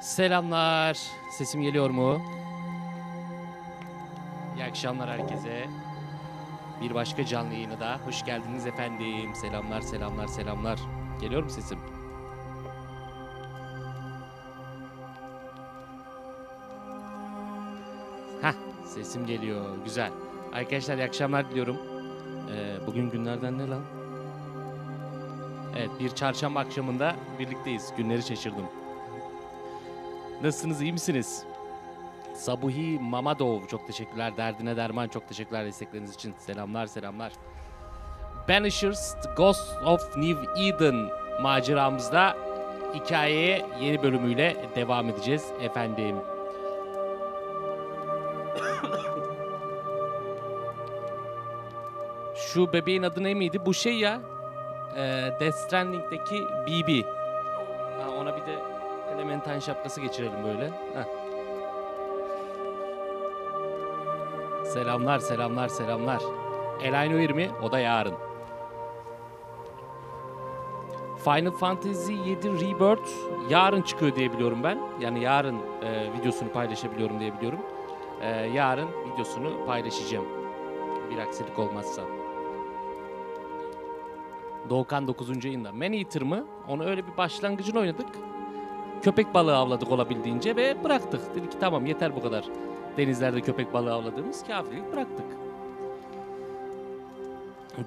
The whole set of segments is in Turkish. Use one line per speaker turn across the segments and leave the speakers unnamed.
Selamlar. Sesim geliyor mu? İyi akşamlar herkese. Bir başka canlı yayına da hoş geldiniz efendim. Selamlar, selamlar, selamlar. Geliyor mu sesim? Hah, sesim geliyor. Güzel. Arkadaşlar iyi akşamlar diliyorum. Ee, bugün günlerden ne lan? Evet, bir çarşamba akşamında birlikteyiz. Günleri şaşırdım. Nasılsınız, iyi misiniz? Sabuhi Mamadov çok teşekkürler. Derdine Derman çok teşekkürler destekleriniz için. Selamlar selamlar. Banishers Ghost of New Eden maceramızda hikayeye yeni bölümüyle devam edeceğiz efendim. Şu bebeğin adı ne miydi? Bu şey ya. Death Stranding'deki BB. Clementine şapkası geçirelim böyle. Heh. Selamlar, selamlar, selamlar. Elaine 20, o da yarın. Final Fantasy 7 Rebirth yarın çıkıyor diye biliyorum ben. Yani yarın e, videosunu paylaşabiliyorum diye biliyorum. E, yarın videosunu paylaşacağım. Bir aksilik olmazsa. Doğukan 9. ayında. Man Eater mı? Onu öyle bir başlangıcını oynadık. Köpek balığı avladık olabildiğince ve bıraktık. Dedik ki tamam yeter bu kadar. Denizlerde köpek balığı avladığımız kafilik bıraktık.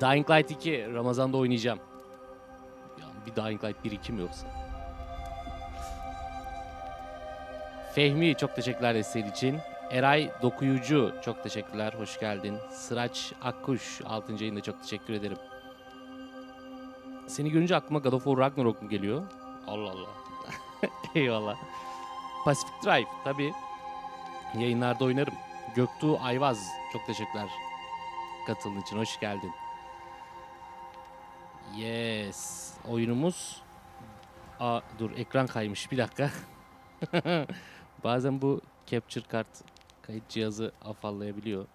Dying Light 2 Ramazan'da oynayacağım. Ya bir Dying Light 1 2 mi yoksa? Fehmi çok teşekkürler desteğin için. Eray Dokuyucu çok teşekkürler. Hoş geldin. Sıraç Akkuş 6. ayında çok teşekkür ederim. Seni görünce aklıma God of War Ragnarok mu geliyor? Allah Allah. Eyvallah. Pacific Drive tabii. Yayınlarda oynarım. Göktuğ Ayvaz çok teşekkürler katıldığın için. Hoş geldin. Yes. Oyunumuz Aa, dur ekran kaymış bir dakika. Bazen bu capture kart kayıt cihazı afallayabiliyor.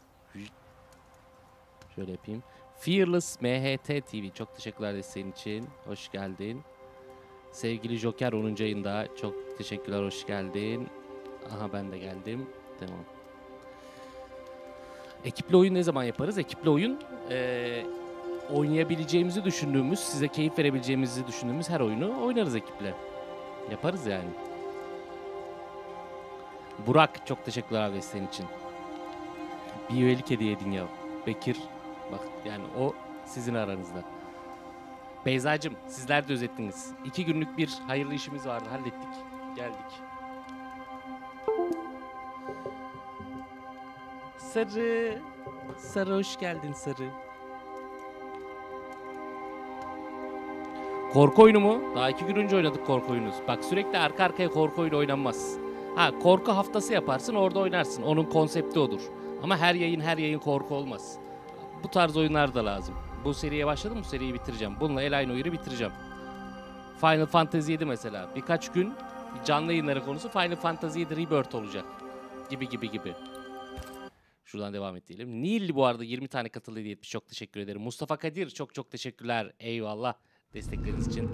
Şöyle yapayım. Fearless MHT TV çok teşekkürler desteğin için. Hoş geldin. Sevgili Joker 10. ayında çok teşekkürler hoş geldin. Aha ben de geldim. Tamam. Ekipli oyun ne zaman yaparız? Ekipli oyun eee, oynayabileceğimizi düşündüğümüz, size keyif verebileceğimizi düşündüğümüz her oyunu oynarız ekiple. Yaparız yani. Burak çok teşekkürler abi desteğin için. Bir üyelik hediye edin ya. Bekir bak yani o sizin aranızda. Beyzacığım sizler de özettiniz. İki günlük bir hayırlı işimiz vardı hallettik. Geldik. Sarı. Sarı hoş geldin Sarı. Korku oyunu mu? Daha iki gün önce oynadık korku oyunu. Bak sürekli arka arkaya korku oyunu oynanmaz. Ha korku haftası yaparsın orada oynarsın. Onun konsepti odur. Ama her yayın her yayın korku olmaz. Bu tarz oyunlar da lazım. Bu seriye başladım bu seriyi bitireceğim. Bununla Eline Oyun'u bitireceğim. Final Fantasy 7 mesela. Birkaç gün canlı yayınları konusu Final Fantasy 7 Rebirth olacak. Gibi gibi gibi. Şuradan devam et. Nil bu arada 20 tane katıldı diye etmiş. Çok teşekkür ederim. Mustafa Kadir çok çok teşekkürler. Eyvallah destekleriniz için.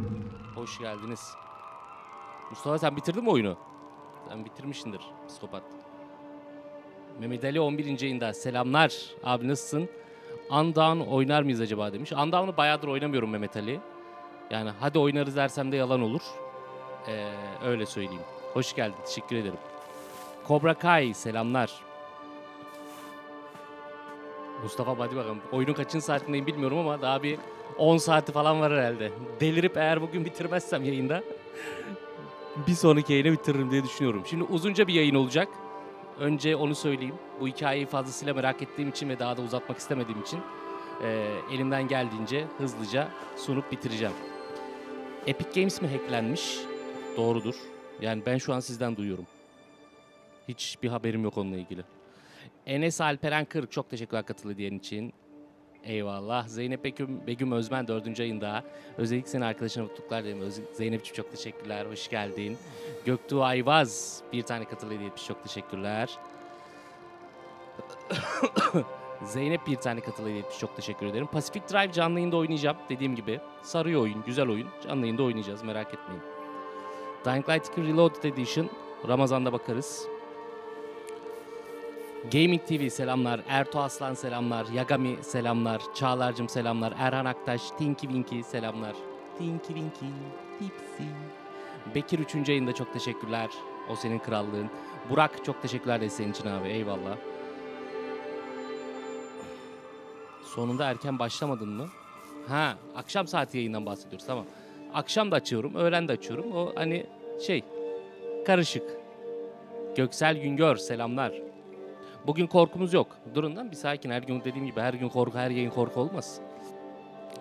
Hoş geldiniz. Mustafa sen bitirdin mi oyunu? Sen bitirmişsindir psikopat. Mehmet Ali 11. ayında selamlar. Abi nasılsın? Undown oynar mıyız acaba demiş. Undown'u bayağıdır oynamıyorum Mehmet Ali. Yani hadi oynarız dersem de yalan olur. Ee, öyle söyleyeyim. Hoş geldin. Teşekkür ederim. Cobra Kai selamlar. Mustafa hadi bakalım. Oyunun kaçıncı saatindeyim bilmiyorum ama daha bir 10 saati falan var herhalde. Delirip eğer bugün bitirmezsem yayında bir sonraki yayını bitiririm diye düşünüyorum. Şimdi uzunca bir yayın olacak. Önce onu söyleyeyim. Bu hikayeyi fazlasıyla merak ettiğim için ve daha da uzatmak istemediğim için e, elimden geldiğince hızlıca sunup bitireceğim. Epic Games mi hacklenmiş? Doğrudur. Yani ben şu an sizden duyuyorum. Hiç bir haberim yok onunla ilgili. Enes Alperen Kırk çok teşekkürler katılı diyen için. Eyvallah. Zeynep Begüm, Begüm Özmen 4. ayında. Özellikle senin arkadaşına mutluluklar. Öz- Zeynep'ciğim çok teşekkürler. Hoş geldin. Göktuğ Ayvaz bir tane katılı hediye etmiş. Çok teşekkürler. Zeynep bir tane katılı hediye etmiş. Çok teşekkür ederim. Pacific Drive canlı yayında oynayacağım. Dediğim gibi sarıyor oyun, güzel oyun. Canlı yayında oynayacağız merak etmeyin. Dying Light 2 Reloaded Edition Ramazan'da bakarız. Gaming TV selamlar. Erto Aslan selamlar. Yagami selamlar. Çağlar'cım selamlar. Erhan Aktaş, Tinky Winky selamlar. Tinky Winky, Tipsy. Bekir 3. ayında çok teşekkürler. O senin krallığın. Burak çok teşekkürler desteğin için abi. Eyvallah. Sonunda erken başlamadın mı? Ha, akşam saati yayından bahsediyoruz. Tamam. Akşam da açıyorum, öğlen de açıyorum. O hani şey karışık. Göksel Güngör selamlar. Bugün korkumuz yok. Durun lan bir sakin. Her gün dediğim gibi her gün korku, her yayın korku olmaz.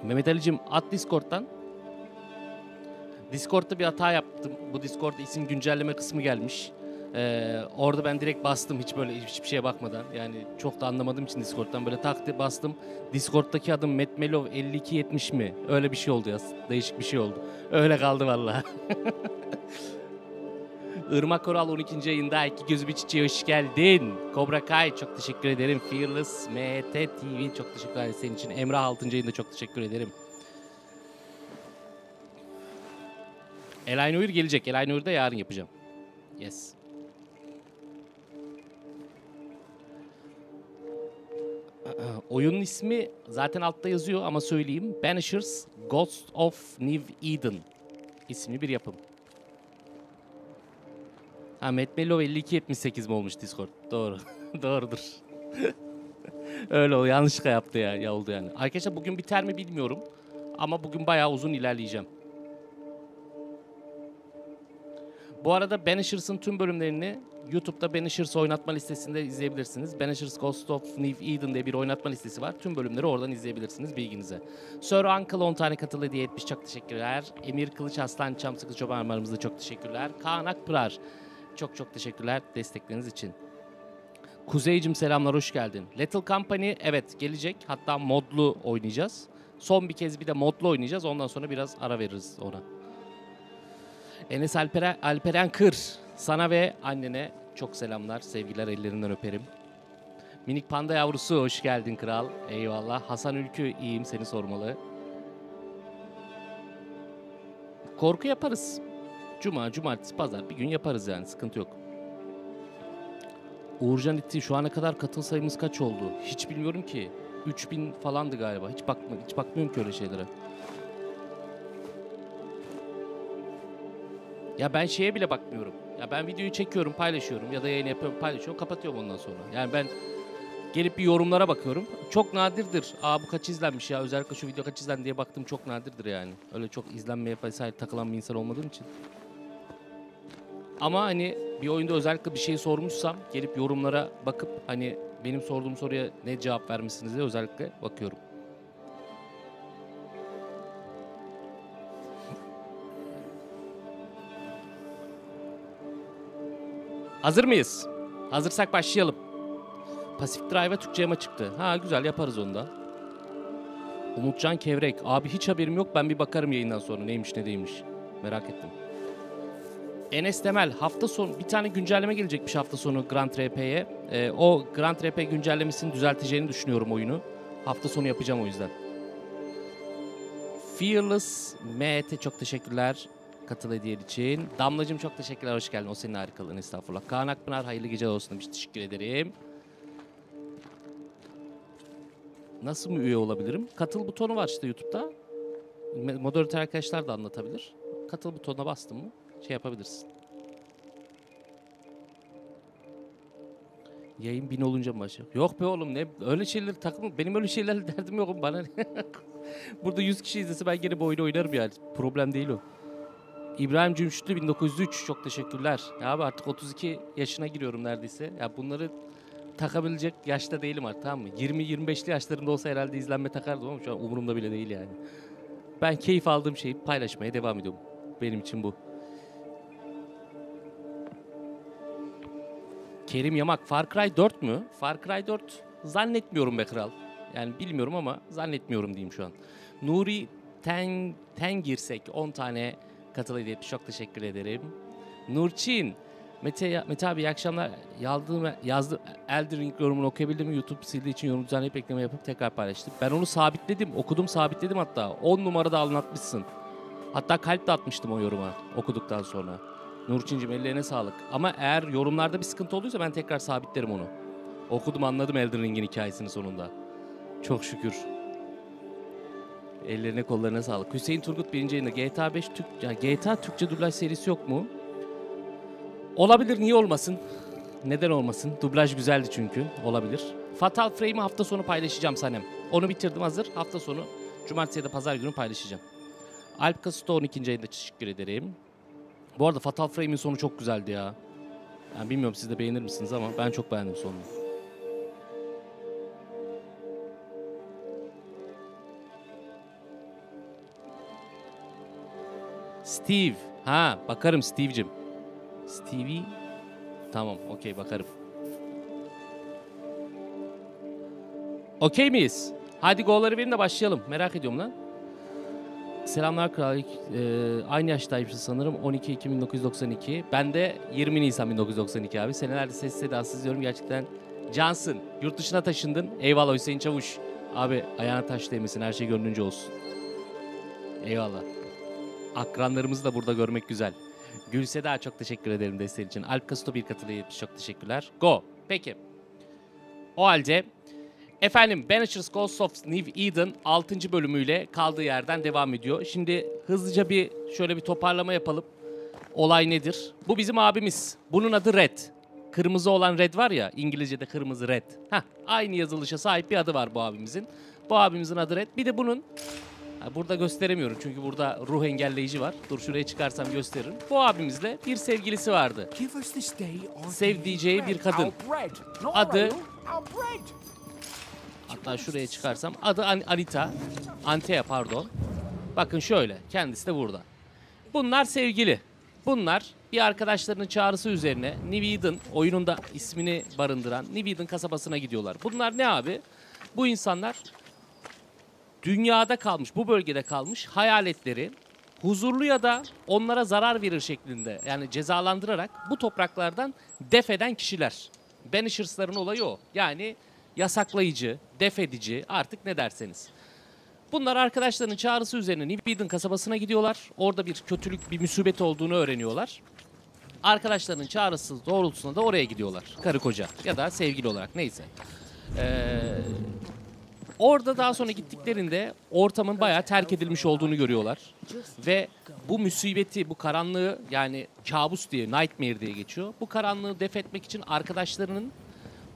Mehmet Ali'cim at Discord'dan. Discord'da bir hata yaptım. Bu Discord'da isim güncelleme kısmı gelmiş. Ee, orada ben direkt bastım hiç böyle hiçbir şeye bakmadan. Yani çok da anlamadığım için Discord'dan böyle tak bastım. Discord'daki adım Metmelov 5270 mi? Öyle bir şey oldu ya. Değişik bir şey oldu. Öyle kaldı vallahi. Irmak Oral 12. ayında iki gözü bir çiçeğe hoş geldin. Cobra Kai çok teşekkür ederim. Fearless MT TV çok teşekkür ederim senin için. Emrah 6. ayında çok teşekkür ederim. Elayn Uyur gelecek. Elayn Uyur'u yarın yapacağım. Yes. Oyunun ismi zaten altta yazıyor ama söyleyeyim. Banishers Ghost of New Eden isimli bir yapım. Ha Matt Mello 5278 mi olmuş Discord? Doğru. Doğrudur. Öyle o yanlışlıkla yaptı ya, ya oldu yani. Arkadaşlar bugün biter mi bilmiyorum. Ama bugün bayağı uzun ilerleyeceğim. Bu arada Banishers'ın tüm bölümlerini YouTube'da Banishers oynatma listesinde izleyebilirsiniz. Banishers Ghost of New Eden diye bir oynatma listesi var. Tüm bölümleri oradan izleyebilirsiniz bilginize. Sir Uncle 10 tane katıl hediye etmiş. Çok teşekkürler. Emir Kılıç Aslan Çam Sıkı Çoban Armarımızda çok teşekkürler. Kaan Akpınar çok çok teşekkürler destekleriniz için. Kuzeycim selamlar hoş geldin. Little Company evet gelecek. Hatta modlu oynayacağız. Son bir kez bir de modlu oynayacağız. Ondan sonra biraz ara veririz ona. Enes Alperen, Alperen Kır. Sana ve annene çok selamlar. Sevgiler ellerinden öperim. Minik panda yavrusu hoş geldin kral. Eyvallah. Hasan Ülkü iyiyim seni sormalı. Korku yaparız. Cuma, cumartesi, pazar bir gün yaparız yani sıkıntı yok. Uğurcan itti şu ana kadar katıl sayımız kaç oldu? Hiç bilmiyorum ki. 3000 falandı galiba. Hiç bakma hiç bakmıyorum ki öyle şeylere. Ya ben şeye bile bakmıyorum. Ya ben videoyu çekiyorum, paylaşıyorum ya da yayın yapıyorum, paylaşıyorum, kapatıyorum ondan sonra. Yani ben gelip bir yorumlara bakıyorum. Çok nadirdir. Aa bu kaç izlenmiş ya özellikle şu video kaç izlendi diye baktım çok nadirdir yani. Öyle çok izlenmeye vesaire takılan bir insan olmadığım için. Ama hani bir oyunda özellikle bir şey sormuşsam gelip yorumlara bakıp hani benim sorduğum soruya ne cevap vermişsiniz diye özellikle bakıyorum. Hazır mıyız? Hazırsak başlayalım. Pasifik Drive'a Türkçe yama çıktı. Ha güzel yaparız onu da. Umutcan Kevrek. Abi hiç haberim yok. Ben bir bakarım yayından sonra neymiş ne değilmiş. Merak ettim. Enes Temel hafta sonu bir tane güncelleme gelecekmiş hafta sonu Grand RP'ye. Ee, o Grand RP güncellemesini düzelteceğini düşünüyorum oyunu. Hafta sonu yapacağım o yüzden. Fearless MT çok teşekkürler katıl hediyen için. Damlacığım çok teşekkürler hoş geldin. O senin harikalığın estağfurullah. Kaan Akpınar hayırlı geceler olsun demiş. Teşekkür ederim. Nasıl mı üye olabilirim? Katıl butonu var işte YouTube'da. Moderatör arkadaşlar da anlatabilir. Katıl butonuna bastın mı şey yapabilirsin. Yayın bin olunca mı başlıyor? Yok be oğlum ne öyle şeyler takım benim öyle şeylerle derdim yok bana. Burada 100 kişi izlese ben gene bu oyunu oynarım yani. Problem değil o. İbrahim Cümşütlü 1903 çok teşekkürler. Ya abi artık 32 yaşına giriyorum neredeyse. Ya bunları takabilecek yaşta değilim artık tamam mı? 20-25'li yaşlarımda olsa herhalde izlenme takardım ama şu an umurumda bile değil yani. Ben keyif aldığım şeyi paylaşmaya devam ediyorum. Benim için bu. Kerim Yamak Far Cry 4 mü? Far Cry 4 zannetmiyorum be kral. Yani bilmiyorum ama zannetmiyorum diyeyim şu an. Nuri Ten, Tengirsek 10 tane katıl hediye etmiş. Çok teşekkür ederim. Nurçin Mete, Mete abi iyi akşamlar. Yazdım. Elden Ring yorumunu okuyabildim mi? YouTube sildiği için yorum düzenleyip ekleme yapıp tekrar paylaştım. Ben onu sabitledim. Okudum sabitledim hatta. 10 numarada anlatmışsın. Hatta kalp de atmıştım o yoruma okuduktan sonra. Nurçin'cim ellerine sağlık. Ama eğer yorumlarda bir sıkıntı olduysa ben tekrar sabitlerim onu. Okudum anladım Elden Ring'in hikayesini sonunda. Çok şükür. Ellerine kollarına sağlık. Hüseyin Turgut birinci yayında GTA 5 Türk, ya GTA Türkçe dublaj serisi yok mu? Olabilir niye olmasın? Neden olmasın? Dublaj güzeldi çünkü. Olabilir. Fatal Frame'i hafta sonu paylaşacağım Sanem. Onu bitirdim hazır. Hafta sonu cumartesi ya da pazar günü paylaşacağım. Alp Kasıt'a 12. ayında teşekkür ederim. Bu arada Fatal Frame'in sonu çok güzeldi ya. Yani bilmiyorum siz de beğenir misiniz ama ben çok beğendim sonunu. Steve. Ha bakarım Steve'cim. Stevie. Tamam okey bakarım. Okey miyiz? Hadi golları verin de başlayalım. Merak ediyorum lan. Selamlar Kral. Ee, aynı yaştaymışız sanırım. 12 Ekim 1992. Ben de 20 Nisan 1992 abi. Senelerde ses sedasız izliyorum. Gerçekten cansın. Yurt dışına taşındın. Eyvallah Hüseyin Çavuş. Abi ayağına taş değmesin. Her şey gönlünce olsun. Eyvallah. Akranlarımızı da burada görmek güzel. Gülseda çok teşekkür ederim desteğin için. Alp Kasto bir katılayıp çok teşekkürler. Go. Peki. O halde efendim Banishers Ghost of New Eden 6. bölümüyle kaldığı yerden devam ediyor. Şimdi hızlıca bir şöyle bir toparlama yapalım. Olay nedir? Bu bizim abimiz. Bunun adı Red. Kırmızı olan Red var ya İngilizce'de kırmızı Red. Heh, aynı yazılışa sahip bir adı var bu abimizin. Bu abimizin adı Red. Bir de bunun Burada gösteremiyorum çünkü burada ruh engelleyici var. Dur şuraya çıkarsam gösteririm. Bu abimizle bir sevgilisi vardı.
Daily
bir kadın. Adı-. Hatta şuraya çıkarsam adı An- Anita. Antea pardon. Bakın şöyle kendisi de burada. Bunlar sevgili. Bunlar bir arkadaşlarının çağrısı üzerine New Eden oyununda ismini barındıran New Eden kasabasına gidiyorlar. Bunlar ne abi? Bu insanlar dünyada kalmış, bu bölgede kalmış hayaletleri huzurlu ya da onlara zarar verir şeklinde yani cezalandırarak bu topraklardan def eden kişiler. Banishers'ların olayı o. Yani yasaklayıcı, def edici artık ne derseniz. Bunlar arkadaşlarının çağrısı üzerine New kasabasına gidiyorlar. Orada bir kötülük, bir musibet olduğunu öğreniyorlar. Arkadaşlarının çağrısı doğrultusunda da oraya gidiyorlar. Karı koca ya da sevgili olarak neyse. Ee, Orada daha sonra gittiklerinde ortamın bayağı terk edilmiş olduğunu görüyorlar. Ve bu musibeti, bu karanlığı yani kabus diye, nightmare diye geçiyor. Bu karanlığı def etmek için arkadaşlarının,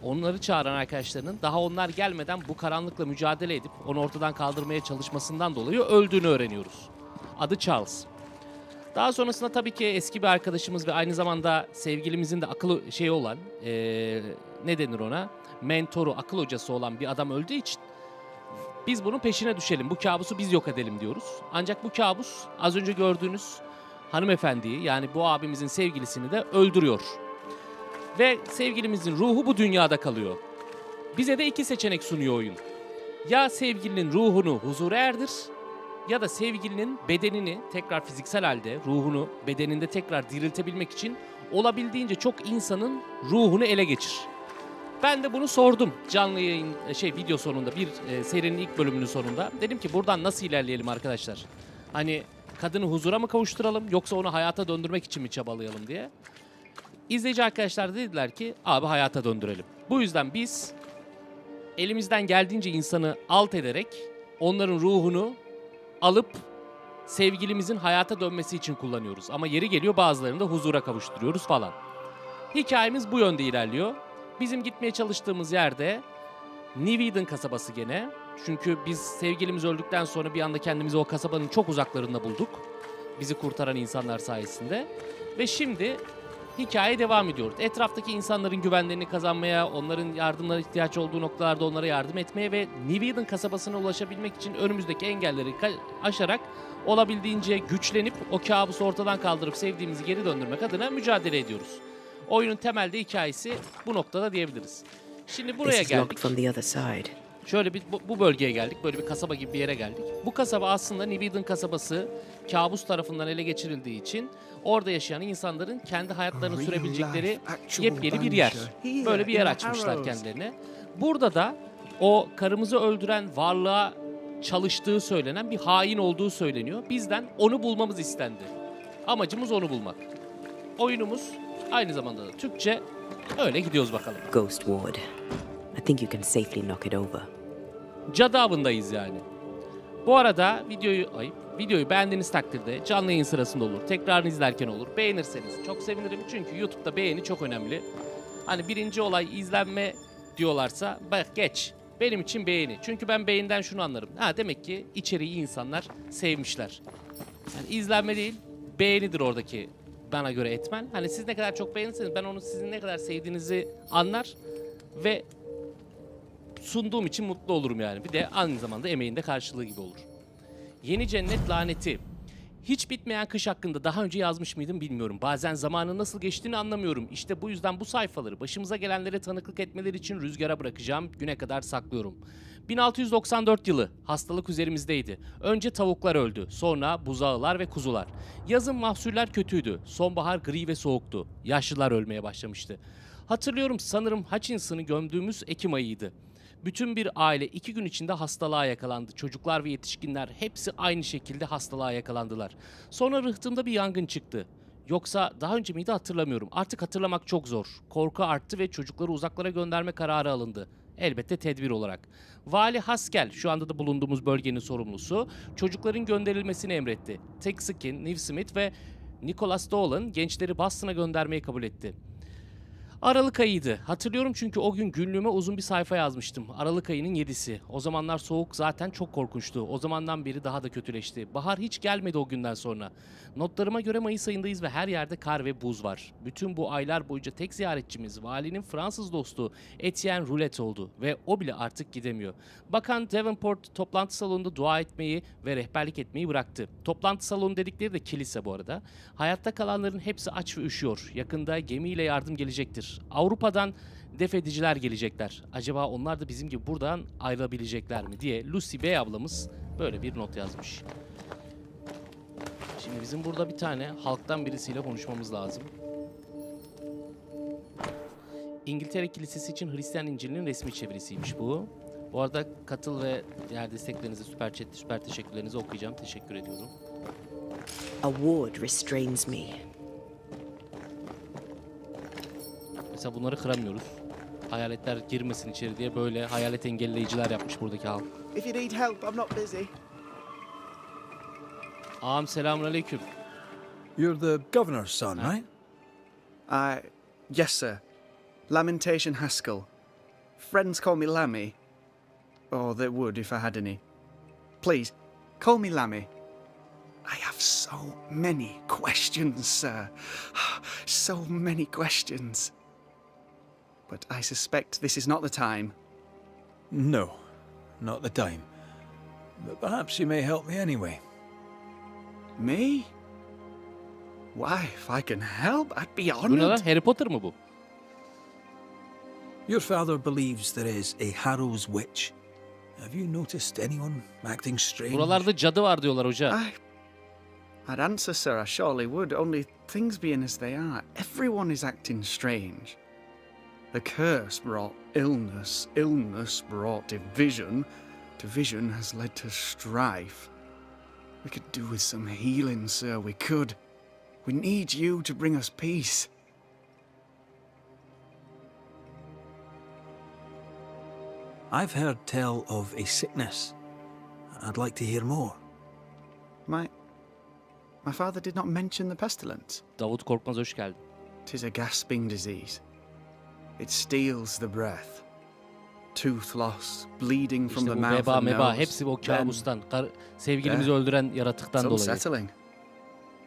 onları çağıran arkadaşlarının daha onlar gelmeden bu karanlıkla mücadele edip onu ortadan kaldırmaya çalışmasından dolayı öldüğünü öğreniyoruz. Adı Charles. Daha sonrasında tabii ki eski bir arkadaşımız ve aynı zamanda sevgilimizin de akıl şeyi olan, eee, ne denir ona? Mentoru, akıl hocası olan bir adam öldüğü için biz bunun peşine düşelim. Bu kabusu biz yok edelim diyoruz. Ancak bu kabus az önce gördüğünüz hanımefendiyi yani bu abimizin sevgilisini de öldürüyor. Ve sevgilimizin ruhu bu dünyada kalıyor. Bize de iki seçenek sunuyor oyun. Ya sevgilinin ruhunu huzura erdir ya da sevgilinin bedenini tekrar fiziksel halde ruhunu bedeninde tekrar diriltebilmek için olabildiğince çok insanın ruhunu ele geçir. Ben de bunu sordum canlı yayın e, şey video sonunda bir e, serinin ilk bölümünün sonunda. Dedim ki buradan nasıl ilerleyelim arkadaşlar? Hani kadını huzura mı kavuşturalım yoksa onu hayata döndürmek için mi çabalayalım diye. İzleyici arkadaşlar da dediler ki abi hayata döndürelim. Bu yüzden biz elimizden geldiğince insanı alt ederek onların ruhunu alıp sevgilimizin hayata dönmesi için kullanıyoruz. Ama yeri geliyor bazılarını da huzura kavuşturuyoruz falan. Hikayemiz bu yönde ilerliyor. Bizim gitmeye çalıştığımız yerde New Eden kasabası gene. Çünkü biz sevgilimiz öldükten sonra bir anda kendimizi o kasabanın çok uzaklarında bulduk. Bizi kurtaran insanlar sayesinde. Ve şimdi hikaye devam ediyor. Etraftaki insanların güvenlerini kazanmaya, onların yardımlara ihtiyaç olduğu noktalarda onlara yardım etmeye ve New Eden kasabasına ulaşabilmek için önümüzdeki engelleri aşarak olabildiğince güçlenip o kabusu ortadan kaldırıp sevdiğimizi geri döndürmek adına mücadele ediyoruz. Oyunun temelde hikayesi bu noktada diyebiliriz. Şimdi buraya geldik. Şöyle bir bu, bu bölgeye geldik. Böyle bir kasaba gibi bir yere geldik. Bu kasaba aslında Nibiden kasabası kabus tarafından ele geçirildiği için orada yaşayan insanların kendi hayatlarını sürebilecekleri yepyeni bir yer. Böyle bir yer açmışlar kendilerine. Burada da o karımızı öldüren varlığa çalıştığı söylenen bir hain olduğu söyleniyor. Bizden onu bulmamız istendi. Amacımız onu bulmak. oyunumuz aynı zamanda da Türkçe. Öyle gidiyoruz bakalım.
Ghost Ward. I think you can safely knock it over.
Cadı avındayız yani. Bu arada videoyu ayıp, videoyu beğendiğiniz takdirde canlı yayın sırasında olur. Tekrarını izlerken olur. Beğenirseniz çok sevinirim. Çünkü YouTube'da beğeni çok önemli. Hani birinci olay izlenme diyorlarsa bak geç. Benim için beğeni. Çünkü ben beğeninden şunu anlarım. Ha demek ki içeriği insanlar sevmişler. Yani izlenme değil, beğenidir oradaki bana göre etmen. Hani siz ne kadar çok beğenirseniz ben onu sizin ne kadar sevdiğinizi anlar ve sunduğum için mutlu olurum yani. Bir de aynı zamanda emeğin de karşılığı gibi olur. Yeni Cennet Laneti. Hiç bitmeyen kış hakkında daha önce yazmış mıydım bilmiyorum. Bazen zamanın nasıl geçtiğini anlamıyorum. İşte bu yüzden bu sayfaları başımıza gelenlere tanıklık etmeleri için rüzgara bırakacağım. Güne kadar saklıyorum. 1694 yılı hastalık üzerimizdeydi. Önce tavuklar öldü, sonra buzağılar ve kuzular. Yazın mahsuller kötüydü. Sonbahar gri ve soğuktu. Yaşlılar ölmeye başlamıştı. Hatırlıyorum sanırım Hutchinson'ı gömdüğümüz Ekim ayıydı. Bütün bir aile iki gün içinde hastalığa yakalandı. Çocuklar ve yetişkinler hepsi aynı şekilde hastalığa yakalandılar. Sonra rıhtımda bir yangın çıktı. Yoksa daha önce miydi hatırlamıyorum. Artık hatırlamak çok zor. Korku arttı ve çocukları uzaklara gönderme kararı alındı. Elbette tedbir olarak. Vali Haskell, şu anda da bulunduğumuz bölgenin sorumlusu, çocukların gönderilmesini emretti. Texakin, Neil Smith ve Nicholas Dolan gençleri Boston'a göndermeyi kabul etti. Aralık ayıydı. Hatırlıyorum çünkü o gün günlüğüme uzun bir sayfa yazmıştım. Aralık ayının 7'si. O zamanlar soğuk zaten çok korkunçtu. O zamandan beri daha da kötüleşti. Bahar hiç gelmedi o günden sonra. Notlarıma göre Mayıs ayındayız ve her yerde kar ve buz var. Bütün bu aylar boyunca tek ziyaretçimiz valinin Fransız dostu Etienne Roulet oldu ve o bile artık gidemiyor. Bakan Davenport toplantı salonunda dua etmeyi ve rehberlik etmeyi bıraktı. Toplantı salonu dedikleri de kilise bu arada. Hayatta kalanların hepsi aç ve üşüyor. Yakında gemiyle yardım gelecektir. Avrupa'dan def ediciler gelecekler. Acaba onlar da bizim gibi buradan ayrılabilecekler mi diye Lucy Bey ablamız böyle bir not yazmış. Şimdi bizim burada bir tane halktan birisiyle konuşmamız lazım. İngiltere Kilisesi için Hristiyan İncil'inin resmi çevirisiymiş bu. Bu arada katıl ve diğer desteklerinizi, süper chat, süper teşekkürlerinizi okuyacağım. Teşekkür ediyorum.
A ward restrains me.
Mesela bunları kıramıyoruz. Hayaletler girmesin içeri diye böyle hayalet engelleyiciler yapmış buradaki halk.
If you need help, I'm not busy.
Ağam selamünaleyküm.
You're the governor's son, right?
I. Yes, sir. Lamentation Haskell. Friends call me Lammy. Or they would if I had any. Please, call me Lammy. I have so many questions, sir. So many questions. But I suspect this is not the time.
No, not the time. But perhaps you may help me anyway.
Me? Why, if I can help, I'd be
Bu ne lan?
honored.
Harry Potter mı bu?
Your father believes there is a Harrow's witch. Have you noticed anyone acting strange?
Buralarda cadı var diyorlar hoca.
I. I'd answer, sir, I surely would, only things being as they are, everyone is acting strange. The curse brought illness, illness brought division, division has led to strife. We could do with some healing, sir, we could. We need you to bring us peace.
I've heard tell of a sickness. I'd like to hear more.
My. My father did not mention the pestilence.
Davut Korkmaz hoş geldin.
Tis a gasping disease. It steals the breath. Tooth loss, bleeding from
İşte
the
bu
mouth
veba
and
meba
nose.
hepsi o kabustan. Kar- sevgilimizi öldüren yaratıktan
It's
dolayı.
unsettling.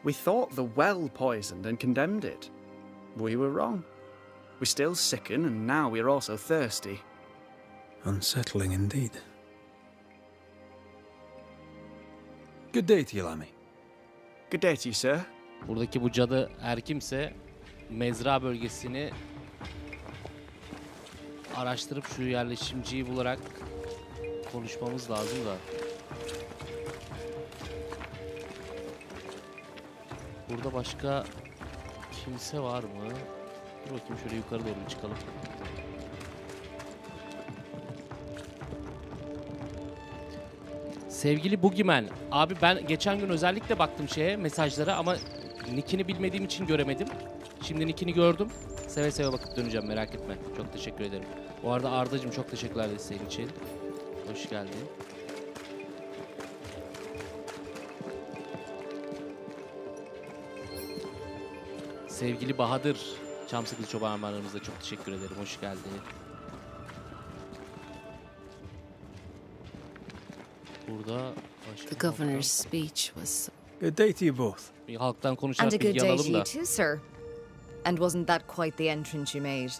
We thought the well poisoned and condemned it. We were wrong. We still sicken, and now we are also thirsty.
Unsettling indeed. Good day to you, Lammy.
Good day to you, sir.
Buradaki bu cadı her kimse mezra bölgesini araştırıp şu yerleşimciyi bularak konuşmamız lazım da. Burada başka kimse var mı? Dur bakayım şöyle yukarı doğru çıkalım. Sevgili Boogeyman, abi ben geçen gün özellikle baktım şeye mesajlara ama Nick'ini bilmediğim için göremedim. Şimdi Nick'ini gördüm. Seve seve bakıp döneceğim merak etme. Çok teşekkür ederim. Bu arada Arda'cığım çok teşekkürler desteğin için. Hoş geldin. Sevgili Bahadır, Çamsıklı Çoban Armağanlarımıza çok teşekkür ederim. Hoş geldin. Burada başka
The governor's speech was
Good day to you both.
bir halktan
And
konuşarak
a good day to
alalım
you
da.
too, sir. And wasn't that quite the entrance you made?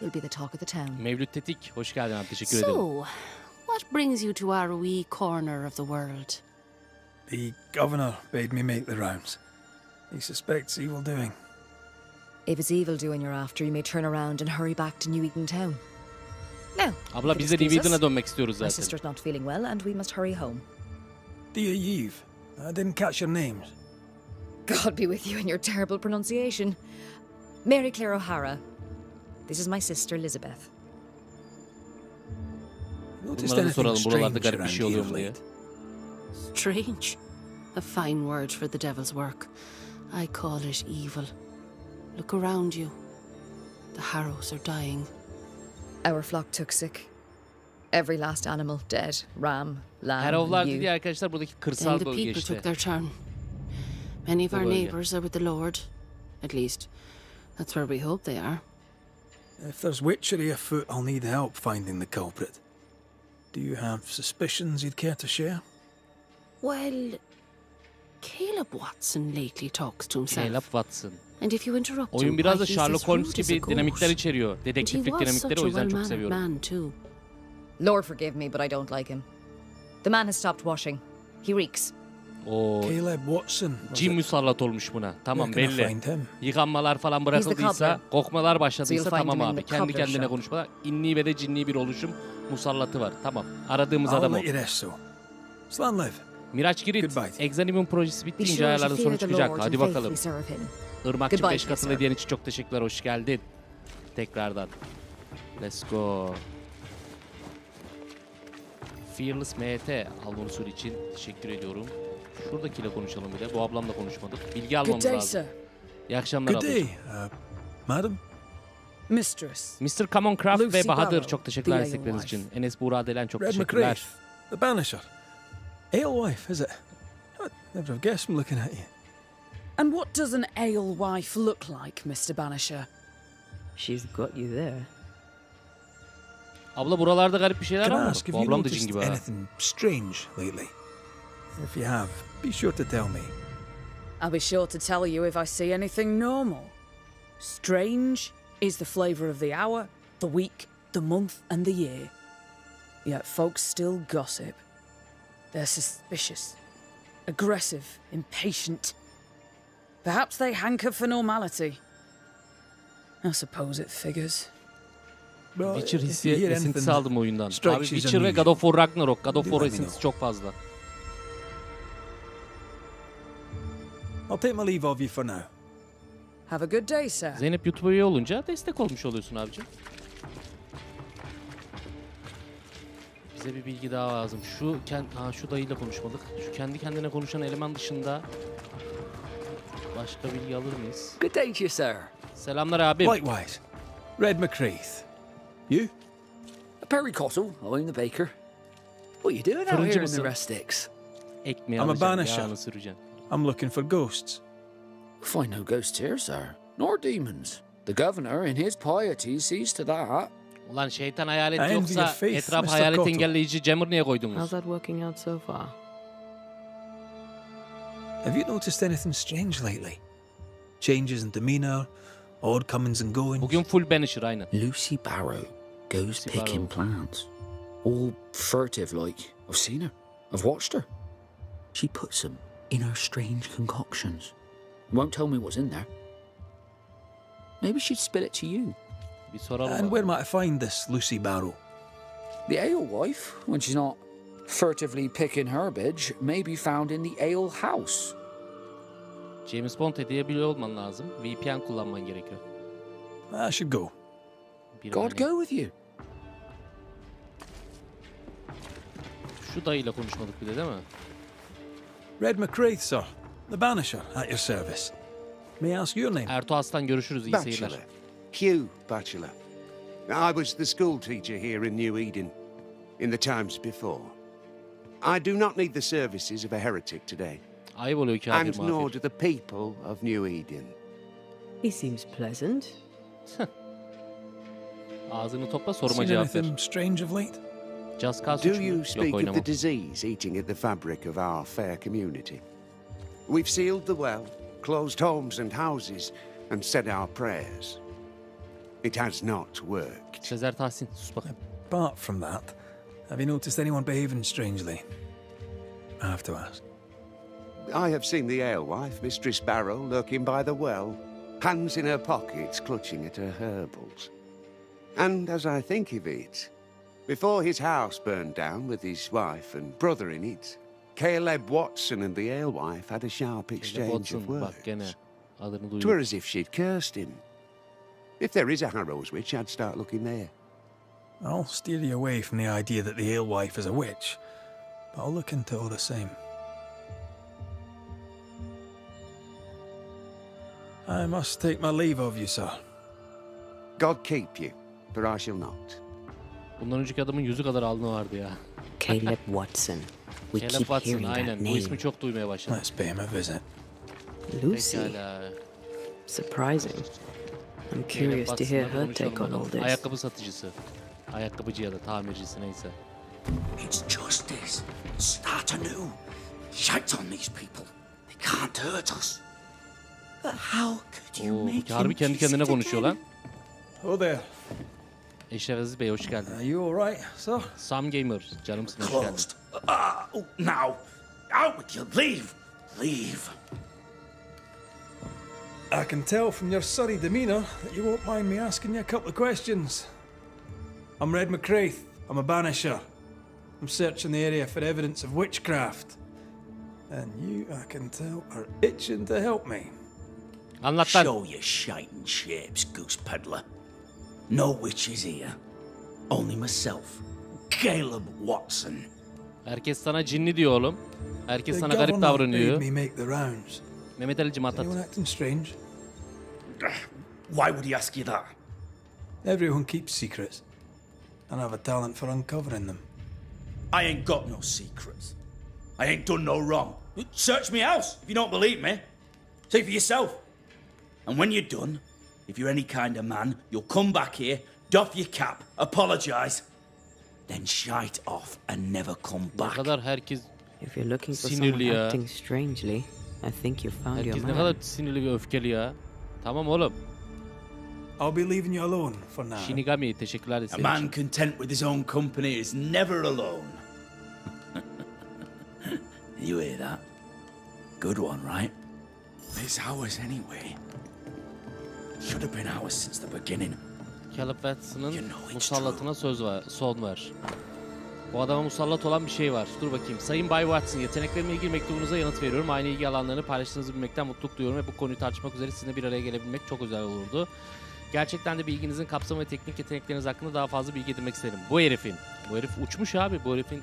You'll be the talk of the town.
Mevlüt Tetik, hoş geldin abi. Teşekkür ederim.
So, what brings you to our wee corner of the world?
The governor bade me make the rounds. He suspects evil doing.
If it's evil doing you're after, you may turn around and hurry back to New Eden Town. Now,
Abla
you
biz de
excuse
New Eden'a
us.
dönmek istiyoruz
My
zaten.
sister's not feeling well, and we must hurry home.
Dear Yves, I didn't catch your names.
God be with you and your terrible pronunciation. Mary Claire O'Hara. This is my sister Elizabeth.
Bunlara da
anything
soralım buralarda
strange
garip bir
around
şey oluyor
here
mu diye.
late?
Strange. A fine word for the devil's work. I call it evil. Look around you. The harrows are dying.
Our flock took sick. Every last animal dead. Ram, lamb,
Herovlar
and
dediği
ewe.
arkadaşlar buradaki
Then the people took their turn. Many of our neighbours are with the Lord. At least, that's where we hope they are.
If there's witchery afoot, I'll need help finding the culprit. Do you have suspicions you'd care to share?
Well, Caleb Watson lately talks to himself.
Caleb Watson.
And if you interrupt oh,
Oyun
him,
biraz da
he's
Sherlock
as
Holmes
rude as
gibi dinamikler içeriyor.
He
Dedektiflik
was such
dinamikleri
a
o yüzden çok seviyorum.
man too.
Lord forgive me, but I don't like him. The man has stopped washing. He reeks.
Oo,
Caleb Watson.
cin musallat olmuş buna. Tamam
Where can I
belli.
find him?
Yıkanmalar falan bırakıldıysa,
cobbler.
kokmalar başladıysa
So you'll find
tamam
him in
abi.
the
Kendi
cobbler
kendine
shop.
konuşmalar. İnni ve de cinni bir oluşum musallatı var. Tamam. Aradığımız
I'll
adam o.
let you rest. Slan live.
Miraç Girit,
Goodbye.
Projesi
Be
bittiğince
sure
ayarlarda
fear
sonuç
the
çıkacak.
Lord
Hadi bakalım.
faithfully serve him.
Irmakçı
Goodbye,
5 katıl hediyen için çok teşekkürler. Hoş geldin. Tekrardan. Let's go. Fearless MT Almonusur için teşekkür ediyorum. Şuradakiyle konuşalım bir de. Bu ablamla konuşmadık. Bilgi
Good
almamız
day,
lazım.
sir.
İyi akşamlar
Good day,
ablacığım.
uh, madam.
Mistress.
Mr. Common Craft
Lucy
ve Bahadır
Barrow,
çok teşekkürler destekleriniz için. Enes Buğra Delen çok
Red
teşekkürler.
McCraith, the banisher. Alewife, is it? I'd never have guessed from looking at you.
And what does an alewife look like, Mr. Banisher?
She's got you there.
Abla buralarda garip bir şeyler var mı? Bu ablam da cin gibi ha.
anything strange lately? If you have, be sure to tell me.
I'll be sure to tell you if I see anything normal. Strange is the flavour of the hour, the week, the month, and the year. Yet folks still gossip. They're suspicious, aggressive, impatient. Perhaps they hanker for normality. I suppose it figures.
Witcher hissi,
hear
esintisi aldım oyundan. Abi Witcher ve God of War Ragnarok. God of War esintisi çok fazla.
I'll take my leave of you for now.
Have a good day, sir.
Zeynep YouTube'a üye olunca destek olmuş oluyorsun abicim. Bize bir bilgi daha lazım. Şu kend, ha, şu dayıyla konuşmadık. Şu kendi kendine konuşan eleman dışında başka bilgi alır mıyız?
Good day to you, sir.
Selamlar abim.
Likewise, Red McCraith. You?
Perry Cottle, I'm the baker. What are you doing out here in the rustics?
Ekmeği
I'm a
alacaksın,
banisher.
yağını süreceksin.
I'm looking for ghosts.
Find no ghosts here, sir, nor demons. The governor, in his piety, sees to that.
Ulan şeytan hayalet
I envy
yoksa
your faith,
etraf
Mr.
hayalet
Cotto.
engelleyici jammer niye koydunuz?
How's that working out so far?
Have you noticed anything strange lately? Changes in demeanour, odd comings and goings?
Bugün full banisher aynı.
Lucy Barrow goes
Lucy
picking plants. All furtive like. I've seen her. I've watched her. She puts them in her strange concoctions. Won't tell me what's in there. Maybe she'd spill it to you.
And where might I find this Lucy Barrow?
The alewife, when she's not furtively picking herbage, may be found in the ale house.
James Bond hediye biliyor olman lazım. VPN kullanman gerekiyor.
I should go.
Bir
God
örneğin.
go with you.
Şu dayıyla konuşmadık bir de değil mi?
Red McCraith, sir. The banisher, at your service. May I ask your name?
Ertuğ Aslan görüşürüz. iyi seyirler.
Bachelor. Hugh Bachelor. I was the school teacher here in New Eden in the times before. I do not need the services of a heretic today,
Ayıp oluyor kafir
and nor do the people of New Eden.
He seems pleasant.
Ağzını topla soruma
Seen
cevap ver.
anything strange of late?
Just Cause
Do you speak of the disease eating at the fabric of our fair community? We've sealed the well, closed homes and houses, and said our prayers. It has not worked.
Sezer Tahsin sus bakayım.
Apart from that, have you noticed anyone behaving strangely? I have to ask.
I have seen the alewife, Mistress Barrow, lurking by the well, hands in her pockets, clutching at her herbals. And as I think of it, before his house burned down with his wife and brother in it, Caleb Watson and the alewife had a sharp
Caleb
exchange
Watson
of
bak
words.
gene adını
Twere
duydum.
as if she'd cursed him. If there is a Harrow's witch, I'd start looking there.
I'll steer you away from the idea that the alewife is a witch, but I'll look into all the same. I must take my leave of you, sir.
God keep you, for I shall not.
Bundan önceki adamın yüzü kadar alnı vardı ya.
Caleb Watson. We
Caleb
keep
Watson
hearing that
aynen. Bu ismi
name.
çok duymaya başladım.
Let's pay him a visit.
Lucy.
Pekala.
Surprising. I'm curious to hear her take on all this.
Ayakkabı satıcısı. Ayakkabıcı ya da tamircisi neyse.
It's justice. Start anew. Shite on these people. They can't hurt us. But how could you
Oo,
make
harbi
him
kendi kendine konuşuyor lan.
Oh there.
Eşref Aziz Bey hoş geldin.
Are you all right, sir?
Sam Gamer canımsın hoş geldin.
Closed. Ah, oh, now. Out with you. Leave. Leave.
I can tell from your surly demeanour that you won't mind me asking you a couple of questions. I'm Red McCraith. I'm a banisher. I'm searching the area for evidence of witchcraft. And you, I can tell, are itching to help me.
Anlat lan.
Show your shining shapes, goose peddler. No witches here. Only myself, Caleb Watson.
Herkes sana cinli diyor oğlum. Herkes
The
sana garip
governor bade
davranıyor.
me make the rounds.
Mehmet Ali'cim
Anyone
atlat.
acting strange?
Why would he ask you that?
Everyone keeps secrets. And I have a talent for uncovering them.
I ain't got no secrets. I ain't done no wrong. Search me house if you don't believe me. See for yourself. And when you're done, if you're any kind of man, you'll come back here, doff your cap, apologise, then shite off and never come
Ne
back.
kadar herkes
If you're looking for
Sinirli
someone
ya.
acting strangely, I think you found your
herkes ne
man.
kadar sinirli ve öfkeli ya. Tamam oğlum.
I'll be leaving you alone for now.
Shinigami teşekkürler
A man content with his own company is never alone. you hear that? Good one, right? It's ours anyway. Should have been ours since the beginning.
Caleb Watson'ın
You know it's
musallatına söz ver, son ver. Bu adama musallat olan bir şey var. Dur bakayım. Sayın Bay Watson, yeteneklerimle ilgili mektubunuza yanıt veriyorum. Aynı ilgi alanlarını paylaştığınızı bilmekten mutluluk duyuyorum ve bu konuyu tartışmak üzere sizinle bir araya gelebilmek çok özel olurdu. Gerçekten de bilginizin kapsamı ve teknik yetenekleriniz hakkında daha fazla bilgi edinmek isterim. Bu herifin. Bu herif uçmuş abi. Bu herifin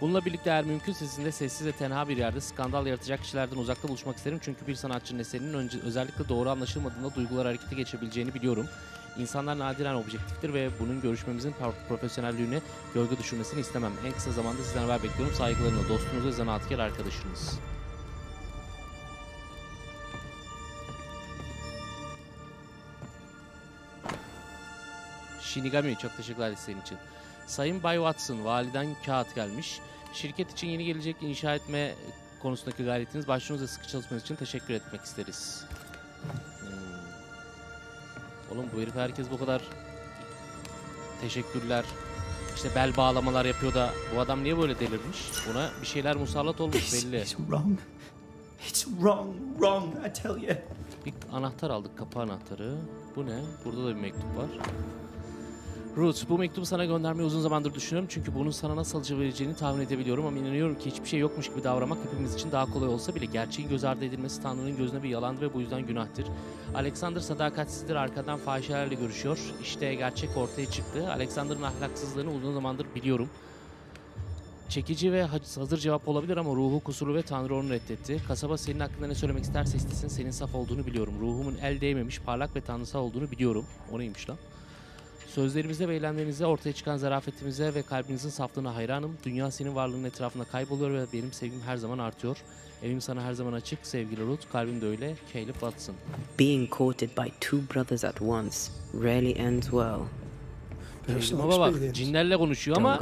Bununla birlikte eğer mümkünse sizinle sessiz ve tenha bir yerde skandal yaratacak kişilerden uzakta buluşmak isterim. Çünkü bir sanatçının eserinin önce, özellikle doğru anlaşılmadığında duygular harekete geçebileceğini biliyorum. İnsanlar nadiren objektiftir ve bunun görüşmemizin pro- profesyonelliğine gölge düşürmesini istemem. En kısa zamanda sizden haber bekliyorum. Saygılarımla dostunuz ve zanaatkar arkadaşınız. Shinigami çok teşekkürler isteğin için. Sayın Bay Watson, validen kağıt gelmiş. Şirket için yeni gelecek inşa etme konusundaki gayretiniz, başlığınız ve sıkı çalışmanız için teşekkür etmek isteriz. Hmm. Oğlum bu herif herkes bu kadar teşekkürler, işte bel bağlamalar yapıyor da bu adam niye böyle delirmiş? Buna bir şeyler musallat olmuş belli.
is wrong. It's wrong, wrong, I tell you.
Bir anahtar aldık, kapı anahtarı. Bu ne? Burada da bir mektup var. Ruth, bu mektubu sana göndermeyi uzun zamandır düşünüyorum çünkü bunun sana nasıl acı vereceğini tahmin edebiliyorum ama inanıyorum ki hiçbir şey yokmuş gibi davranmak hepimiz için daha kolay olsa bile gerçeğin göz ardı edilmesi Tanrı'nın gözüne bir yalandır ve bu yüzden günahtır. Alexander sadakatsizdir, arkadan fahişelerle görüşüyor. İşte gerçek ortaya çıktı. Alexander'ın ahlaksızlığını uzun zamandır biliyorum. Çekici ve hazır cevap olabilir ama ruhu kusurlu ve Tanrı onu reddetti. Kasaba senin hakkında ne söylemek isterse istesin senin saf olduğunu biliyorum. Ruhumun el değmemiş, parlak ve tanrısal olduğunu biliyorum. O neymiş lan? Sözlerimize ve eylemlerinize, ortaya çıkan zarafetimize ve kalbinizin saflığına hayranım. Dünya senin varlığının etrafında kayboluyor ve benim sevgim her zaman artıyor. Evim sana her zaman açık sevgili Ruth. Kalbim de öyle. Caleb Watson.
Being courted by two brothers at once rarely ends well.
Ama bak cinlerle konuşuyor ama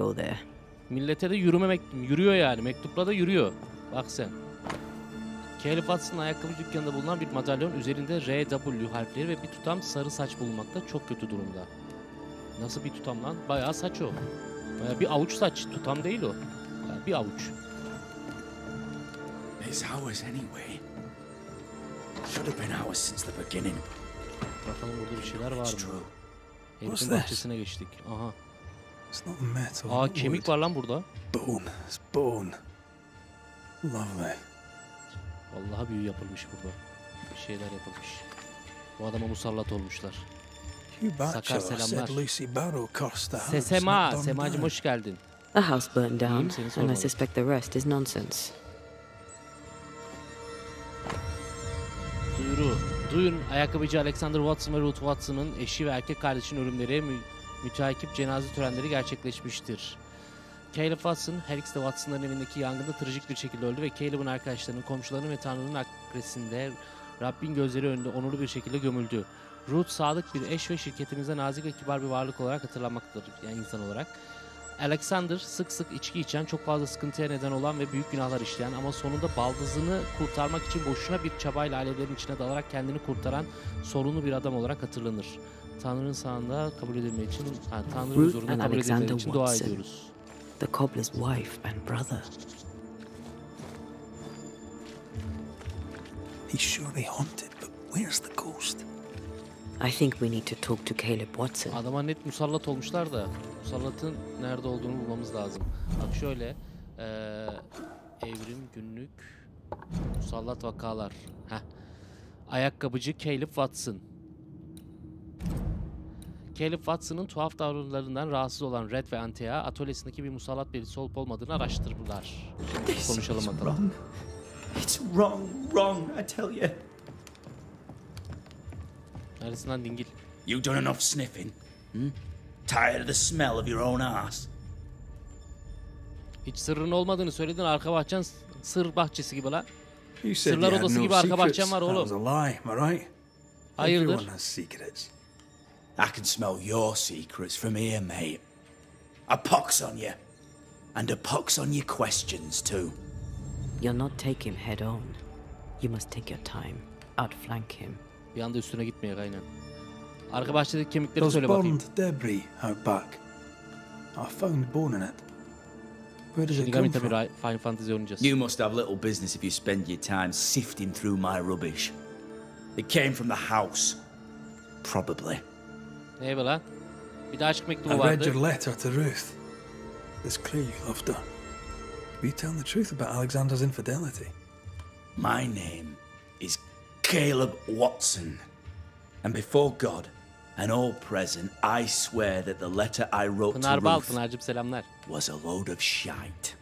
millete de yürüme mek- yürüyor yani. Mektupla da yürüyor. Bak sen. Caleb Watson'ın ayakkabı dükkanında bulunan bir madalyon üzerinde RW harfleri ve bir tutam sarı saç bulunmakta çok kötü durumda. Nasıl bir tutam lan? Bayağı saç o. Bayağı bir avuç saç. Tutam değil o. Yani bir avuç.
It's ours anyway. Should have been ours since the beginning.
Bakalım burada bir şeyler var mı? Herifin bahçesine geçtik. Aha.
It's not metal.
Aa kemik var lan burada.
Bone. It's bone. Lovely.
Vallahi büyü yapılmış burada. Bir şeyler yapılmış. Bu adama musallat olmuşlar. Sakar selamlar. Sesema, Semacım
down.
hoş geldin.
The house burned down, and I suspect the rest is nonsense.
Duyuru. Duyun ayakkabıcı Alexander Watson ve Ruth Watson'ın eşi ve erkek kardeşinin ölümleri mü müteakip cenaze törenleri gerçekleşmiştir. Caleb Watson, her ikisi de Watson'ların evindeki yangında trajik bir şekilde öldü ve Caleb'ın arkadaşlarının, komşularının ve Tanrı'nın akresinde Rabbin gözleri önünde onurlu bir şekilde gömüldü. Ruth sadık bir eş ve şirketimizde nazik ve kibar bir varlık olarak hatırlanmaktadır yani insan olarak. Alexander sık sık içki içen, çok fazla sıkıntıya neden olan ve büyük günahlar işleyen ama sonunda baldızını kurtarmak için boşuna bir çabayla alevlerin içine dalarak kendini kurtaran sorunlu bir adam olarak hatırlanır. Tanrı'nın sağında kabul edilmeyi için, ha, Tanrı'nın
Ruth
huzurunda
and
kabul
Alexander
için dua
Watson.
ediyoruz.
The cobbler's wife and brother.
He's surely haunted, but where's the ghost?
I think we need to talk to Caleb Watson.
Adama net musallat olmuşlar da musallatın nerede olduğunu bulmamız lazım. Bak şöyle eee, evrim günlük musallat vakalar. Heh. Ayakkabıcı Caleb Watson. Caleb Watson'ın tuhaf davranışlarından rahatsız olan Red ve Antea atölyesindeki bir musallat belirtisi olup olmadığını araştırdılar. Şimdi konuşalım bakalım.
It's wrong, wrong, I tell you.
Neredesin lan dingil?
You done enough sniffing? Hmm? Tired of the smell of your own ass?
Hiç sırrın olmadığını söyledin arka bahçen sır bahçesi gibi lan.
You said
Sırlar odası
no
gibi arka bahçem var
That
oğlum.
was a lie, am I right?
Hayırdır?
Everyone has secrets.
I can smell your secrets from here, mate. A pox on you. And a pox on your questions, too.
You'll not take him head on. You must take your time. Outflank him.
Bir anda üstüne gitmeye aynen. Arka bahçedeki kemikleri
There's
söyle bakayım.
burned debris out back. I found bone in it. Where does it come from?
tabii Final Fantasy oynayacağız.
You must have little business if you spend your time sifting through my rubbish. It came from the house. Probably.
Ne be lan? Bir de aşk mektubu
I read
vardı.
your letter to Ruth. It's clear you loved her. Will you tell the truth about Alexander's infidelity?
My name is Caleb Watson. And before God and all present, I swear that the letter I wrote
Pınar
to
Bal,
Ruth
Pınar'cığım selamlar.
was a load of shite.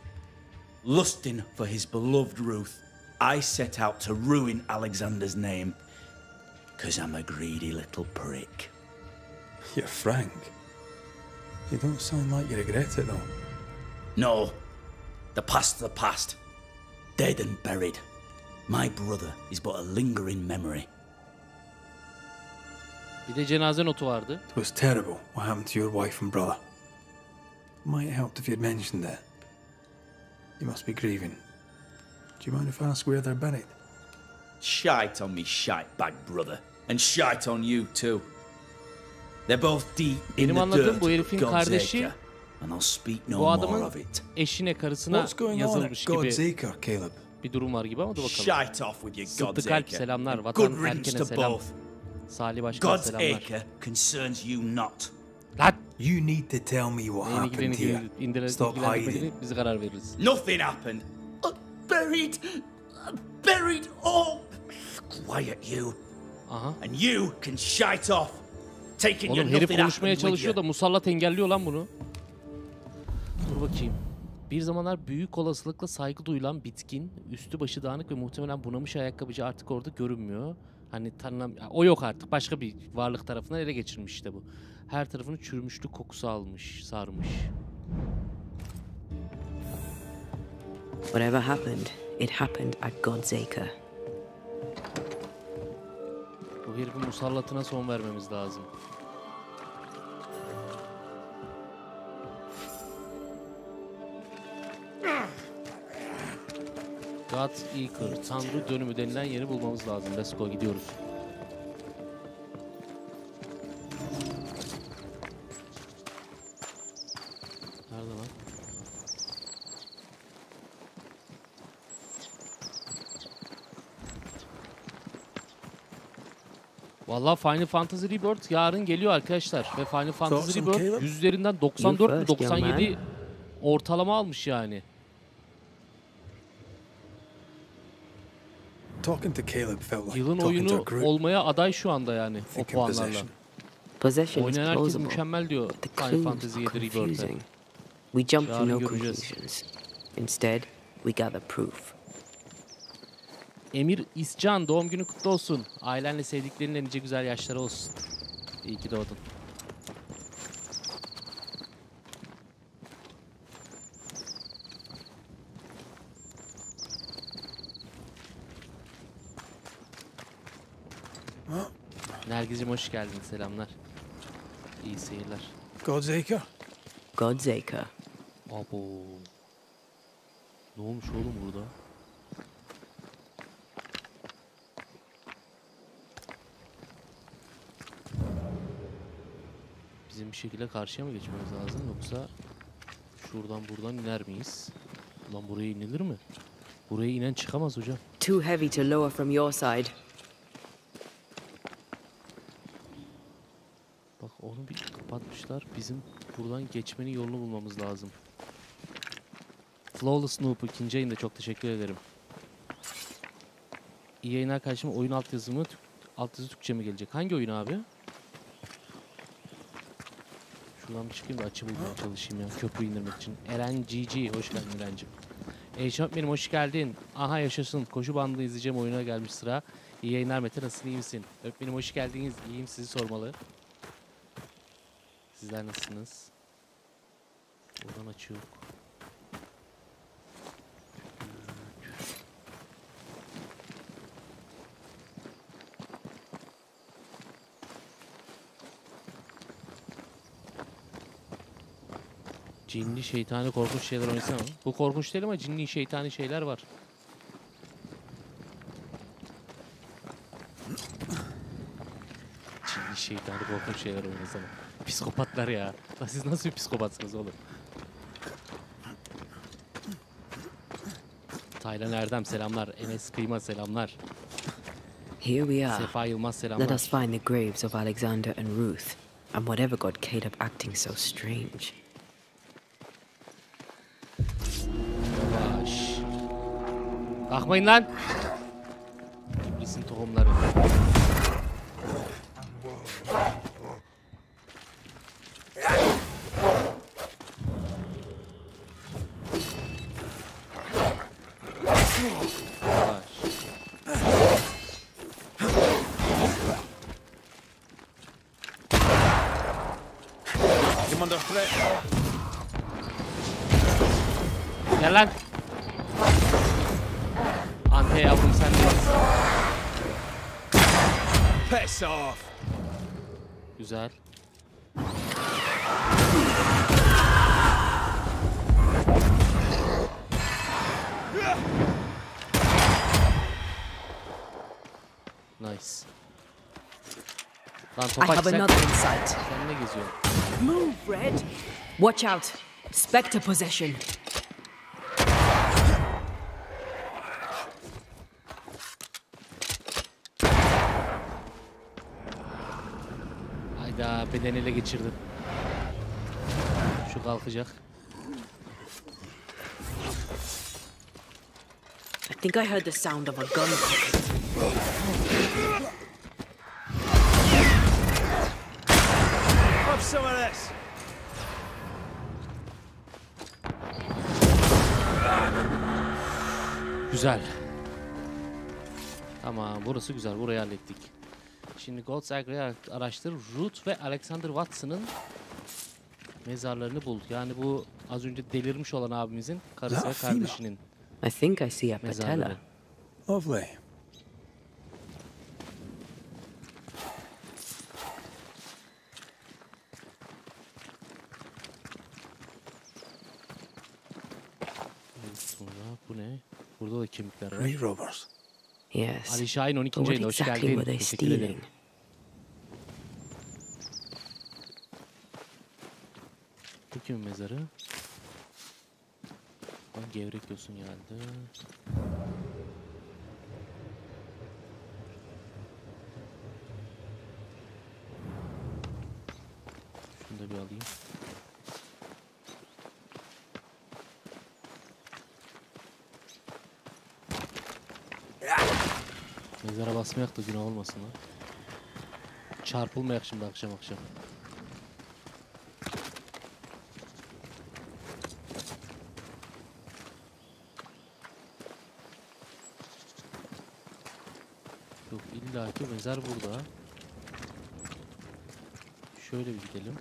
Lusting for his beloved Ruth, I set out to ruin Alexander's name. Because I'm a greedy little prick.
You're frank. You don't sound like you regret it, though.
No, the past's the past. Dead and buried. My brother is but a lingering memory.
Bir de cenaze notu vardı.
It was terrible what happened to your wife and brother. Might have helped if you'd mentioned it. You must be grieving. Do you mind if I ask where they're buried?
Shite on me, shite bag brother. And shite on you too. They're both deep in
Benim
the dirt
bu herifin
God's
kardeşi
acre. And I'll speak no
bu
more
adamın
of it.
eşine, karısına
What's going on
yazılmış
at God's
gibi
Acre, Caleb?
Bir durum var gibi ama dur bakalım.
Shite off with your God's
Sıddık Alp
acre.
selamlar. Vatan
Good riddance
erkene
to
selam.
both.
Salih Başkan
God's
selamlar.
acre concerns you not.
Lan!
You need to tell me what happened here.
indire,
Stop hiding.
biz karar veririz.
Nothing happened. Uh, buried. Uh, buried all. Quiet you.
Aha.
And you can shite off. Taking your
Oğlum herif konuşmaya çalışıyor da musallat engelliyor lan bunu. Dur bakayım. Bir zamanlar büyük olasılıkla saygı duyulan bitkin, üstü başı dağınık ve muhtemelen bunamış ayakkabıcı artık orada görünmüyor. Hani tanınam o yok artık. Başka bir varlık tarafından ele geçirmiş işte bu. Her tarafını çürümüşlük kokusu almış, sarmış.
Whatever happened, it happened at God's Acre.
Bu herifin musallatına son vermemiz lazım. God Eaker, Tanrı dönümü denilen yeri bulmamız lazım. Let's go, gidiyoruz. Nerede lan? Vallahi Final Fantasy Rebirth yarın geliyor arkadaşlar. Ve Final Fantasy Rebirth yüzlerinden 94 mü
first, young
97 ortalama almış yani.
Talking to Caleb felt like
Yılın
talking to a
oyunu
group.
olmaya aday şu anda yani o
Thinking
puanlarla.
possession.
Possession is
Oynayan herkes
plausible,
mükemmel diyor
but the
Final
clues
Fantasy
are
7 Rebirth'e.
confusing. We jump to
Yarın
no
göreceğiz.
conclusions. Instead, we gather proof.
Emir İscan doğum günü kutlu olsun. Ailenle sevdiklerinle nice güzel yaşları olsun. İyi ki doğdun. Nergiz'cim hoş geldin. Selamlar. İyi seyirler.
God's Acre.
Abo. Ne olmuş oğlum burada? Bizim bir şekilde karşıya mı geçmemiz lazım yoksa şuradan buradan iner miyiz? Lan buraya inilir mi? Buraya inen çıkamaz hocam.
Too heavy to lower from your side.
Onu bir kapatmışlar. Bizim buradan geçmenin yolunu bulmamız lazım. Flawless Noob ikinci ayında çok teşekkür ederim. İyi yayınlar kardeşim. Oyun altyazı mı? Türk, altyazı Türkçe mi gelecek? Hangi oyun abi? Şuradan bir çıkayım da açı bulmaya çalışayım ya. Köprü indirmek için. Eren GG. Hoş geldin Eren'cim. Eşot benim hoş geldin. Aha yaşasın. Koşu bandı izleyeceğim oyuna gelmiş sıra. İyi yayınlar Mete nasılsın iyi misin? Öpmenim hoş geldiniz. İyiyim sizi sormalı. Sizler nasılsınız? Oradan açı yok. Cinli şeytani korkunç şeyler oynasana. Bu korkunç değil ama cinli şeytani şeyler var. Cinli şeytani korkunç şeyler oynasana. Psikopatlar ya. Lan siz nasıl bir psikopatsınız oğlum? Taylan Erdem selamlar. Enes Kıyma selamlar.
Here we are.
Sefa Yılmaz
Let
selamlar.
us find the graves of Alexander and Ruth, and whatever got Caleb acting so strange.
Yavaş. Kalkmayın lan. İblisin tohumları. Lan
I
topaç
have another in sight.
sen ne geziyorsun?
Move, Red. Watch out. Spectre possession.
Hayda beden ele geçirdim. Şu kalkacak.
I think I heard the sound of a gun.
some of this.
Güzel. Tamam burası güzel. Burayı hallettik. Şimdi God's Agri'yi araştır. Root ve Alexander Watson'ın mezarlarını bul. Yani bu az önce delirmiş olan abimizin karısı ve kardeşinin
I think I see a patella.
Lovely.
Bu ne? Burada da kemikler var.
Great robbers.
Yes.
Ali Şahin 12.
But what
ayında hoş
exactly
geldin.
were they
Teşekkür ederim. Bu kimin mezarı? Lan gevrek yosun geldi. Şunu da bir alayım. Mezara basmayak da günah olmasın lan. Çarpılmayak şimdi akşam akşam. Yok illaki mezar burada. Şöyle bir gidelim.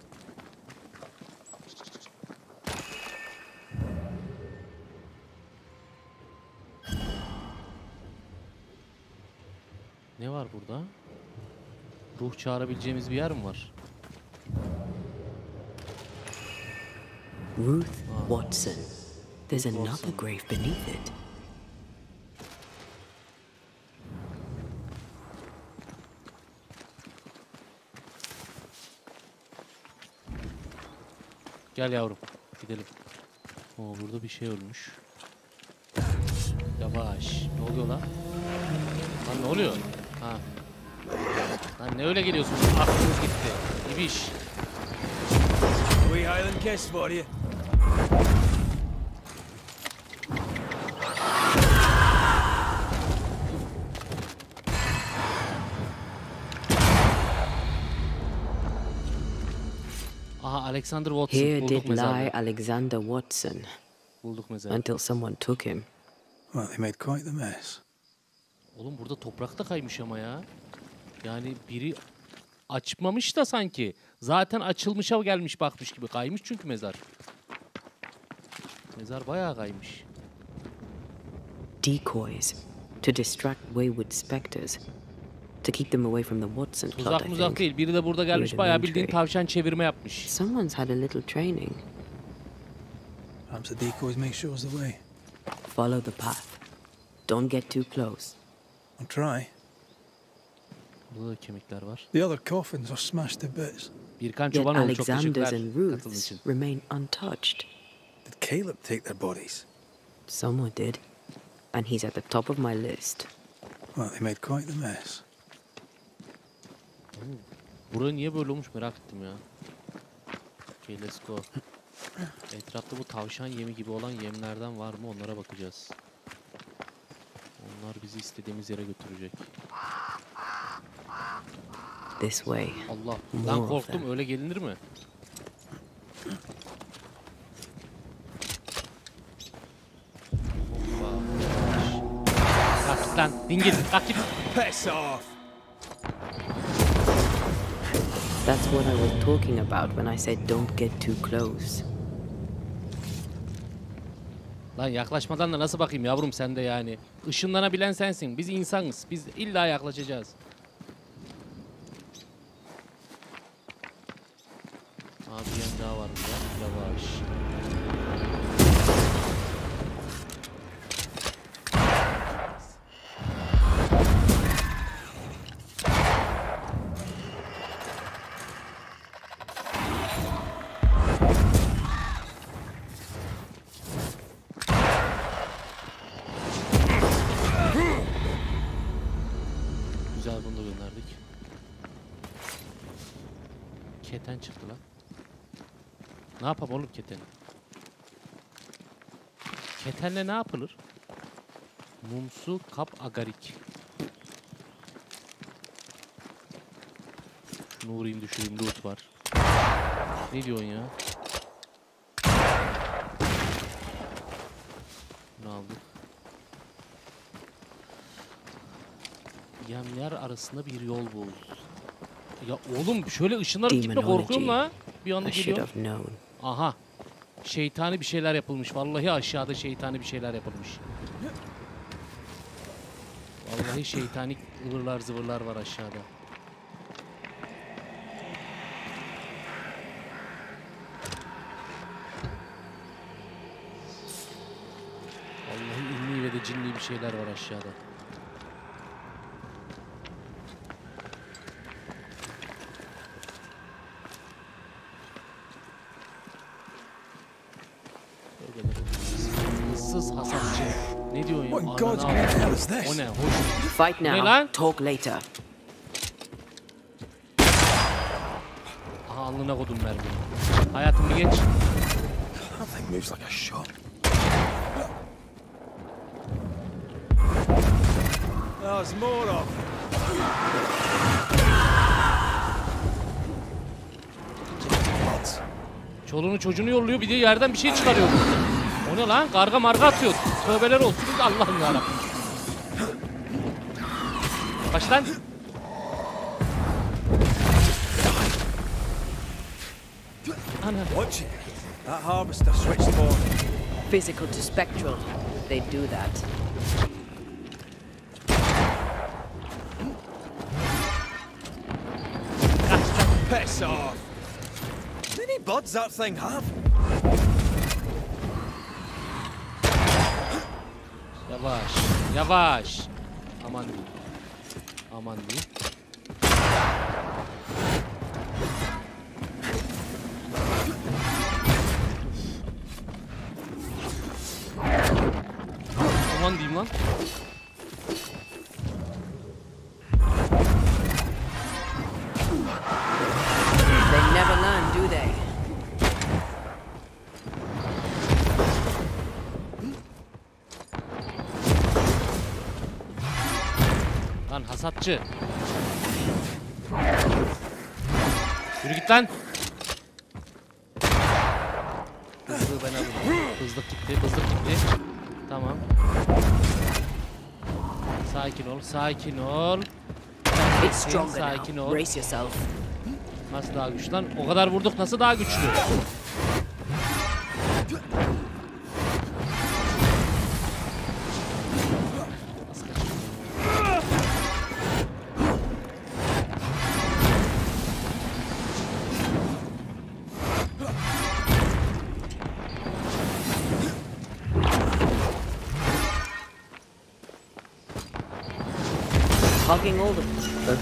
Ne var burada? Ruh çağırabileceğimiz bir yer mi var?
Ruth. Watson. There's another grave beneath it.
Gel yavrum. Gidelim. Oo burada bir şey ölmüş. Yavaş. Ne oluyor lan? Lan ne oluyor? Ha. Lan ne öyle geliyorsunuz? Aklınız gitti. İbiş.
We Highland guest for you.
Aha Alexander Watson.
Here
Bulduk
did lie. Alexander Watson
Bulduk
until someone took him.
Well, they made quite the mess.
Oğlum burada toprakta kaymış ama ya. Yani biri açmamış da sanki. Zaten açılmışa gelmiş bakmış gibi. Kaymış çünkü mezar. Mezar bayağı kaymış.
Decoys to distract wayward specters. To keep them away from the Watson plot,
Tuzak
I
muzak değil. Biri de burada gelmiş bayağı bildiğin tavşan çevirme yapmış.
Someone's had a little training.
Perhaps the decoys show us the way.
Follow the path. Don't get too close.
I'll try.
Burada da kemikler var.
The other coffins are smashed to bits.
Birkan Çobanoğlu çok
Alexander's
teşekkürler
and
katıldığın
Ruth's
için.
remain untouched.
Did Caleb take their bodies?
Someone did. And he's at the top of my list.
Well, they made quite the mess.
Bura niye böyle olmuş merak ettim ya. Okay let's go. Etrafta bu tavşan yemi gibi olan yemlerden var mı onlara bakacağız. Onlar bizi istediğimiz yere götürecek.
This way.
Allah. Lan korktum öyle gelinir mi? Kalk lan. Dingil. Kalk git.
Piss off!
That's what I was talking about when I said don't get too close.
Lan yaklaşmadan da nasıl bakayım yavrum sen de yani. Işınlanabilen sensin. Biz insanız. Biz illa yaklaşacağız. Abi bir yem daha var burada. Yavaş. Yapalım oğlum keteni? Ketenle ne yapılır? Mumsu kap agarik. Vurayım düşüreyim loot var. Ne diyorsun ya? Bunu aldık. Yemler arasında bir yol bul. Ya oğlum şöyle ışınlar tiple korkuyorum la. Bir anda geliyor. Aha. Şeytani bir şeyler yapılmış. Vallahi aşağıda şeytani bir şeyler yapılmış. Vallahi şeytani ıvırlar zıvırlar var aşağıda. Vallahi ünlü ve de cinli bir şeyler var aşağıda. Ne? Hoş.
Fight
Ne
now,
lan?
talk later.
Aha alnına kodum mermiyi. Hayatım bir geç.
That thing moves like a shot.
There's more of.
Çoluğunu çocuğunu yolluyor bir de yerden bir şey çıkarıyor. O ne lan? Karga marga atıyor. Tövbeler olsun Allah'ım yarabbim. Kaç lan? Ana.
Watch it. That harvester switched on.
Physical to spectral. They do that.
Piss off. How many buds that thing have?
Yavaş. Yavaş. Aman diyeyim. Aman diyeyim. Aman Hasatçı. Yürü git lan. Hızlı ben alırım. Hızlık gitti, hızlık gitti. Tamam. Sakin ol, sakin ol. Sakin ol. Nasıl daha güçlü lan? O kadar vurduk nasıl daha güçlü?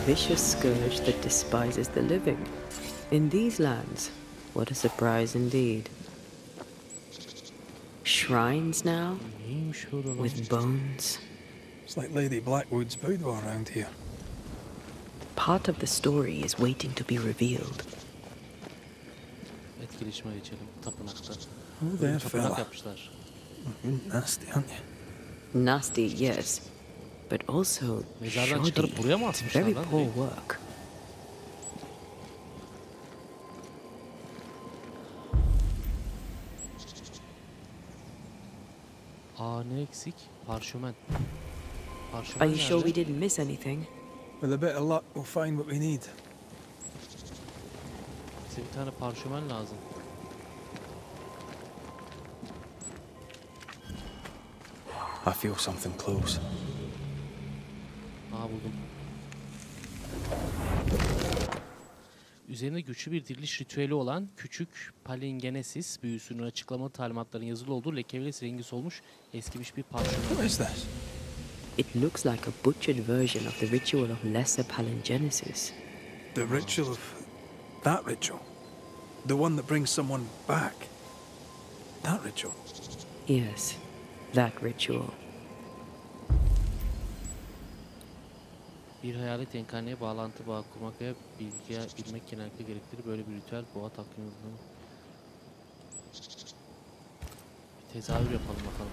Vicious scourge that despises the living. In these lands, what a surprise indeed. Shrines now,
Neymiş o da lan?
with bones.
It's like Lady Blackwood's boudoir around here.
Part of the story is waiting to be revealed.
Etkileşime geçelim tapınakta.
Oh, there,
Tapınak
fella. Mm-hmm. nasty, aren't you?
Nasty, yes, but also shoddy.
çıkarıp buraya mı
It's very poor work.
Aa ne eksik? Parşömen. Parşömen
Are you sure we didn't miss anything?
With a bit of luck, we'll find what we need.
Bize bir tane parşömen lazım.
I feel something close.
Üzerinde güçlü bir diriliş ritüeli olan küçük palingenesis büyüsünün açıklamalı talimatların yazılı olduğu lekeli rengi solmuş eskimiş bir parşömen.
What is this?
It looks like a butchered version of the ritual of Lesser Palingenesis.
The ritual of that ritual. The one that brings someone back. That ritual.
Yes, that ritual.
Bir hayalet enkarneye bağlantı bağı kurmak ve bilgiye bilmek genellikle gerektirir. Böyle bir ritüel boğa takvimini Bir tezahür yapalım bakalım.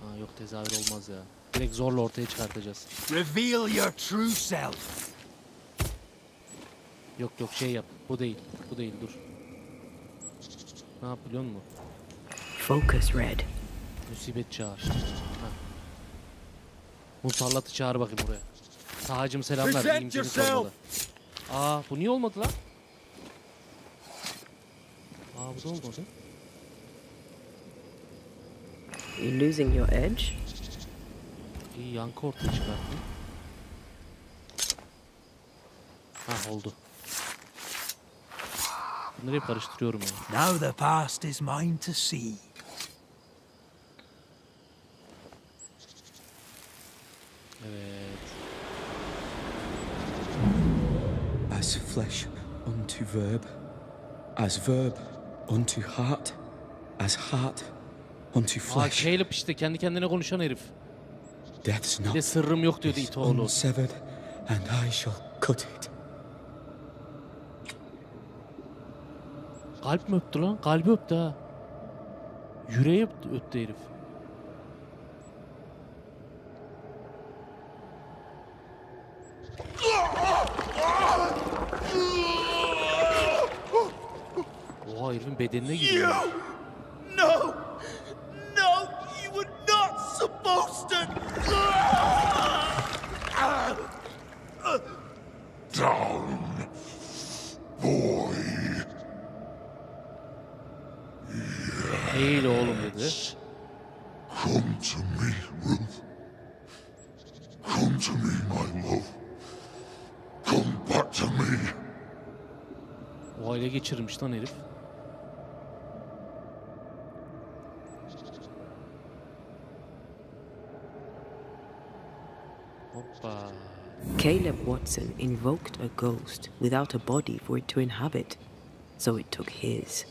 Ha yok tezahür olmaz ya. Direkt zorla ortaya çıkartacağız.
Reveal your true self.
Yok yok şey yap. Bu değil. Bu değil dur. Ne yap biliyor musun?
Focus, Red.
Musibet çağır. Ha. Musallatı çağır bakayım buraya. Sağcım selamlar.
Yourself.
sormalı. Aa bu niye olmadı lan? Aa bu da olmadı.
You losing your edge?
İyi yankı ortaya çıkarttı. Ha oldu. Bunları hep karıştırıyorum ya.
Now the past is mine to see.
Evet.
As flesh unto verb, as verb unto heart, as heart unto
Aa
flesh.
Caleb işte kendi kendine konuşan herif.
Death's
Bir de
not
sırrım yok diyordu it oğlu.
unsevered, and I shall cut it.
Kalp mi öptü lan? Kalbi öptü ha. Yüreği öptü herif. Oha herifin bedenine giriyor.
Caleb Watson invoked a ghost without a body for it to inhabit, so it took his.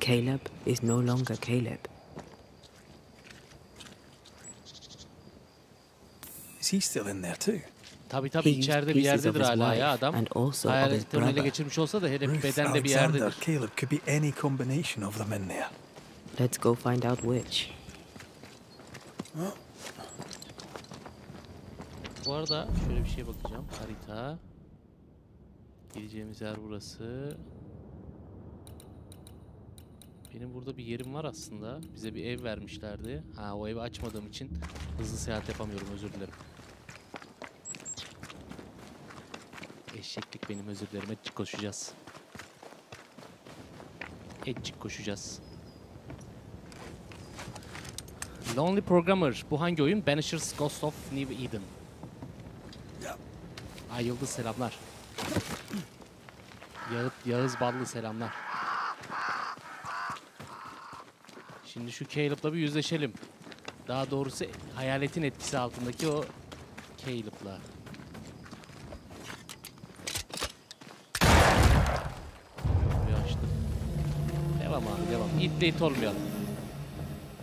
Caleb is no longer Caleb.
Is he still in there too?
Tabi tabi
He
içeride bir
pieces of
yerdedir
his
hala ya
wife
adam.
and also of his
Hayaletlerini ele
brother.
geçirmiş olsa da herif
Ruth,
bedende bir
Alexander,
yerdedir.
Caleb could be any combination of them in there.
Let's go find out which.
Bu arada şöyle bir şeye bakacağım. Harita. Gideceğimiz yer burası. Benim burada bir yerim var aslında. Bize bir ev vermişlerdi. Ha o evi açmadığım için hızlı seyahat yapamıyorum özür dilerim. Eşeklik benim özür dilerim. Etçik koşacağız. Etçik koşacağız. Lonely Programmer. Bu hangi oyun? Banishers Ghost of New Eden. Ay Yıldız selamlar. Yağız, Yağız Ballı selamlar. Şimdi şu Caleb'la bir yüzleşelim. Daha doğrusu hayaletin etkisi altındaki o Caleb'la. Devam abi devam. İtleyit olmayalım.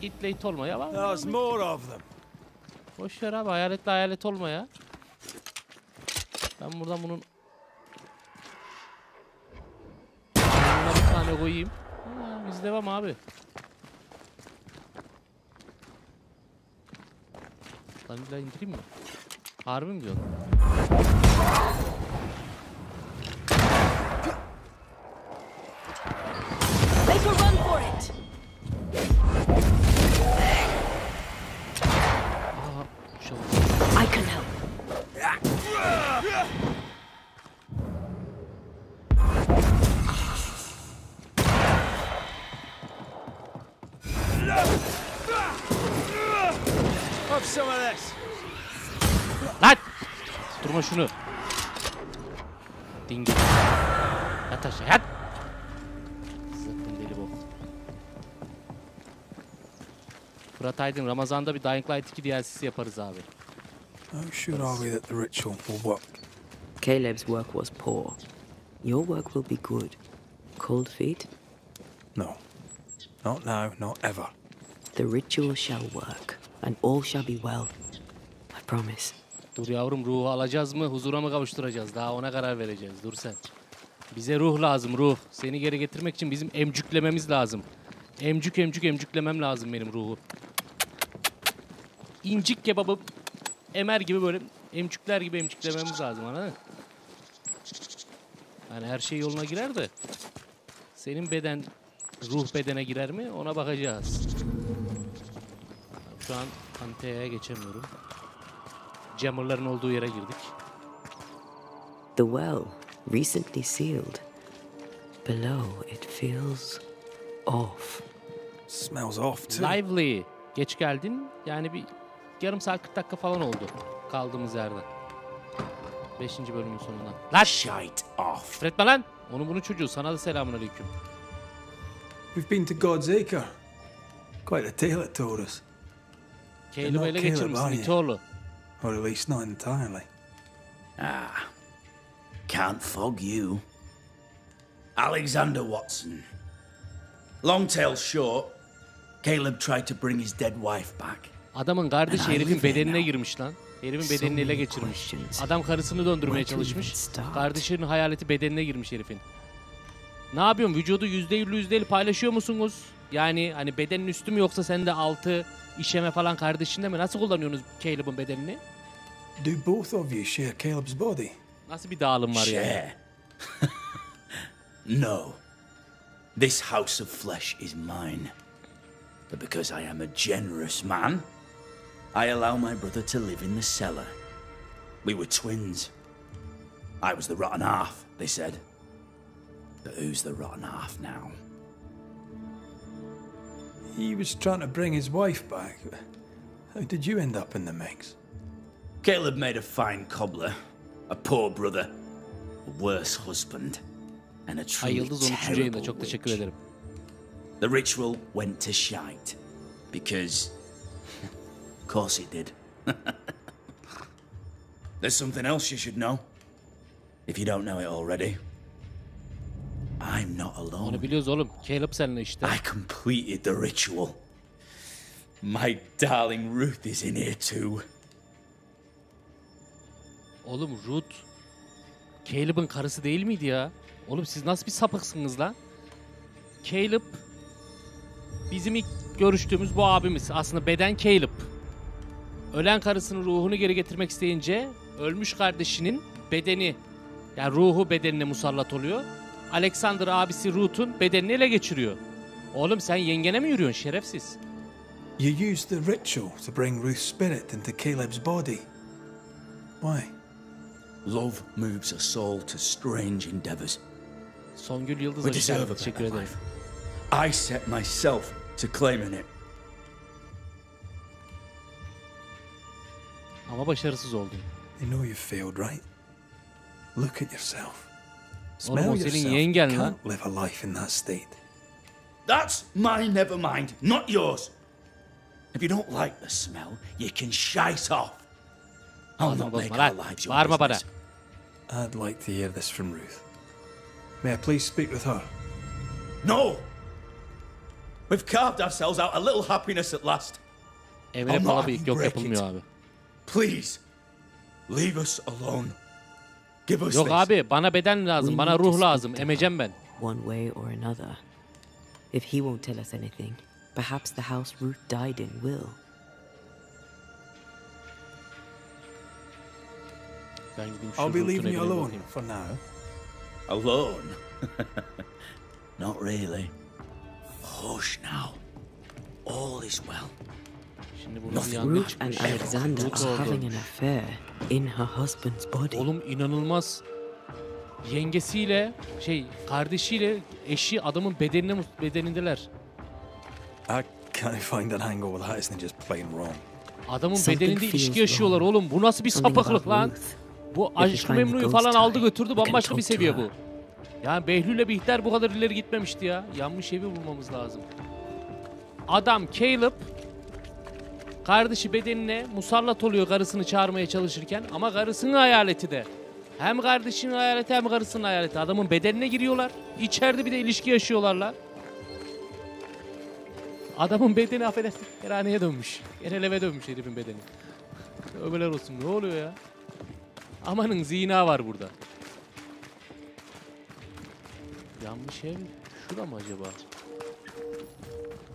İtleyit olma ya.
There's more of them.
Boş ver abi hayaletle hayalet olma ya. Ben buradan bunun Yanına bir tane koyayım. Biz devam abi. Lan illa indireyim mi? Harbi mi diyorsun? Şunu. Dingi. Yat aşağı yat. Zıkkın deli bu. Fırat Aydın Ramazan'da bir Dying Light 2 DLC'si yaparız abi.
How sure are we that the ritual will work?
Caleb's work was poor. Your work will be good. Cold feet,
No. Not now, not ever.
the ritual shall work, and all shall be well. I promise.
Dur yavrum ruhu alacağız mı huzura mı kavuşturacağız? Daha ona karar vereceğiz. Dur sen. Bize ruh lazım ruh. Seni geri getirmek için bizim emcüklememiz lazım. Emcük emcük emcüklemem lazım benim ruhu. İncik kebabı emer gibi böyle emcükler gibi emcüklememiz lazım anladın mı? Yani her şey yoluna girer de senin beden ruh bedene girer mi ona bakacağız. Şu an Antea'ya geçemiyorum. Jammer'ların olduğu yere girdik.
The well, recently sealed. Below, it feels off.
Smells off too.
Lively. Geç geldin. Yani bir yarım saat 40 dakika falan oldu kaldığımız yerden. 5. bölümün sonuna. Lan!
Shite off.
Küfür etme lan. Onun bunun çocuğu. Sana da selamun aleyküm.
We've been to God's Acre. Quite a tale it told us.
Caleb'ı ele
Caleb,
geçirmişsin
are you? Or at least not entirely.
Ah, can't fog you. Alexander Watson. Long tale short, Caleb tried to bring his dead wife back.
Adamın kardeşi herifin bedenine girmiş lan. Herifin bedenini ele geçirmiş. Adam karısını döndürmeye çalışmış. Kardeşinin hayaleti bedenine girmiş herifin. Ne yapıyorsun? Vücudu yüzde elli yüzde elli paylaşıyor musunuz? Yani hani bedenin üstü mü yoksa sen de altı işeme falan kardeşinde mi? Nasıl kullanıyorsunuz Caleb'ın bedenini?
Do both of you share Caleb's body?
Nasıl bir dağılım var yani?
Share. no. This house of flesh is mine. But because I am a generous man, I allow my brother to live in the cellar. We were twins. I was the rotten half, they said. But who's the rotten half now?
He was trying to bring his wife back. How did you end up in the mix?
Caleb made a fine cobbler, a poor brother, a worse husband, and a
Ay
truly
Yıldız 13. yayında
terrible
çok teşekkür
witch.
ederim.
The ritual went to shite because, of course, it did. There's something else you should know. If you don't know it already, I'm not alone.
Onu biliyoruz oğlum. Caleb seninle işte.
I completed the ritual. My darling Ruth is in here too.
Oğlum Ruth Caleb'ın karısı değil miydi ya? Oğlum siz nasıl bir sapıksınız lan? Caleb bizim ilk görüştüğümüz bu abimiz. Aslında beden Caleb. Ölen karısının ruhunu geri getirmek isteyince ölmüş kardeşinin bedeni yani ruhu bedenine musallat oluyor. Alexander abisi Ruth'un bedenini ele geçiriyor. Oğlum sen yengene mi yürüyorsun şerefsiz?
You used the ritual to bring Ruth's spirit into Caleb's body. Why?
Love moves a soul to strange endeavors.
Songül Yıldız hoş Teşekkür ederim.
I set myself to claiming it.
Ama başarısız oldun.
You know you failed, right? Look at yourself.
Oğlum
Smell
o senin
yourself.
yengen
you can't live a life in that state.
That's my never mind, not yours. If you don't like the smell, you can shite off. I'll
Ağzını
not make
bozma
our
lan.
lives your
Bağırma bana.
business.
I'd like to hear this from Ruth. May I please speak with her?
No! We've carved ourselves out a little happiness at last.
Eh, Emre
I'm not
Palabıyık
having
yok
break
yapılmıyor
it.
abi.
Please, leave us alone. Give us
Yok
this.
abi bana beden lazım,
We
bana
need to
ruh
speak
lazım.
to eh,
Emeceğim ben.
One way or another. If he won't tell us anything, perhaps the house Ruth died in will.
Ben gideyim şu
I'll be leaving you alone
bakayım.
for now.
Alone? Not really. Hush now. All is well.
Şimdi
Nothing
Ruth and. Alexander are having an affair in her husband's body.
Oğlum inanılmaz. Yengesiyle şey kardeşiyle eşi adamın bedenine bedenindeler.
I can't find an angle where that isn't just plain wrong.
Adamın
Something
bedeninde ilişki yaşıyorlar
wrong.
oğlum. Bu nasıl bir sapıklık lan?
Ruth.
Bu Aşk-ı Memnu'yu falan aldı götürdü bambaşka bir seviye bu. Yani Behlül'le Bihter bu kadar ileri gitmemişti ya. Yanlış evi bulmamız lazım. Adam Caleb kardeşi bedenine musallat oluyor karısını çağırmaya çalışırken ama karısının hayaleti de. Hem kardeşinin hayaleti hem karısının hayaleti. Adamın bedenine giriyorlar. İçeride bir de ilişki yaşıyorlar lan. Adamın bedeni affedersin kerhaneye dönmüş. Genel eve dönmüş herifin bedeni. Öbeler olsun ne oluyor ya? Amanın zina var burada. Yanlış ev şura mı acaba?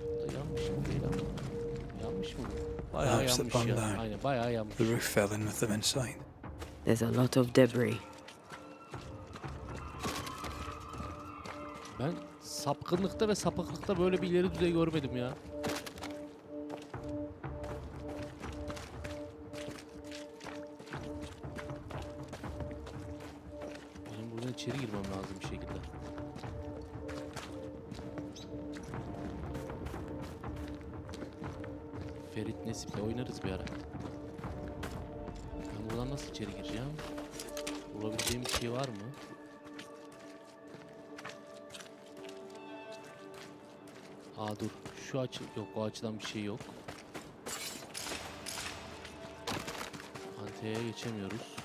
Bu da yanlış mı değil ama. Yanlış mı? Bayağı
burned
ya.
down.
Aynen bayağı yanlış.
The roof fell in with them inside.
There's a lot of debris.
Ben sapkınlıkta ve sapıklıkta böyle bir ileri düzey görmedim ya. İçeri girmem lazım bir şekilde. Ferit Nesip'le oynarız bir ara. Ben buradan nasıl içeri gireceğim? Bulabileceğim bir şey var mı? Aa dur. Şu açı yok. O açıdan bir şey yok. Ante'ye geçemiyoruz.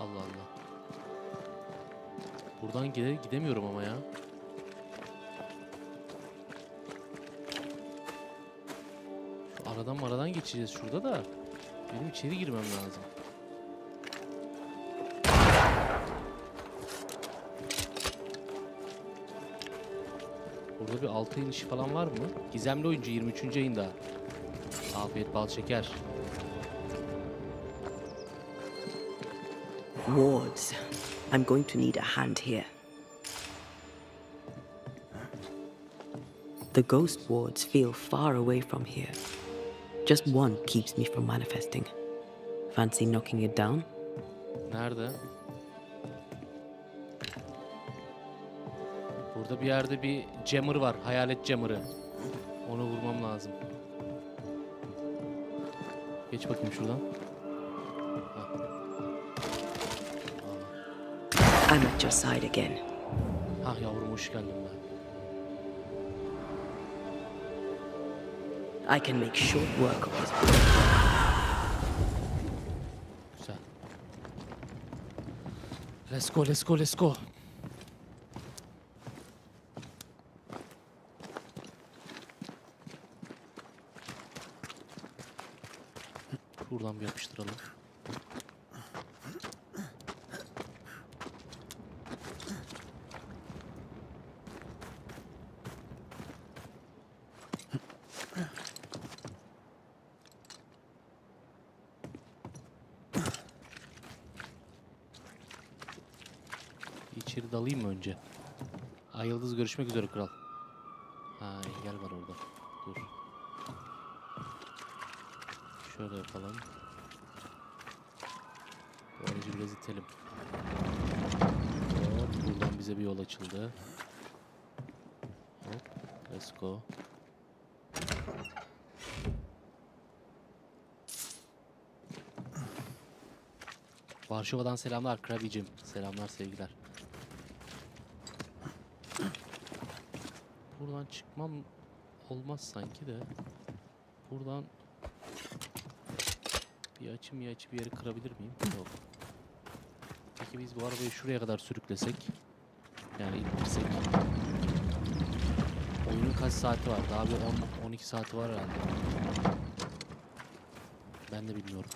Allah Allah. Buradan gide gidemiyorum ama ya. Şu aradan geçeceğiz şurada da. Benim içeri girmem lazım. Burada bir altı inişi falan var mı? Gizemli oyuncu 23. ayında. Afiyet bal şeker.
Wards. I'm going to need a hand here. The ghost wards feel far away from here. Just one keeps me from manifesting. Fancy knocking it down?
Nerede? Burada bir yerde bir jammer var. Hayalet jammer'ı. Onu vurmam lazım. Geç bakayım şuradan.
I'm at your side again.
Hah yavrum hoş geldin be.
I can make short work of this.
Güzel. Let's go, let's go, let's go. Buradan bir yapıştıralım. İçeri dalayım mı önce? Ay Yıldız görüşmek üzere kral. Ha engel var orada. Dur. Şöyle yapalım. Bu aracı biraz itelim. Hop, buradan bize bir yol açıldı. Hop, let's go. Varşova'dan selamlar Krabicim. Selamlar sevgiler. Buradan çıkmam olmaz sanki de. Buradan bir açım bir açı bir yeri kırabilir miyim? Yok. Peki biz bu arabayı şuraya kadar sürüklesek yani ittirsek oyunun kaç saati var? Daha bir 10 12 saati var herhalde. Ben de bilmiyorum.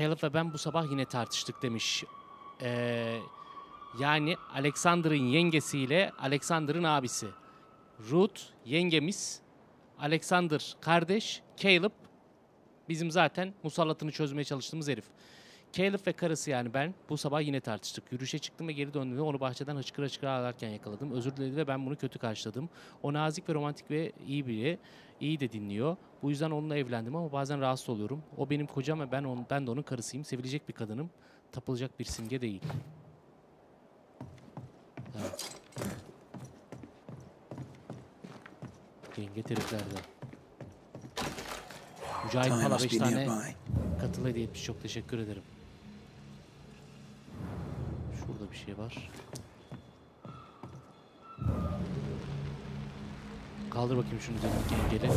Caleb ve ben bu sabah yine tartıştık demiş. Ee, yani Alexander'ın yengesiyle Alexander'ın abisi. Ruth yengemiz, Alexander kardeş, Caleb bizim zaten musallatını çözmeye çalıştığımız herif. Caleb ve karısı yani ben bu sabah yine tartıştık. Yürüyüşe çıktım ve geri döndüğümde onu bahçeden hıçkıra hıçkıra ağlarken yakaladım. Özür diledi ve ben bunu kötü karşıladım. O nazik ve romantik ve iyi biri. iyi de dinliyor. Bu yüzden onunla evlendim ama bazen rahatsız oluyorum. O benim kocam ve ben, onun, ben de onun karısıyım. Sevilecek bir kadınım. Tapılacak bir simge değil. Evet. Yenge triplerde. Mücahit Pala
must
5
be
tane katıl hediye etmiş. Çok teşekkür ederim. Şurada bir şey var. Kaldır bakayım şunu üzerindeki engeli.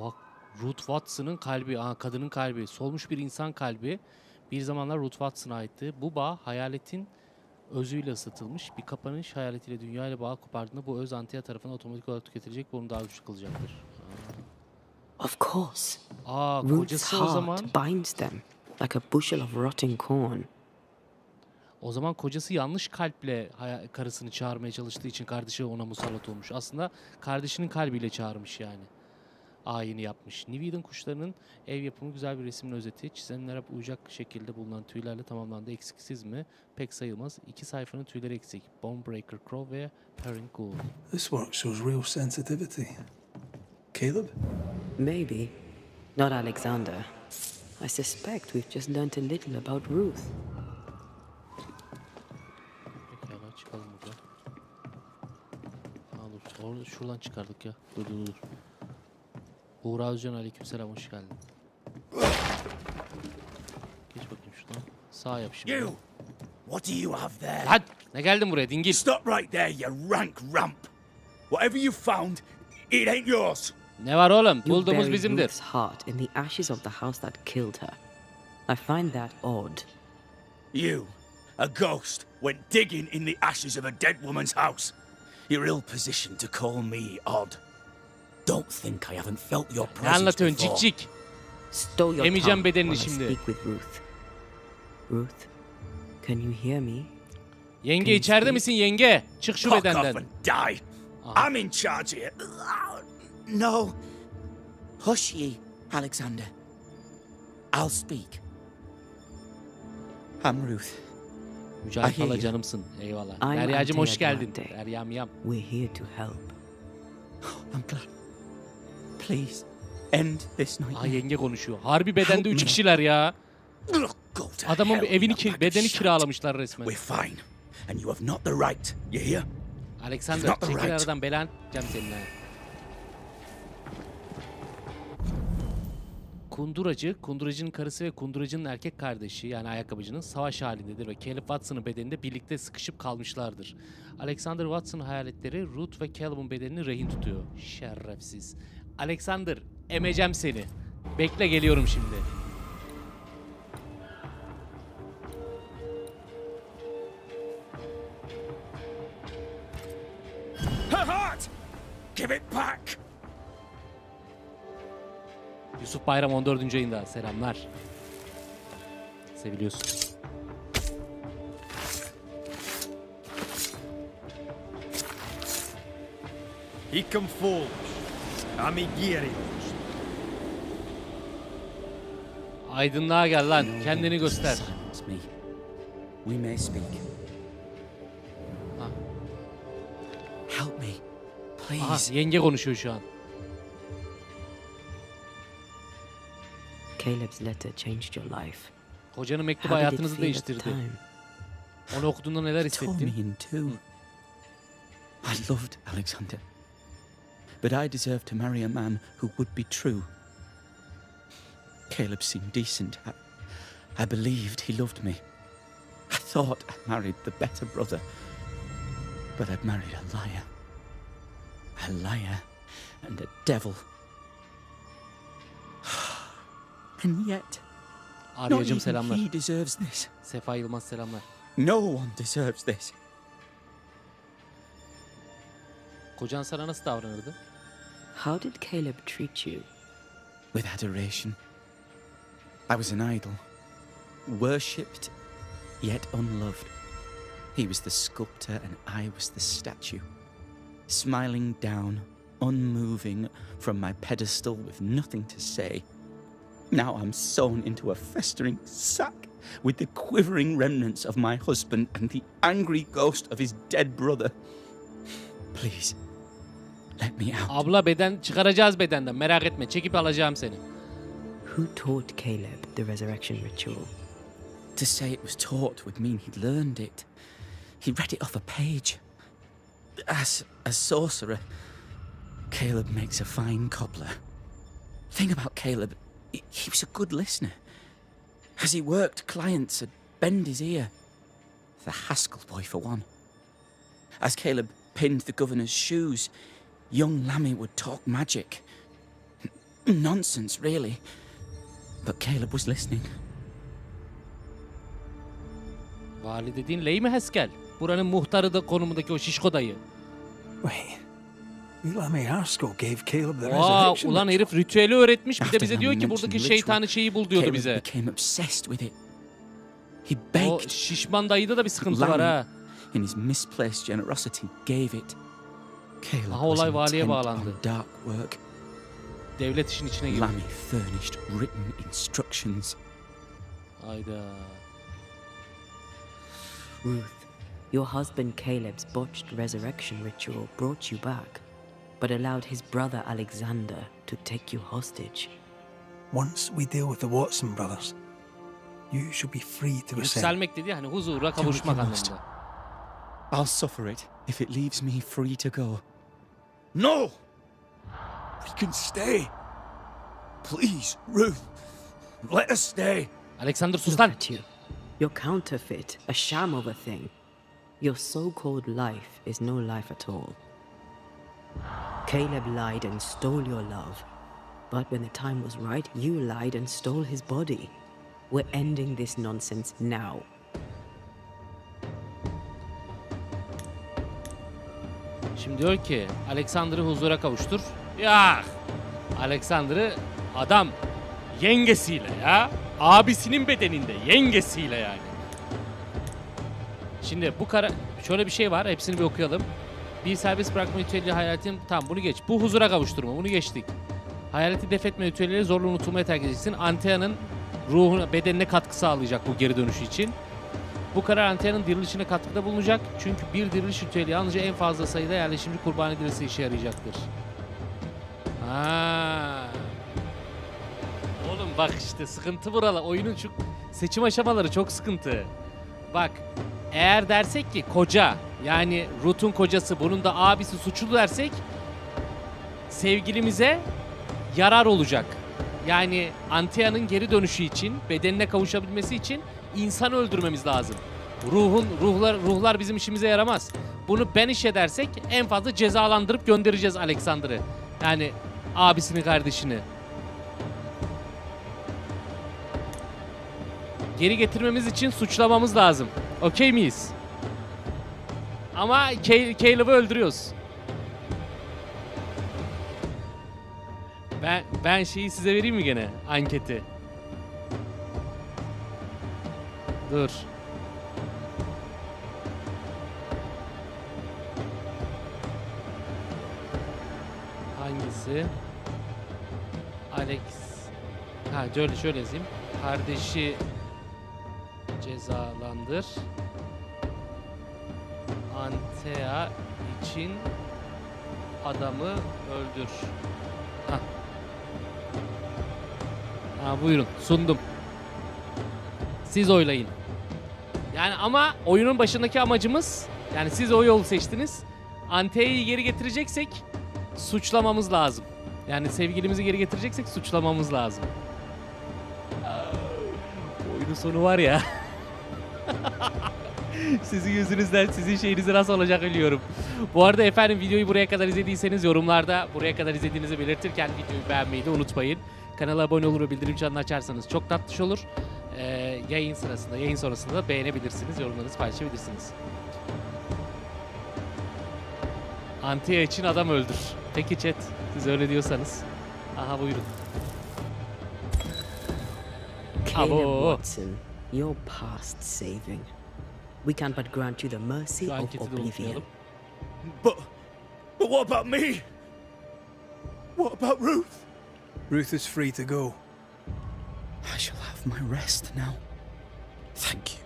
Oha, Ruth Watson'ın kalbi, aha, kadının kalbi, solmuş bir insan kalbi. Bir zamanlar Ruth Watson'a aitti. Bu bağ hayaletin özüyle ısıtılmış. Bir kapanış hayaletiyle dünya ile bağ kopardığında bu öz antiya tarafından otomatik olarak tüketilecek onu daha güçlü kılacaktır.
Of course.
Aa,
Ruth's
kocası o zaman
binds them like a bushel of rotting corn.
O zaman kocası yanlış kalple karısını çağırmaya çalıştığı için kardeşi ona musallat olmuş. Aslında kardeşinin kalbiyle çağırmış yani. ayini yapmış. New Eden kuşlarının ev yapımı güzel bir resmin özeti. Çizenlere hep uyacak şekilde bulunan tüylerle tamamlandı. Eksiksiz mi? Pek sayılmaz. İki sayfanın tüyleri eksik. Bonebreaker Crow ve Herring Gould.
This work shows real sensitivity. Caleb?
Maybe. Not Alexander. I suspect we've just learnt a little about Ruth.
Pekala çıkalım buradan. Aa, dur. Orada, şuradan çıkardık ya. Dur dur dur. Uğur Özcan aleykümselam hoş geldin. Geç bakayım şuradan. Sağ yap şimdi.
You! What do you have there?
Lan! Ne geldin buraya dingil?
Stop right there, you rank rump! Whatever you found, it ain't yours!
Ne var oğlum?
You
Bulduğumuz
buried
bizimdir.
Ruth's heart in the ashes of the house that killed her. I find that odd.
You, a ghost, went digging in the ashes of a dead woman's house. You're ill positioned to call me odd. Don't think I haven't felt your
Ne
presence
anlatıyorsun
before.
cik cik?
Stow your
Yemeyeceğim
tongue
bedenini
I
şimdi.
speak with Ruth. Ruth, can you hear me?
Yenge içeride misin yenge? Çık şu
Fuck off
bedenden.
and die. I'm in charge here.
No. Hush ye, Alexander. I'll speak. I'm Ruth.
Mücahit
I hear
hala
you.
canımsın. Eyvallah.
I'm
Deryacım hoş geldin.
Duarte.
Derya miyam.
We're here to help.
I'm glad. Please, end this
Aa
nightmare.
yenge konuşuyor. Harbi bedende
Help
üç kişiler ya. Adamın evini kir bedeni kiralamışlar resmen.
We're fine, and you have not the right. You hear?
Alexander
not the
çekil
right.
aradan belan cam seninle. Kunduracı, kunduracının karısı ve kunduracının erkek kardeşi yani ayakkabıcının savaş halindedir ve Caleb Watson'ın bedeninde birlikte sıkışıp kalmışlardır. Alexander Watson hayaletleri Ruth ve Caleb'ın bedenini rehin tutuyor. Şerefsiz. Alexander, emeceğim seni. Bekle geliyorum şimdi.
Her heart! Give it back!
Yusuf Bayram 14. ayında selamlar. Seviliyorsun.
Hiccum Fulge, Amigiri.
Aydınlığa gel lan. Kendini göster.
We may speak.
Ha.
Help me,
Aha,
please.
yenge konuşuyor şu an.
Caleb's letter changed your life.
Kocanın mektubu hayatınızı
feel at the
değiştirdi. Onu okuduğunda neler
It tore me
hissettin?
I loved Alexander. But I deserved to marry a man who would be true. Caleb seemed decent. I, I believed he loved me. I thought I married the better brother. But I'd married a liar. A liar and a devil. And yet, not
Aryacım
even
selamlar.
he deserves this.
Sefa Yılmaz selamlar.
No one deserves this.
Kocan sana nasıl davranırdı?
How did Caleb treat you?
with adoration. I was an idol, worshipped yet unloved. He was the sculptor and I was the statue, smiling down, unmoving from my pedestal with nothing to say. Now I'm sewn into a festering sack with the quivering remnants of my husband and the angry ghost of his dead brother. Please, let me out.
Abla beden çıkaracağız bedenden merak etme çekip alacağım seni.
Who taught Caleb the resurrection ritual?
To say it was taught would mean he'd learned it. He read it off a page. As a sorcerer, Caleb makes a fine cobbler. Thing about Caleb, he, he was a good listener. As he worked, clients would bend his ear. The Haskell boy, for one. As Caleb pinned the governor's shoes, young Lammy would talk magic. Nonsense, really. But Caleb was listening.
Vali dediğin Ley mi Heskel? Buranın muhtarı da konumundaki o şişko dayı.
Wait. Lammy Haskell gave Caleb the
Wow,
resurrection
ulan herif ritüeli öğretmiş bir de bize diyor ki buradaki şeytanı şeyi bul diyordu bize. O şişman dayıda da bir sıkıntı var ha.
in his misplaced generosity, gave it. Caleb
Aha, olay
was
valiye
intent
bağlandı.
on dark work.
devlet işin içine giriyor.
Lammy furnished written instructions.
Hayda.
Ruth, your husband Caleb's botched resurrection ritual brought you back, but allowed his brother Alexander to take you hostage.
Once we deal with the Watson brothers, you shall be free to ascend.
Yükselmek dedi hani huzura kavuşmak
you must.
anlamında.
I'll suffer it if it leaves me free to go.
No! We can stay. Please, Ruth. Let us stay.
Alexander sus
Look
lan.
at you. You're counterfeit, a sham of a thing. Your so-called life is no life at all. Caleb lied and stole your love. But when the time was right, you lied and stole his body. We're ending this nonsense now.
Şimdi diyor ki Alexander'ı huzura kavuştur. Ya Alexander'ı adam yengesiyle ya. Abisinin bedeninde yengesiyle yani. Şimdi bu kara şöyle bir şey var. Hepsini bir okuyalım. Bir serbest bırakma ritüeli hayaletin tamam bunu geç. Bu huzura kavuşturma bunu geçtik. Hayaleti defetme ritüelleri zorla unutulmaya terk edeceksin. Antea'nın ruhuna, bedenine katkı sağlayacak bu geri dönüşü için. Bu karar Antea'nın dirilişine katkıda bulunacak. Çünkü bir diriliş ritüeli yalnızca en fazla sayıda yerleşimci kurban edilirse işe yarayacaktır. Ha. Oğlum bak işte sıkıntı buralar. Oyunun şu seçim aşamaları çok sıkıntı. Bak eğer dersek ki koca yani Ruth'un kocası bunun da abisi suçlu dersek sevgilimize yarar olacak. Yani Antea'nın geri dönüşü için, bedenine kavuşabilmesi için insan öldürmemiz lazım. Ruhun ruhlar ruhlar bizim işimize yaramaz. Bunu ben iş edersek en fazla cezalandırıp göndereceğiz Alexander'ı. Yani abisini kardeşini. Geri getirmemiz için suçlamamız lazım. Okey miyiz? Ama Cal- Caleb'ı öldürüyoruz. Ben ben şeyi size vereyim mi gene anketi? Dur. Hangisi? Alex. Ha şöyle şöyle yazayım. Kardeşi cezalandır. Antea için adamı öldür. Ha. Ha buyurun sundum. Siz oylayın. Yani ama oyunun başındaki amacımız yani siz o yolu seçtiniz. Antea'yı geri getireceksek suçlamamız lazım. Yani sevgilimizi geri getireceksek suçlamamız lazım. Oyunun sonu var ya. Sizin yüzünüzden sizin şeyinizi nasıl olacak biliyorum. Bu arada efendim videoyu buraya kadar izlediyseniz yorumlarda buraya kadar izlediğinizi belirtirken videoyu beğenmeyi de unutmayın. Kanala abone olur ve bildirim çanını açarsanız çok tatlış olur. Ee, yayın sırasında, yayın sonrasında da beğenebilirsiniz, yorumlarınızı paylaşabilirsiniz. Antia için adam öldür. Peki chat, siz öyle diyorsanız. Aha buyurun. Abo.
Watson, you're past saving. We can but grant you the mercy of oblivion.
But, but what about me? What about Ruth?
Ruth is free to go.
I shall have my rest now. Thank you.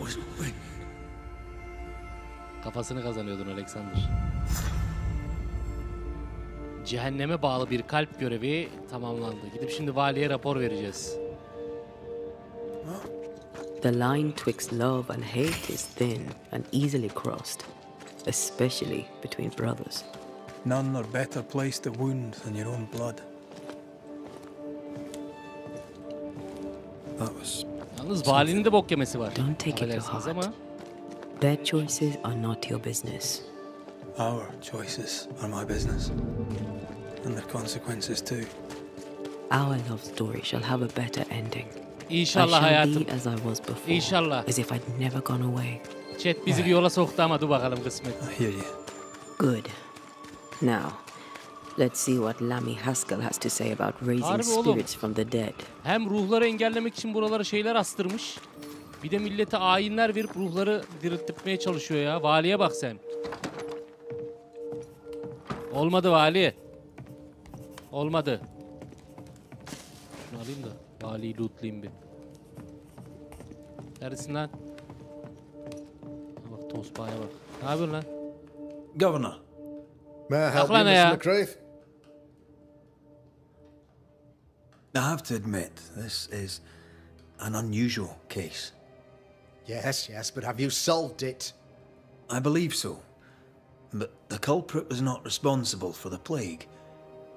Was winning.
Kafasını kazanıyordun Alexander. Cehenneme bağlı bir kalp görevi tamamlandı. Gidip şimdi valiye rapor vereceğiz.
The line twixt love and hate is thin and easily crossed, especially between brothers.
None are better placed to wound than your own blood. That was
Yalnız valinin de bok yemesi var.
Don't take it to
Affedersiniz
heart. Their choices are not your business.
Our choices are my business. And their consequences too.
Our love story shall have a better ending.
İnşallah hayatım.
be as I was before.
İnşallah.
As if I'd never gone away.
Chat bizi bir yola soktu ama dur bakalım kısmet.
I hear you.
Good. Now, let's see what Lammy Haskell has to say about raising
Harbi oğlum.
spirits from the dead.
Hem ruhları engellemek için buralara şeyler astırmış. Bir de millete ayinler verip ruhları diriltmeye çalışıyor ya. Valiye bak sen. Olmadı vali. Olmadı. Şunu alayım da valiyi lootlayayım bir. Neredesin lan? Ha Bak Tospa'ya bak. Ne yapıyorsun lan?
Governor.
May I help
Bak
you, Mr.
ya.
McCraith?
I have to admit, this is an unusual case.
Yes, yes, but have you solved it?
I believe so. But the culprit was not responsible for the plague.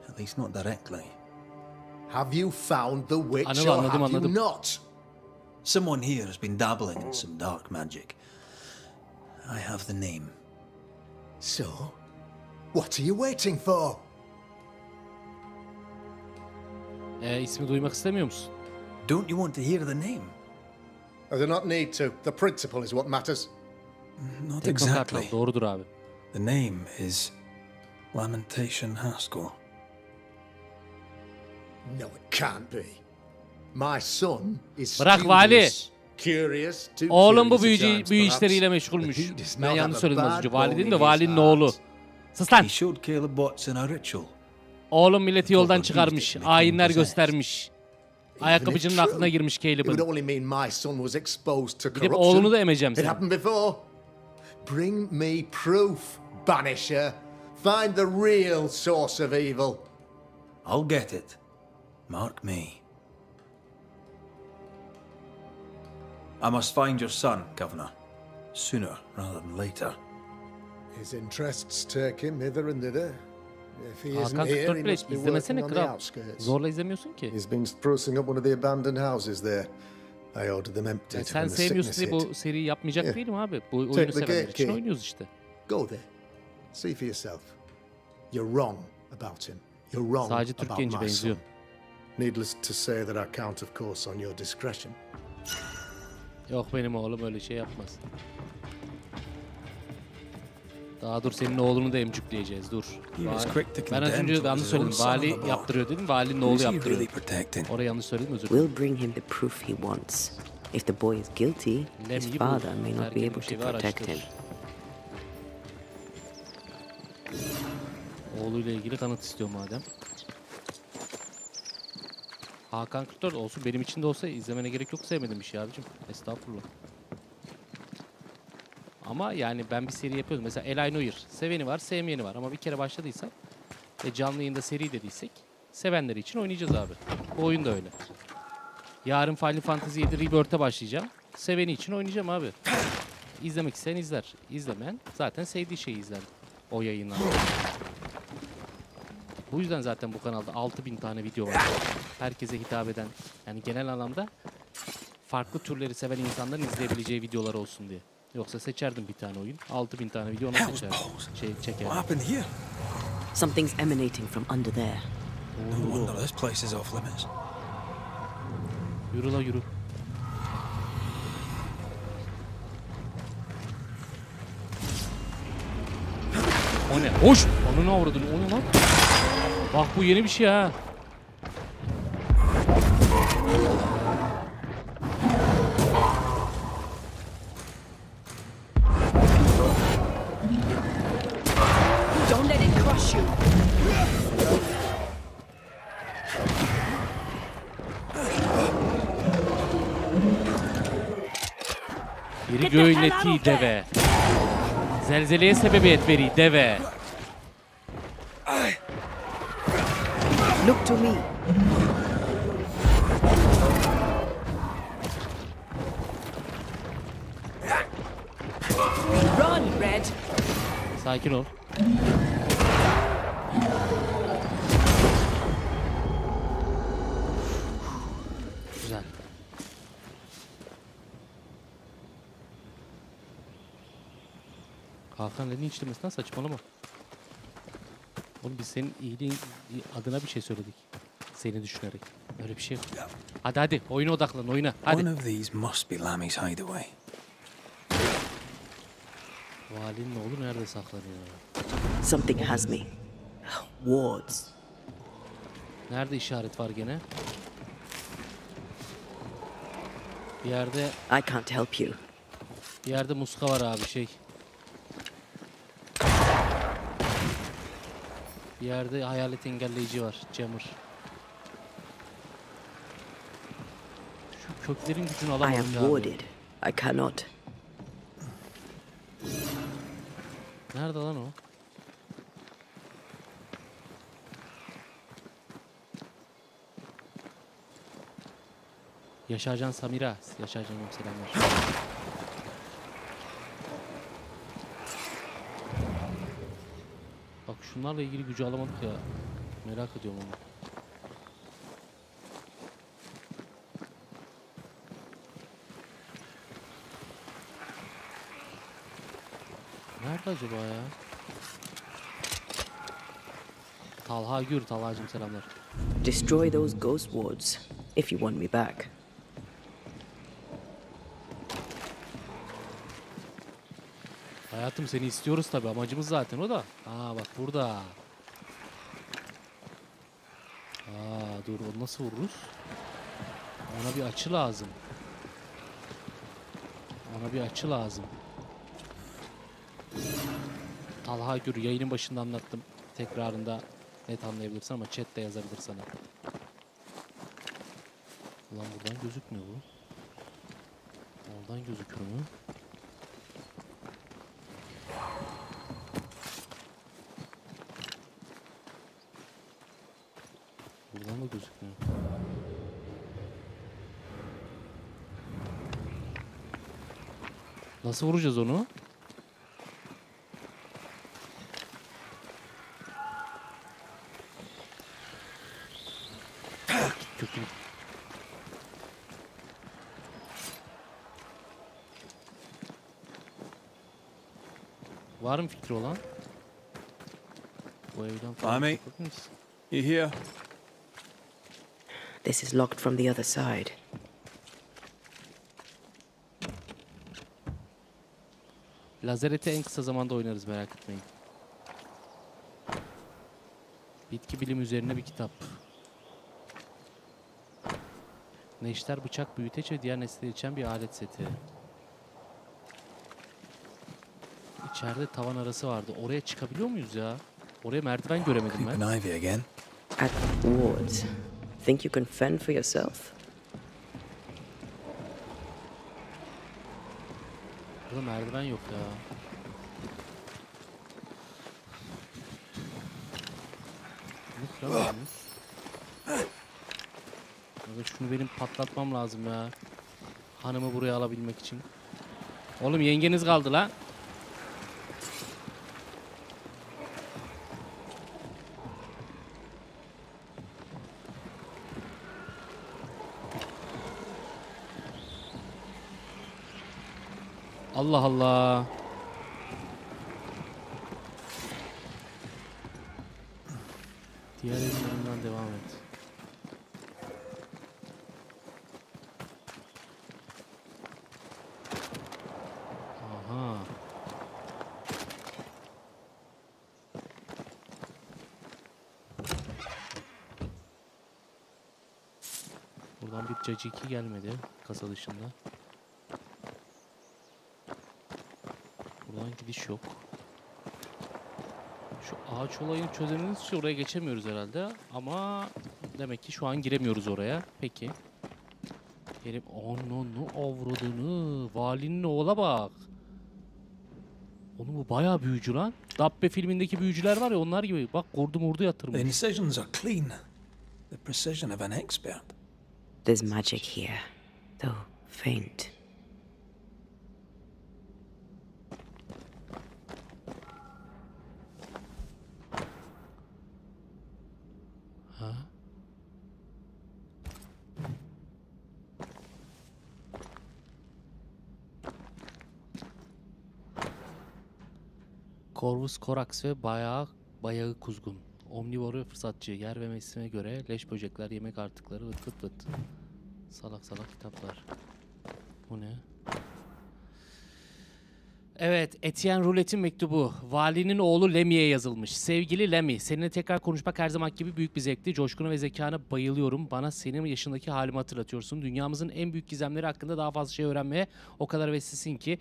At least not directly.
Have you found the witch
Anladım,
or
anladım,
have you not?
Someone here has been dabbling in some dark magic. I have the name.
So, what are you waiting for?
Ee, ismi duymak istemiyor musun?
Don't you want to hear the name?
I do not need to. The principle is what matters.
Mm, not
Teknokratlar,
exactly.
Doğrudur abi.
The name is Lamentation Haskell.
No, it can't be. My son is
Bırak vali.
curious, too
Oğlum bu büyücü, büyü işleriyle meşgulmüş. Ben yanlış söyledim az önce. Vali değil
in
de valinin oğlu. Sus lan. Oğlum milleti yoldan çıkarmış. Ayinler göstermiş. Ayakkabıcının aklına girmiş Caleb'ın.
corruption.
oğlunu da emeceğim
before. Bring me proof, Banisher. Find the real source of evil.
I'll get it. Mark me. I must find your son, Governor. Sooner rather than later.
His interests take him hither and thither. If he isn't
Hakan
here, he
44
must be
izlemesene
working on the
kral.
outskirts.
Zorla izlemiyorsun ki.
He's been sprucing up one of the abandoned houses there. I ordered them
Ya
emptied
sen
when the
sevmiyorsun
sickness
diye
hit.
bu seriyi yapmayacak
Yeah.
değilim abi. Bu
Take
oyunu
the
sevenler
gate
için
key.
oynuyoruz işte.
Go there. See for yourself. You're wrong about him. You're wrong
Sadece Türk
about
genci
my
benziyor.
Needless to say that I count, of course, on your discretion.
Yok benim oğlum öyle şey yapmaz. Daha dur senin oğlunu da emcükleyeceğiz dur.
He was
Va-
quick to
ben az
condemn
önce yanlış söyledim. Vali yaptırıyor dedim. Valinin oğlu yaptırıyor.
really protecting?
Oraya yanlış söyledim özür dilerim.
We'll bring him the proof he wants. If the boy is guilty, his father may not be able to protect
araştır.
him.
Oğluyla ilgili kanıt istiyor madem. Hakan 44 olsun benim için de olsa izlemene gerek yok sevmedim bir şey abicim. Estağfurullah. Ama yani ben bir seri yapıyoruz. Mesela Eli Noir. Seveni var, sevmeyeni var. Ama bir kere başladıysak ve canlı yayında seri dediysek sevenleri için oynayacağız abi. Bu oyun da öyle. Yarın Final Fantasy 7 Rebirth'e başlayacağım. Seveni için oynayacağım abi. İzlemek isteyen izler. İzlemeyen zaten sevdiği şeyi izler. O yayınlar. Bu yüzden zaten bu kanalda 6000 tane video var. Herkese hitap eden. Yani genel anlamda farklı türleri seven insanların izleyebileceği videolar olsun diye. Yoksa seçerdim bir tane oyun. 6000 tane video ona seçerdim. Şey çekerdim.
Something's emanating from under there.
No wonder this place is off limits.
Yürü la yürü. O ne? Hoş! Onu ne avradın? O ne lan? Bak bu yeni bir şey ha.
You.
Biri göğleti deve. Zelzeleye sebebiyet veri deve.
Look to me.
Run, Red.
Sakin ol. Güzel. Hakan elini içlemesinden saçmalama. Oğlum biz senin iyiliğin adına bir şey söyledik. Seni düşünerek. Öyle bir şey yok. Hadi hadi oyuna odaklan oyuna. Hadi.
One of these must be Lammy's hideaway.
Valinin oğlu nerede saklanıyor?
Something has me. Wards.
Nerede işaret var gene? Bir yerde
I can't help you.
bir yerde muska var abi şey. Bir yerde hayalet engelleyici var. Jammer. Şu köklerin gücünü
I
alamadım
am
ya.
warded. I cannot.
Nerede lan o? Yaşarcan Samira. Yaşarcan'ım selamlar. Şunlarla ilgili gücü alamadık ya. Merak ediyorum onu. Nerede acaba ya? Talha Gür, Talha'cım selamlar.
Destroy those ghost wards if you want me back.
Hayatım seni istiyoruz tabi amacımız zaten o da. Aa bak burada. Aa dur onu nasıl vururuz? Ona bir açı lazım. Ona bir açı lazım. Talha Gür yayının başında anlattım. Tekrarında net anlayabilirsin ama chat de yazabilir sana. Ulan buradan gözükmüyor bu. Oradan gözükür mü? Buradan da gözükmüyor. Nasıl vuracağız onu? Kökünü. Var mı fikri olan? Bu evden falan mısın?
you here?
This is locked from the other side.
Lazereti en kısa zamanda oynarız merak etmeyin. Bitki bilim üzerine bir kitap. Neşter bıçak büyüteç ve diğer nesneler için bir alet seti. İçeride tavan arası vardı. Oraya çıkabiliyor muyuz ya? Oraya merdiven göremedim ben.
An ivy again.
At wards. Think you can fend for yourself?
Burada merdiven yok ya. Kıramıyor muyuz? Evet şunu benim patlatmam lazım ya. Hanımı buraya alabilmek için. Oğlum yengeniz kaldı lan. Allah Allah. Diğer evin yanından devam et. Aha. Buradan bir cacı 2 gelmedi kasa dışında. Gidiş yok. Şu ağaç olayını çözemediğimiz için oraya geçemiyoruz herhalde. Ama demek ki şu an giremiyoruz oraya. Peki. Gelip onunu avradını. Valinin oğla bak. Oğlum bu bayağı büyücü lan. Dabbe filmindeki büyücüler var ya onlar gibi. Bak kurdu murdu
The
yatırmış.
incisions are clean. The precision of an expert.
There's magic here, though faint.
Corvus Corax ve bayağı bayağı kuzgun. Omnivor ve fırsatçı. Yer ve mevsime göre leş böcekler, yemek artıkları vıt vıt vıt. Salak salak kitaplar. Bu ne? Evet, Etienne Roulette'in mektubu. Valinin oğlu Lemmy'e yazılmış. Sevgili Lemmy, seninle tekrar konuşmak her zaman gibi büyük bir zevkti. Coşkuna ve zekana bayılıyorum. Bana senin yaşındaki halimi hatırlatıyorsun. Dünyamızın en büyük gizemleri hakkında daha fazla şey öğrenmeye o kadar heveslisin ki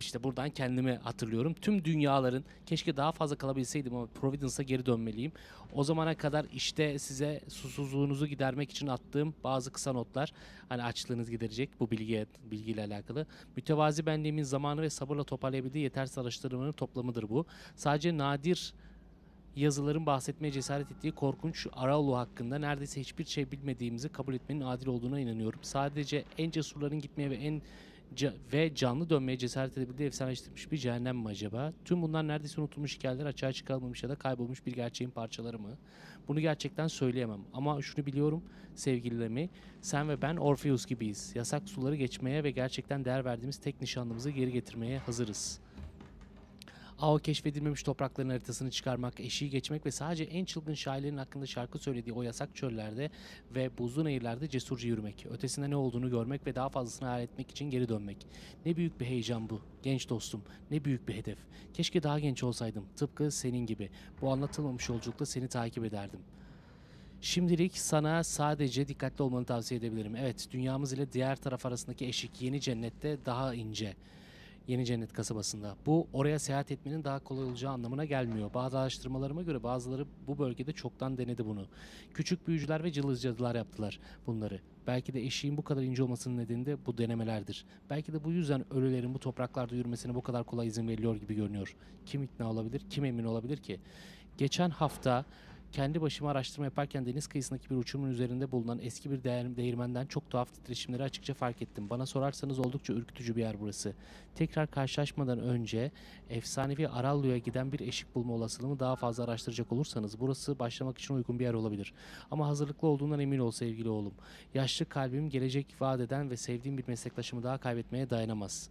işte buradan kendimi hatırlıyorum. Tüm dünyaların keşke daha fazla kalabilseydim ama Providence'a geri dönmeliyim. O zamana kadar işte size susuzluğunuzu gidermek için attığım bazı kısa notlar. Hani açlığınız giderecek bu bilgiye, bilgiyle alakalı. Mütevazi benliğimin zamanı ve sabırla toparlayabildiği yetersiz araştırmaların toplamıdır bu. Sadece nadir yazıların bahsetmeye cesaret ettiği korkunç Araulu hakkında neredeyse hiçbir şey bilmediğimizi kabul etmenin adil olduğuna inanıyorum. Sadece en cesurların gitmeye ve en ve canlı dönmeye cesaret edebildiği efsaneleştirilmiş bir cehennem mi acaba? Tüm bunlar neredeyse unutulmuş hikayeler, açığa çıkarılmamış ya da kaybolmuş bir gerçeğin parçaları mı? Bunu gerçekten söyleyemem. Ama şunu biliyorum sevgililerimi, sen ve ben Orpheus gibiyiz. Yasak suları geçmeye ve gerçekten değer verdiğimiz tek nişanlımızı geri getirmeye hazırız. Ao keşfedilmemiş toprakların haritasını çıkarmak, eşiği geçmek ve sadece en çılgın şairlerin hakkında şarkı söylediği o yasak çöllerde ve buzlu nehirlerde cesurca yürümek. Ötesinde ne olduğunu görmek ve daha fazlasını hayal etmek için geri dönmek. Ne büyük bir heyecan bu. Genç dostum. Ne büyük bir hedef. Keşke daha genç olsaydım. Tıpkı senin gibi. Bu anlatılmamış yolculukta seni takip ederdim. Şimdilik sana sadece dikkatli olmanı tavsiye edebilirim. Evet, dünyamız ile diğer taraf arasındaki eşik yeni cennette daha ince. Yeni Cennet kasabasında. Bu oraya seyahat etmenin daha kolay olacağı anlamına gelmiyor. Bazı araştırmalarıma göre bazıları bu bölgede çoktan denedi bunu. Küçük büyücüler ve cılız cadılar yaptılar bunları. Belki de eşiğin bu kadar ince olmasının nedeni de bu denemelerdir. Belki de bu yüzden ölülerin bu topraklarda yürümesine bu kadar kolay izin veriliyor gibi görünüyor. Kim ikna olabilir, kim emin olabilir ki? Geçen hafta kendi başıma araştırma yaparken deniz kıyısındaki bir uçurumun üzerinde bulunan eski bir değirmenden çok tuhaf titreşimleri açıkça fark ettim. Bana sorarsanız oldukça ürkütücü bir yer burası. Tekrar karşılaşmadan önce efsanevi Arallu'ya giden bir eşik bulma olasılığımı daha fazla araştıracak olursanız burası başlamak için uygun bir yer olabilir. Ama hazırlıklı olduğundan emin ol sevgili oğlum. Yaşlı kalbim gelecek vaat eden ve sevdiğim bir meslektaşımı daha kaybetmeye dayanamaz.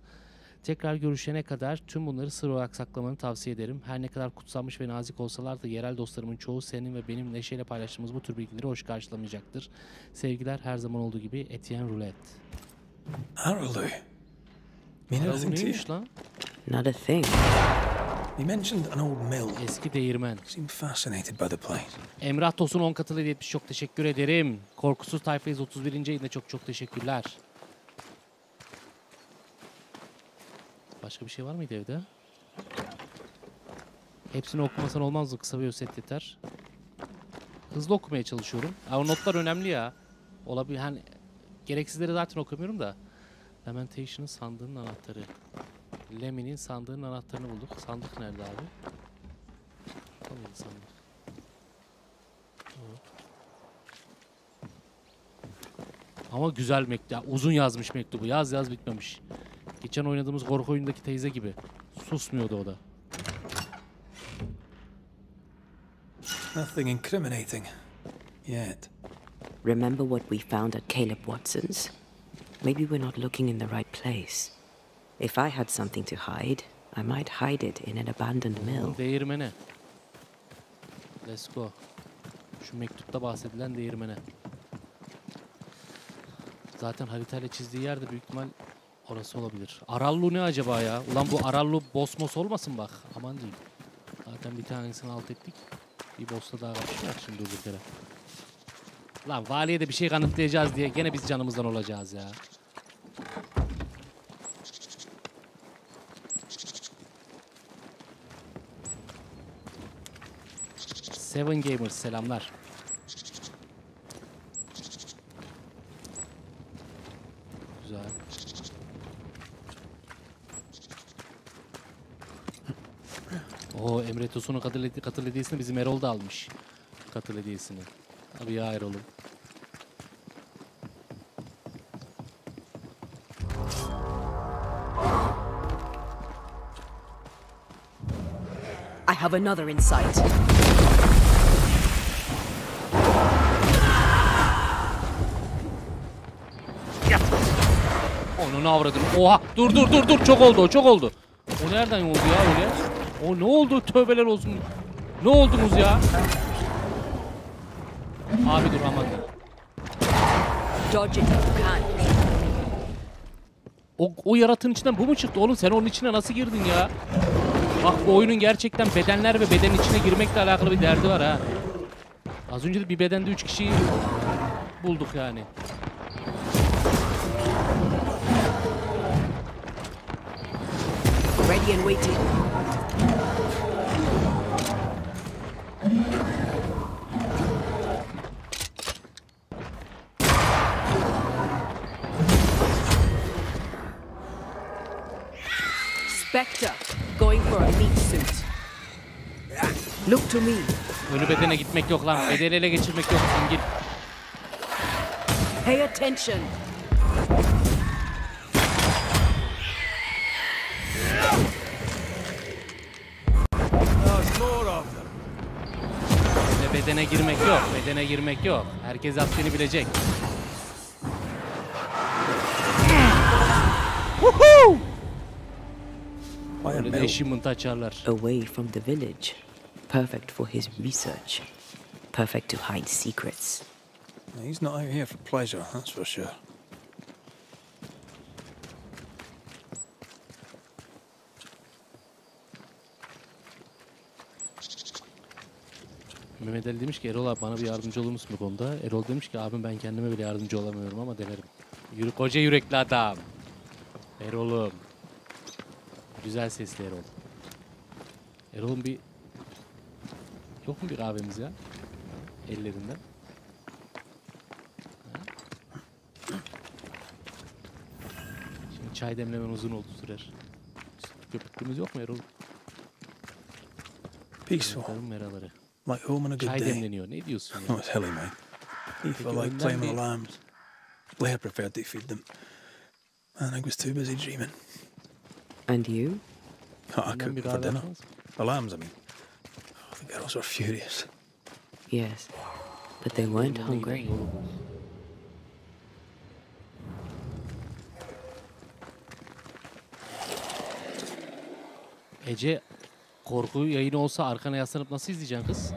Tekrar görüşene kadar tüm bunları sır olarak saklamanı tavsiye ederim. Her ne kadar kutsanmış ve nazik olsalar da yerel dostlarımın çoğu senin ve benim neşeyle paylaştığımız bu tür bilgileri hoş karşılamayacaktır. Sevgiler her zaman olduğu gibi Etienne Roulette.
Mean anything to you?
neymiş lan?
Not a thing.
You mentioned an old mill.
Eski değirmen.
Seemed fascinated by the place.
Emrah Tosun 10 katılı hediye etmiş. Çok teşekkür ederim. Korkusuz Tayfayız 31. ayında çok çok teşekkürler. Başka bir şey var mıydı evde? Hepsini okumasan olmaz mı? Kısa bir özet yeter. Hızlı okumaya çalışıyorum. O notlar önemli ya. Olabilir. Hani gereksizleri zaten okumuyorum da. Lamentation'ın sandığının anahtarı. Lemmy'nin sandığının anahtarını bulduk. Sandık nerede abi? Tamam sandık. Ama güzel mektup. Uzun yazmış mektubu. Yaz yaz bitmemiş. Geçen oynadığımız korku oyundaki teyze gibi. Susmuyordu o da.
Nothing incriminating. Yet.
Remember what we found at Caleb Watson's? Maybe we're not looking in the right place. If I had something to hide, I might hide it in an abandoned mill.
Değirmene. Let's go. Şu mektupta bahsedilen değirmene. Zaten haritayla çizdiği yer de büyük ihtimal orası olabilir. Arallu ne acaba ya? Ulan bu Arallu Bosmos olmasın bak. Aman diyeyim. Zaten bir tanesini alt ettik. Bir boss'la daha kapışmak şimdi öbür kere. Lan valiye de bir şey kanıtlayacağız diye gene biz canımızdan olacağız ya. Seven Gamers selamlar. Güzel. Oo Emre Tosun'un katıl, hedi- katıl hediyesini bizim Erol da almış. Katıl hediyesini. Abi ya Erol'um.
I have another insight.
Onu ne avradın? Oha dur dur dur dur çok oldu o çok oldu. O nereden oldu ya öyle? O ne oldu? Tövbeler olsun. Ne oldunuz ya? Abi dur aman. O, o yaratığın içinden bu mu çıktı oğlum? Sen onun içine nasıl girdin ya? Bak bu oyunun gerçekten bedenler ve bedenin içine girmekle alakalı bir derdi var ha. Az önce de bir bedende 3 kişiyi bulduk yani.
Ready and waiting.
Ölü bedene gitmek yok lan. Bedeni ele geçirmek yok. Git.
Pay attention.
Ve bedene girmek yok. Bedene girmek yok. Herkes haddini bilecek. Böyle de achievement açarlar.
Away from the village. Perfect for his research. Perfect to hide secrets.
He's not out here for pleasure, that's for sure.
Mehmet Ali demiş ki Erol abi bana bir yardımcı olur musun bu konuda? Erol demiş ki abim ben kendime bile yardımcı olamıyorum ama denerim. Yürü koca yürekli adam. Erol'um. Güzel sesli Erol. Erol'un bir... Mu bir kahvemiz ya? Ellerinden. Şimdi çay demlemen uzun oldu sürer. Köpüklüğümüz yok mu Erol?
Peaceful.
Meraları.
Like home on a good
Çay
day.
demleniyor. Ne diyorsun ya?
Oh, it's hilly, mate. He felt like the
bir-
lambs. Blair preferred to feed them. And I was too busy dreaming.
And you?
Oh, I cooked for dinner. The lambs, I mean. Girls were furious.
Yes. But they weren't hungry.
Ece korku yayını olsa arkana yaslanıp nasıl izleyeceksin kız?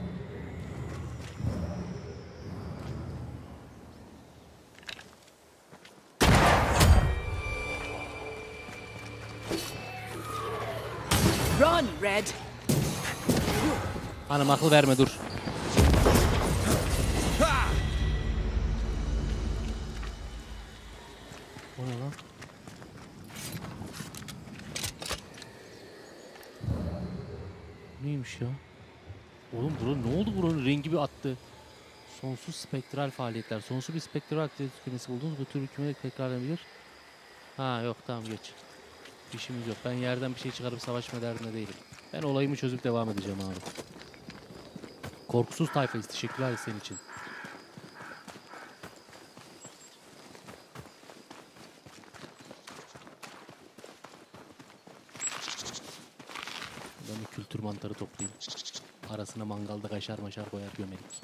Run, Red!
Hanım akıl verme dur. O ne lan? Neymiş ya? Oğlum buranın ne oldu buranın rengi bir attı. Sonsuz spektral faaliyetler. Sonsuz bir spektral aktivite kümesi buldunuz. Bu tür küme tekrarlanabilir. Ha yok tamam geç. İşimiz yok. Ben yerden bir şey çıkarıp savaşma derdinde değilim. Ben olayımı çözüp devam edeceğim abi. Korkusuz tayfayız. Teşekkürler senin için. Ben bir kültür mantarı toplayayım. Arasına mangalda kaşar maşar koyar gömelik.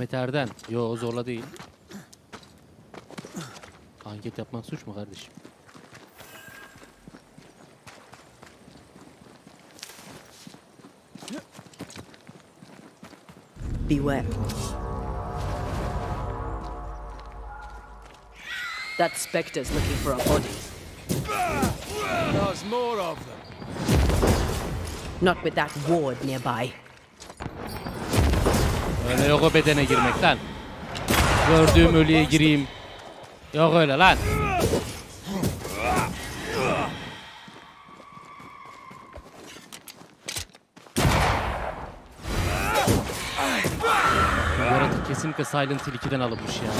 Ahmet Erden. Yo zorla değil. Anket yapmak suç mu kardeşim?
Beware. That spectre's looking for a body.
There's more of them.
Not with that ward nearby.
Öyle yok o bedene girmek lan. Gördüğüm ölüye gireyim. Yok öyle lan. Yaratık kesinlikle Silent Hill 2'den alınmış ya.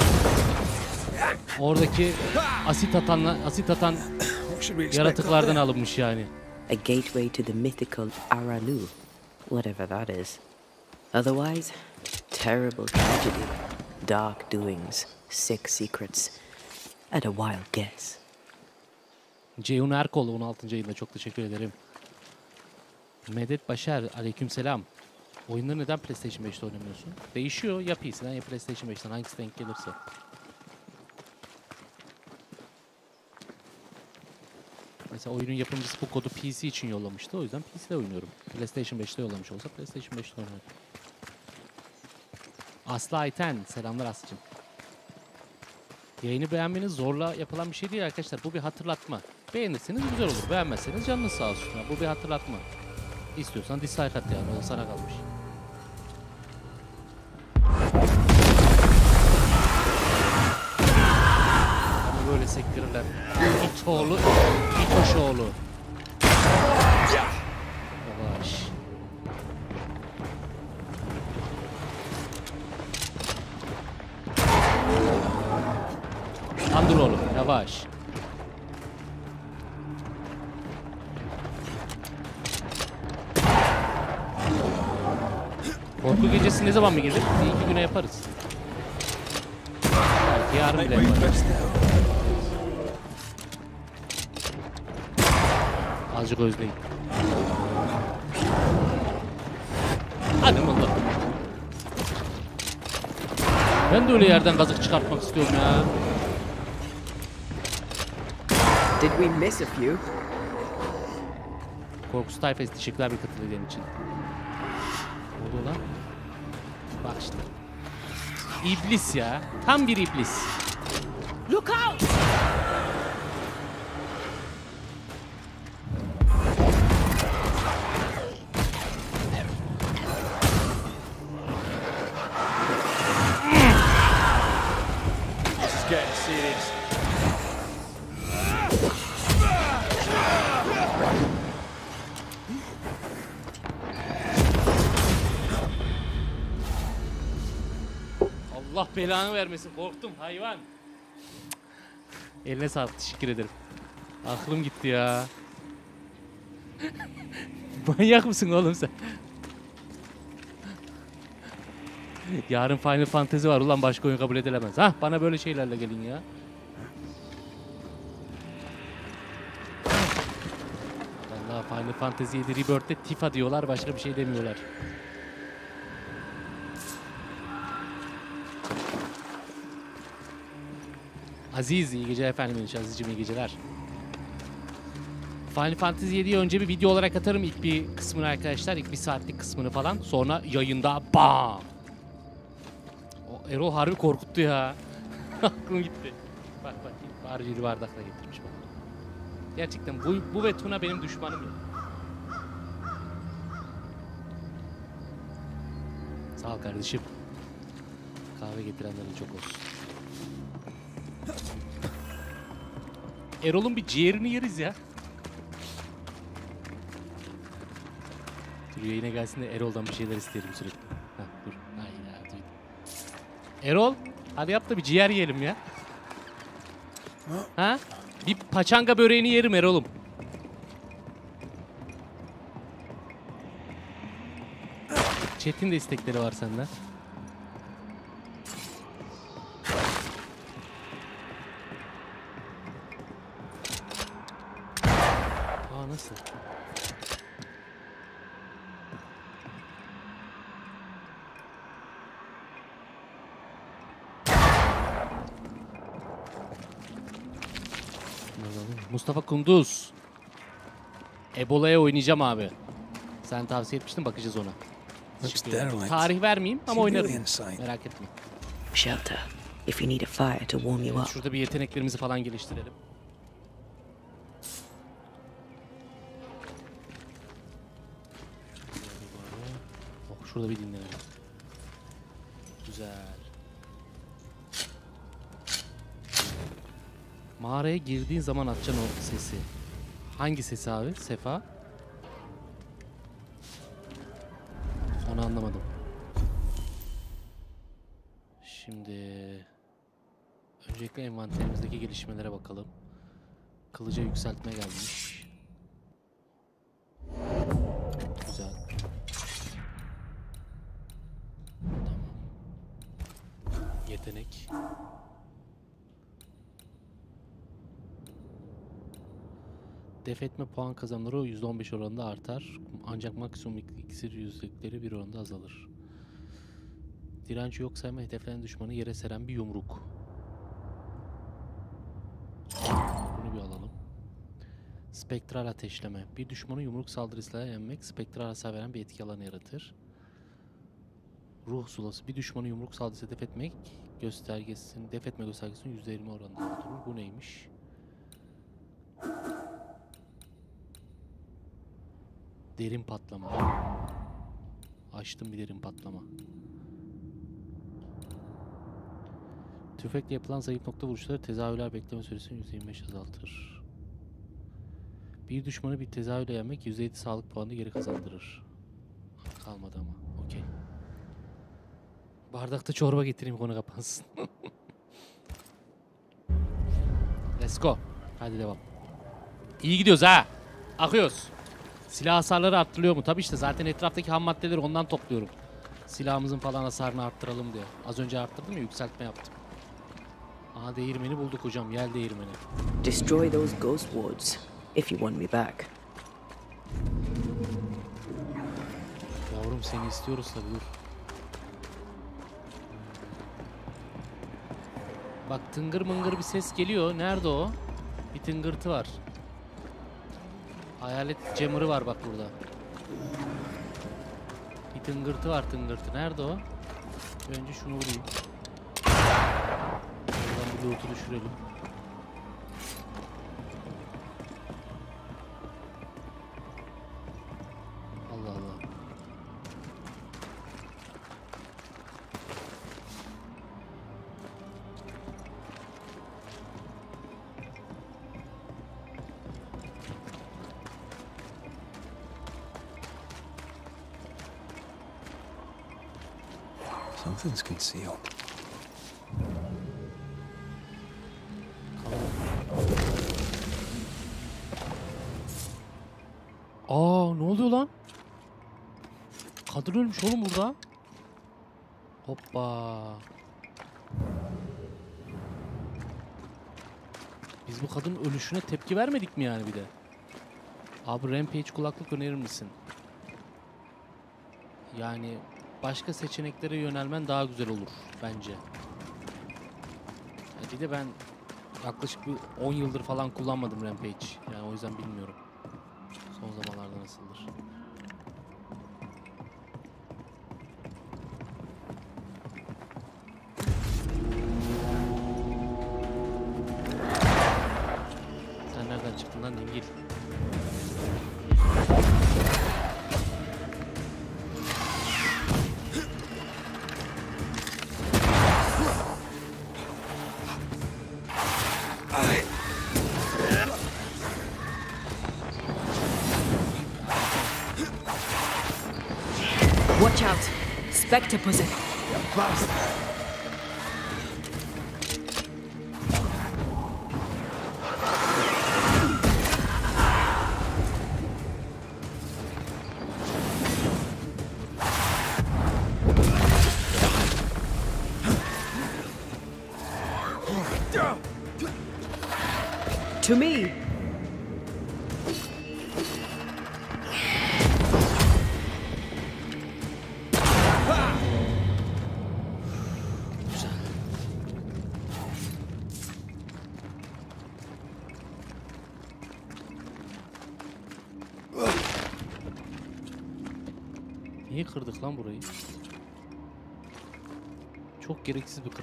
Oradaki asit atan asit atan yaratıklardan alınmış yani.
A gateway to the mythical Aranu, whatever that is. Otherwise, terrible tragedy, dark doings, sick secrets, at a wild guess.
Ceyhun Erkol 16. ayında çok teşekkür ederim. Medet Başar, aleykümselam. Oyunları neden PlayStation 5'te oynamıyorsun? Değişiyor ya PC'den ya PlayStation 5'ten hangisi denk gelirse. Mesela oyunun yapımcısı bu kodu PC için yollamıştı. O yüzden PC'de oynuyorum. PlayStation 5'te yollamış olsa PlayStation 5'te oynarım. Aslı Ayten. Selamlar Aslı'cım. Yayını beğenmeniz zorla yapılan bir şey değil arkadaşlar. Bu bir hatırlatma. Beğenirseniz güzel olur. Beğenmezseniz canınız sağ olsun. Bu bir hatırlatma. İstiyorsan dislike at yani. O sana kalmış. Böyle sektirirler. İç oğlu, yavaş. Korku gecesi ne zaman mı gelir? Bir iki güne yaparız. Belki yarın bile yaparız. Azıcık özleyin. Hadi Allah. Ben de öyle yerden kazık çıkartmak istiyorum ya.
Did we miss a few?
Korkusu tayfası teşekkürler bir katıldığın için. Ne oluyor lan? Bak işte. İblis ya. Tam bir iblis.
Look out!
Belanı vermesin. Korktum hayvan. Eline sağlık. Teşekkür ederim. Aklım gitti ya. Manyak mısın oğlum sen? Yarın Final Fantasy var ulan başka oyun kabul edilemez. Hah bana böyle şeylerle gelin ya. Vallahi Final Fantasy 7 Rebirth'te Tifa diyorlar başka bir şey demiyorlar. Aziz iyi geceler efendim Ünlü Aziz'cim iyi geceler. Final Fantasy 7'yi önce bir video olarak atarım ilk bir kısmını arkadaşlar. ilk bir saatlik kısmını falan. Sonra yayında bam. O Erol harbi korkuttu ya. Aklım gitti. Bak bak bir bardakla getirmiş bak. Gerçekten bu, bu ve Tuna benim düşmanım ya. Sağ ol kardeşim. Kahve getirenlerin çok olsun. Erol'un bir ciğerini yeriz ya. Dur yayına gelsin de Erol'dan bir şeyler isterim sürekli. Heh, dur. Hayda duydum. Erol hadi yap da bir ciğer yiyelim ya. Ha? Bir paçanga böreğini yerim Erol'um. Çetin de istekleri var senden. Aa nasıl? Mustafa Kunduz. Ebola'ya oynayacağım abi. Sen tavsiye etmiştin bakacağız ona.
Derelict.
Tarih vermeyeyim ama oynarım. Merak etme.
Shelter, if you need a fire to warm you up.
Şurada bir yeteneklerimizi falan geliştirelim. Oh şurada bir dinlenelim. Güzel. Mağaraya girdiğin zaman atacaksın o sesi. Hangi sesi abi? Sefa? Onu anlamadım. Şimdi öncelikle envanterimizdeki gelişmelere bakalım. Kılıca yükseltme gelmiş. Güzel. Tamam. Yetenek. Def etme puan kazanları %15 oranında artar. Ancak maksimum ik- iksir yüzdelikleri bir oranda azalır. Direnci yoksa hemen hedeflenen düşmanı yere seren bir yumruk. Bunu bir alalım. Spektral ateşleme. Bir düşmanı yumruk saldırısıyla yenmek spektral hasar veren bir etki alanı yaratır. Ruh sulası. Bir düşmanı yumruk saldırısı def etmek göstergesinin def etme göstergesinin %20 oranında artırır. Bu neymiş? Derin patlama. Açtım bir derin patlama. Tüfekle yapılan zayıf nokta vuruşları tezahürler bekleme süresini %25 azaltır. Bir düşmanı bir tezahürle yenmek %7 sağlık puanı geri kazandırır. Kalmadı ama. Okey. Bardakta çorba getireyim konu kapansın. Let's go. Hadi devam. İyi gidiyoruz ha. Akıyoruz. Silah hasarları arttırılıyor mu? Tabii işte zaten etraftaki ham maddeleri ondan topluyorum. Silahımızın falan hasarını arttıralım diye. Az önce arttırdım ya yükseltme yaptım. Aha değirmeni bulduk hocam. Yel değirmeni.
Destroy those ghost wards if you want me back.
Yavrum seni istiyoruz tabii dur. Bak tıngır mıngır bir ses geliyor. Nerede o? Bir tıngırtı var. Hayalet jammer'ı var bak burada. Bir tıngırtı var tıngırtı. Nerede o? Önce şunu vurayım. Buradan bir loot'u düşürelim. Ölmüş oğlum burada. Hoppa. Biz bu kadının ölüşüne tepki vermedik mi yani bir de? Abi Rampage kulaklık önerir misin? Yani başka seçeneklere yönelmen daha güzel olur bence. Bir de ben yaklaşık bir 10 yıldır falan kullanmadım Rampage. Yani o yüzden bilmiyorum.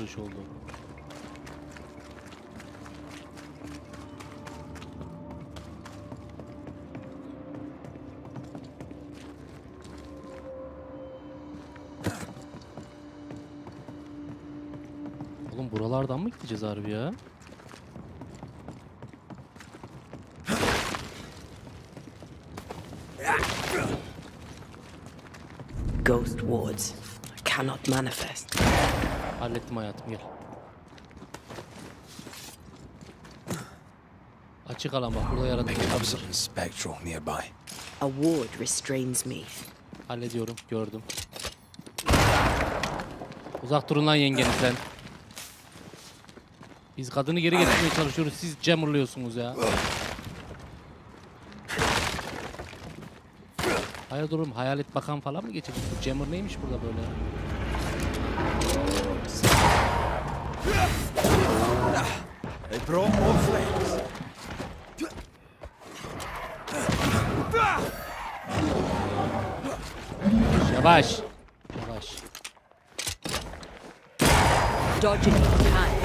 Kırış oldu. Oğlum buralardan mı gideceğiz harbi ya?
Ghost wards cannot manifest.
Hallettim hayatım gel. Açık alan bak burada yaratık.
Something spectral nearby.
A ward restrains me.
Hallediyorum gördüm. Uzak durun lan yengenizden. Biz kadını geri getirmeye çalışıyoruz. Siz jammerlıyorsunuz ya. Hayır durum hayalet bakan falan mı geçecek? Bu Jammer neymiş burada böyle?
They brought more flames.
Yavaş. Yavaş.
Dodging time.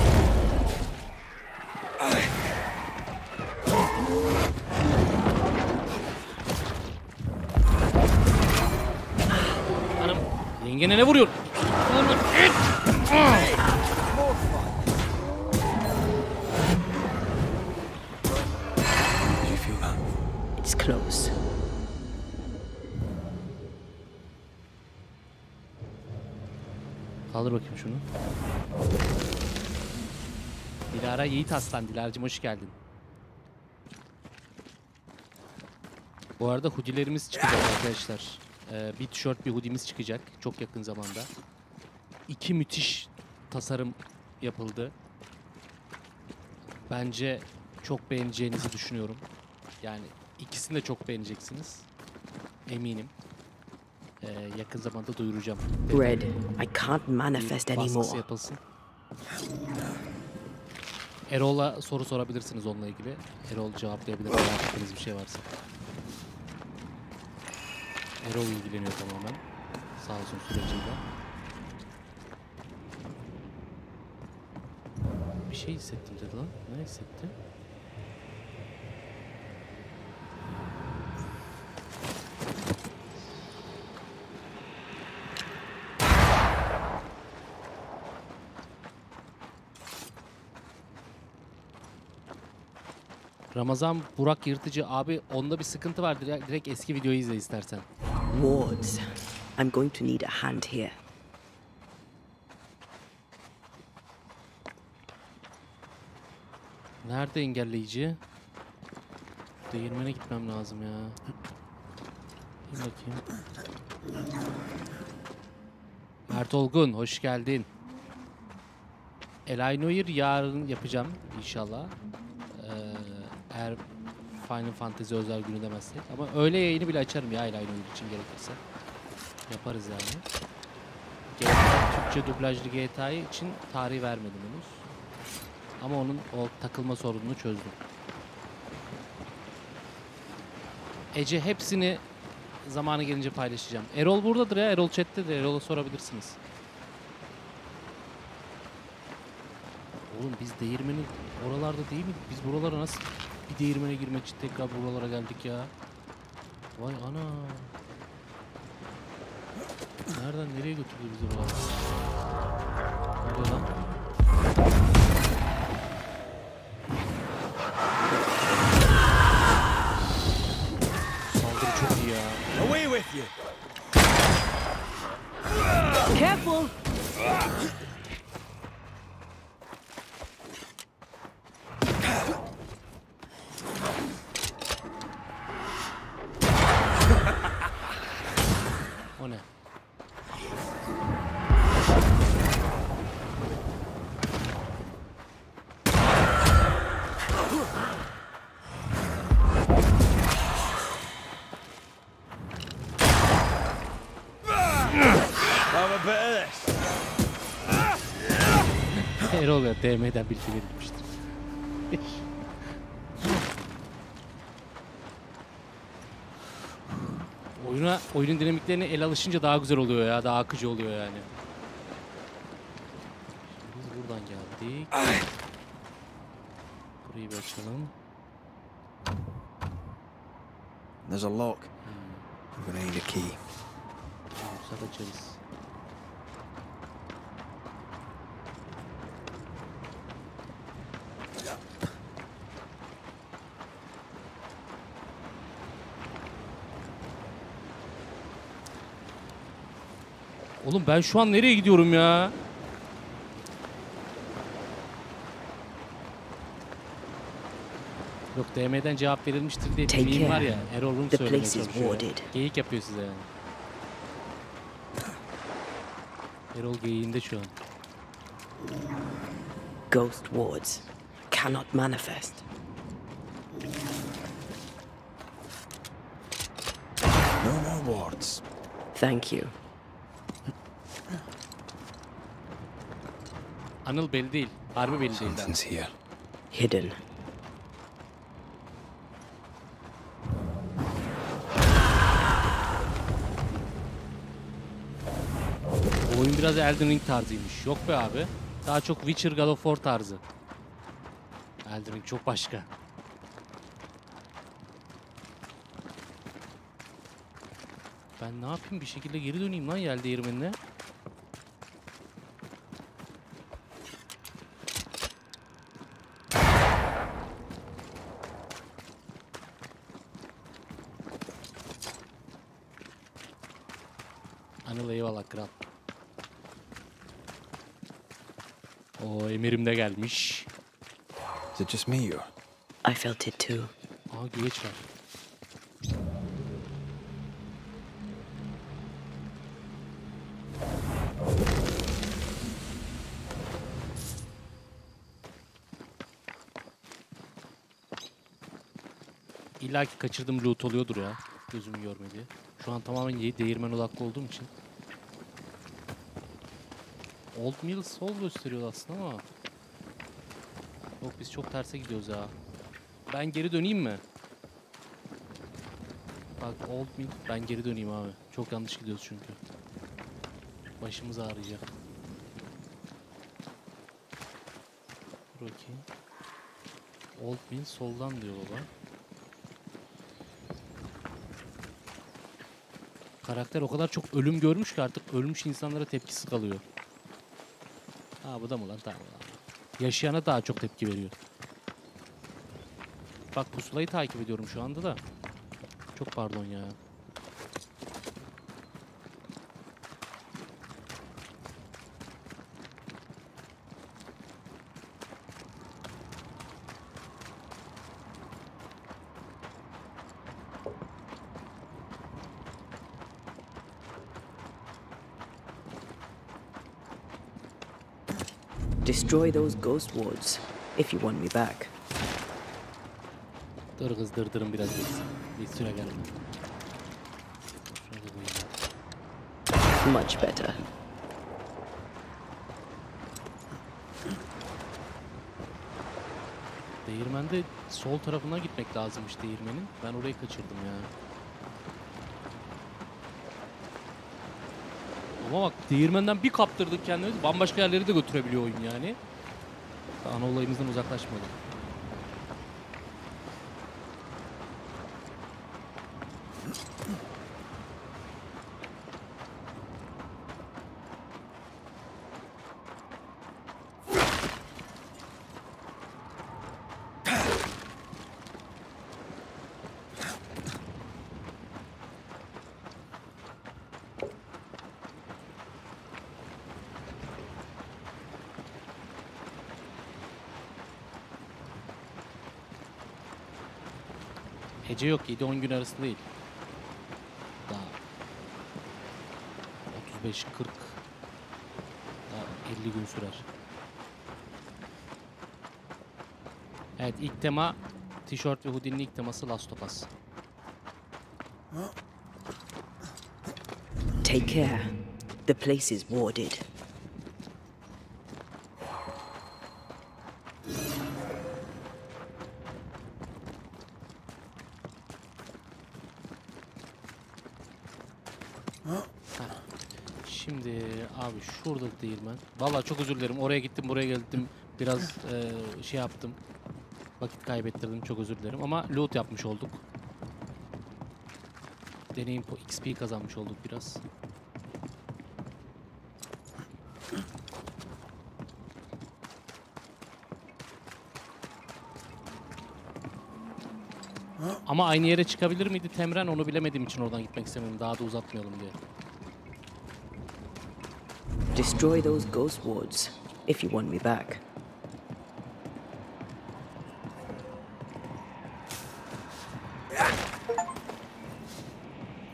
Hanım yengene ne vuruyor? Dilara Yiğit Aslan. Dilara'cığım hoş geldin. Bu arada hoodilerimiz çıkacak arkadaşlar. Ee, bir tişört bir hoodie'miz çıkacak çok yakın zamanda. İki müthiş tasarım yapıldı. Bence çok beğeneceğinizi düşünüyorum. Yani ikisini de çok beğeneceksiniz. Eminim. Ee, yakın zamanda duyuracağım.
Red, I can't manifest anymore.
yapılsın. Erol'a soru sorabilirsiniz onunla ilgili. Erol cevaplayabilir merak ettiğiniz bir şey varsa. Erol ilgileniyor tamamen. Sağ olsun süreciyle. Bir şey hissettim dedi lan. Ne hissetti? Ramazan Burak Yırtıcı abi onda bir sıkıntı var. Direkt, direkt eski videoyu izle istersen.
Wards. I'm going to need a hand here.
Nerede engelleyici? Değirmene gitmem lazım ya. Bir bakayım. Mert Olgun hoş geldin. Elay Noir yarın yapacağım inşallah. Eğer Final Fantasy özel günü demezsek. Ama öğle yayını bile açarım ya Elay Noir için gerekirse. Yaparız yani. GTA, Türkçe dublajlı GTA'yı için tarih vermedim henüz. Ama onun o takılma sorununu çözdüm. Ece hepsini zamanı gelince paylaşacağım. Erol buradadır ya. Erol chat'tedir. Erol'a sorabilirsiniz. Oğlum biz değirmenin oralarda değil mi? Biz buralara nasıl bir değirmene girmek için tekrar buralara geldik ya? Vay ana. Nereden nereye götürdü bizi buralar? DM'den bilgi verilmiştir. Oyuna, oyunun dinamiklerine el alışınca daha güzel oluyor ya. Daha akıcı oluyor yani. Biz buradan geldik. Burayı bir açalım.
There's a lock. Need a key.
Bulursak açarız. Oğlum ben şu an nereye gidiyorum ya? Yok DM'den cevap verilmiştir diye bir
Take
meme var
care.
ya. Erol'un
The
söylemeye
place is
çalışıyor. Geyik yapıyor size yani. Erol geyiğinde şu an.
Ghost wards. Cannot manifest.
No more wards.
Thank you.
Anıl belli değil. Harbi belli değil. daha.
Something's here.
Hidden.
Bu oyun biraz Elden Ring tarzıymış. Yok be abi. Daha çok Witcher God of War tarzı. Elden Ring çok başka. Ben ne yapayım bir şekilde geri döneyim lan yel değirmenine. Anıl eyvallah kral. O emirim de gelmiş.
Is it just me or?
I felt it too.
Aa güveç var. İlla ki kaçırdığım loot oluyordur ya. Gözüm görmedi. Şu an tamamen değirmen odaklı olduğum için. Old Mill sol gösteriyor aslında ama. Yok biz çok terse gidiyoruz ya. Ben geri döneyim mi? Bak Old Mill ben geri döneyim abi. Çok yanlış gidiyoruz çünkü. Başımız ağrıyacak. Dur. Old Mill soldan diyor baba. Karakter o kadar çok ölüm görmüş ki artık ölmüş insanlara tepkisi kalıyor. Ha bu da mı lan? Tamam. Yaşayana daha çok tepki veriyor. Bak pusulayı takip ediyorum şu anda da. Çok pardon ya.
Destroy those ghost wards if you want me back.
Dur kız dırdırın biraz geçsin. Bir süre koyayım.
Much better.
Değirmende sol tarafına gitmek lazımmış değirmenin. Ben orayı kaçırdım ya. Ama bak değirmenden bir kaptırdık kendimizi. Bambaşka yerleri de götürebiliyor oyun yani. Ana olayımızdan uzaklaşmadık. Ece yok 7-10 gün arası değil. Daha 35 40 daha 50 gün sürer. Evet ilk tema tişört ve hoodie'nin ilk teması Last of Us.
Take care. The place is warded.
Şimdi abi şurada değirmen. Vallahi çok özür dilerim. Oraya gittim, buraya geldim. Biraz eee, şey yaptım. Vakit kaybettirdim. Çok özür dilerim. Ama loot yapmış olduk. Deneyim XP kazanmış olduk biraz. Ama aynı yere çıkabilir miydi Temren onu bilemediğim için oradan gitmek istemedim. Daha da uzatmayalım diye.
Destroy those ghost wards if you want me back.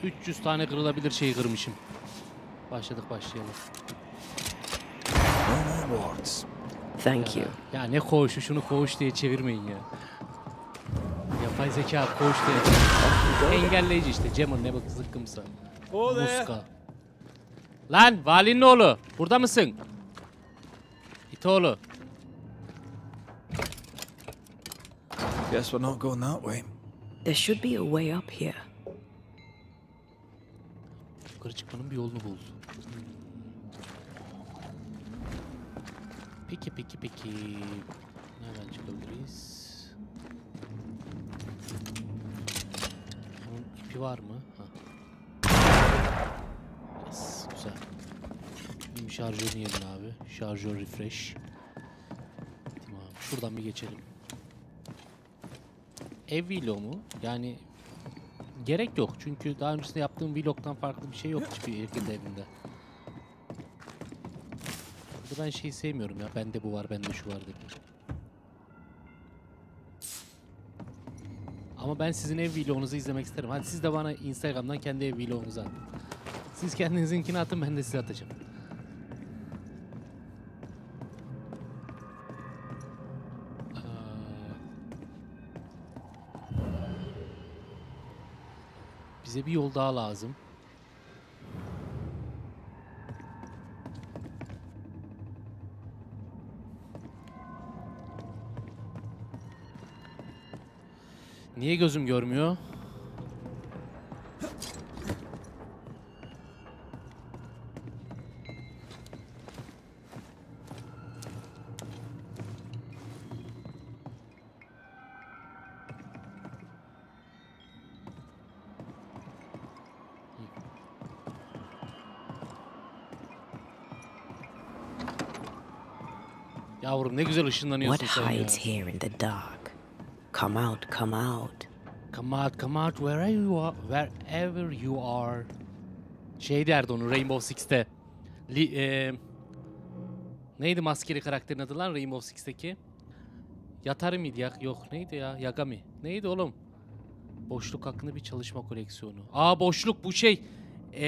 Hı. 300 tane kırılabilir şeyi kırmışım. Başladık başlayalım.
No more wards.
Thank you.
Ya ne koğuşu şunu koğuş diye çevirmeyin ya. Yapay zeka koş diye. Engelleyici işte. Jammer ne bak zıkkımsa. Muska. Lan valinin oğlu. Burada mısın? İt oğlu.
Guess we're not going that way.
There should be a way up here.
Şarjör refresh. Tamam. Şuradan bir geçelim. Ev vlog mu? Yani gerek yok. Çünkü daha öncesinde yaptığım vlogtan farklı bir şey yok hiçbir erkek evinde. Burada ben şeyi sevmiyorum ya. Bende bu var, bende şu var dedi. Ama ben sizin ev vlogunuzu izlemek isterim. Hadi siz de bana Instagram'dan kendi ev vlogunuzu atın. Siz kendinizinkini atın ben de size atacağım. Bize bir yol daha lazım. Niye gözüm görmüyor? Işınlanıyorsun
What
sen ya.
hides here in the dark? Come out, come out.
Come out, come out, wherever you are, wherever you are. Şey derdi onu Rainbow Six'te. Li, e, neydi maskeli karakterin adı lan Rainbow Six'teki? Yatari mıydı ya? Yok neydi ya? Yagami. Neydi oğlum? Boşluk hakkında bir çalışma koleksiyonu. Aa boşluk bu şey. E,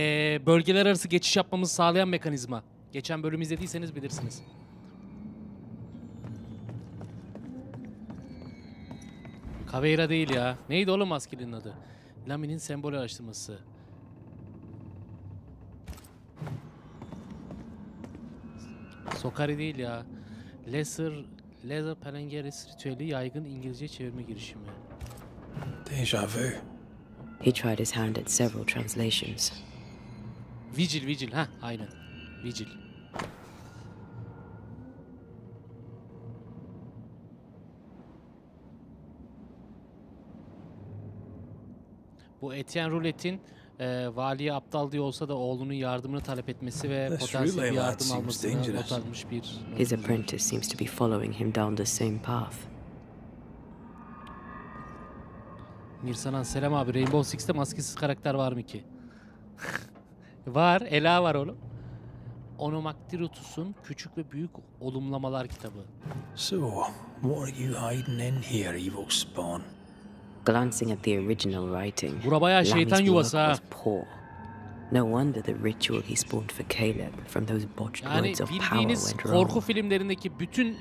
bölgeler arası geçiş yapmamızı sağlayan mekanizma. Geçen bölüm izlediyseniz bilirsiniz. Caveira değil ya. Neydi oğlum maskelinin adı? Lami'nin sembol araştırması. Sokari değil ya. Lesser Leather Palangeris ritüeli yaygın İngilizce çevirme girişimi.
Deja vu.
He tried his hand at several translations.
Vigil, Vigil. Ha, aynen. Vigil. Bu Etienne Roulette'in e, valiye aptal diye olsa da oğlunun yardımını talep etmesi ve potansiyel bir yardım almasına not almış bir...
His apprentice seems to be following him down the same path.
Mirsanan selam abi. Rainbow Six'te maskesiz karakter var mı ki? var. Ela var oğlum. Onomaktirutus'un Küçük ve Büyük Olumlamalar kitabı.
So, what are you hiding in here, evil spawn?
Glancing at the original writing,
Bura bayağı şeytan
Lami's
yuvası
work
ha.
was poor. No wonder the ritual he spawned for Caleb from those botched
Yani
words of power
bildiğiniz
went
korku
wrong.
filmlerindeki bütün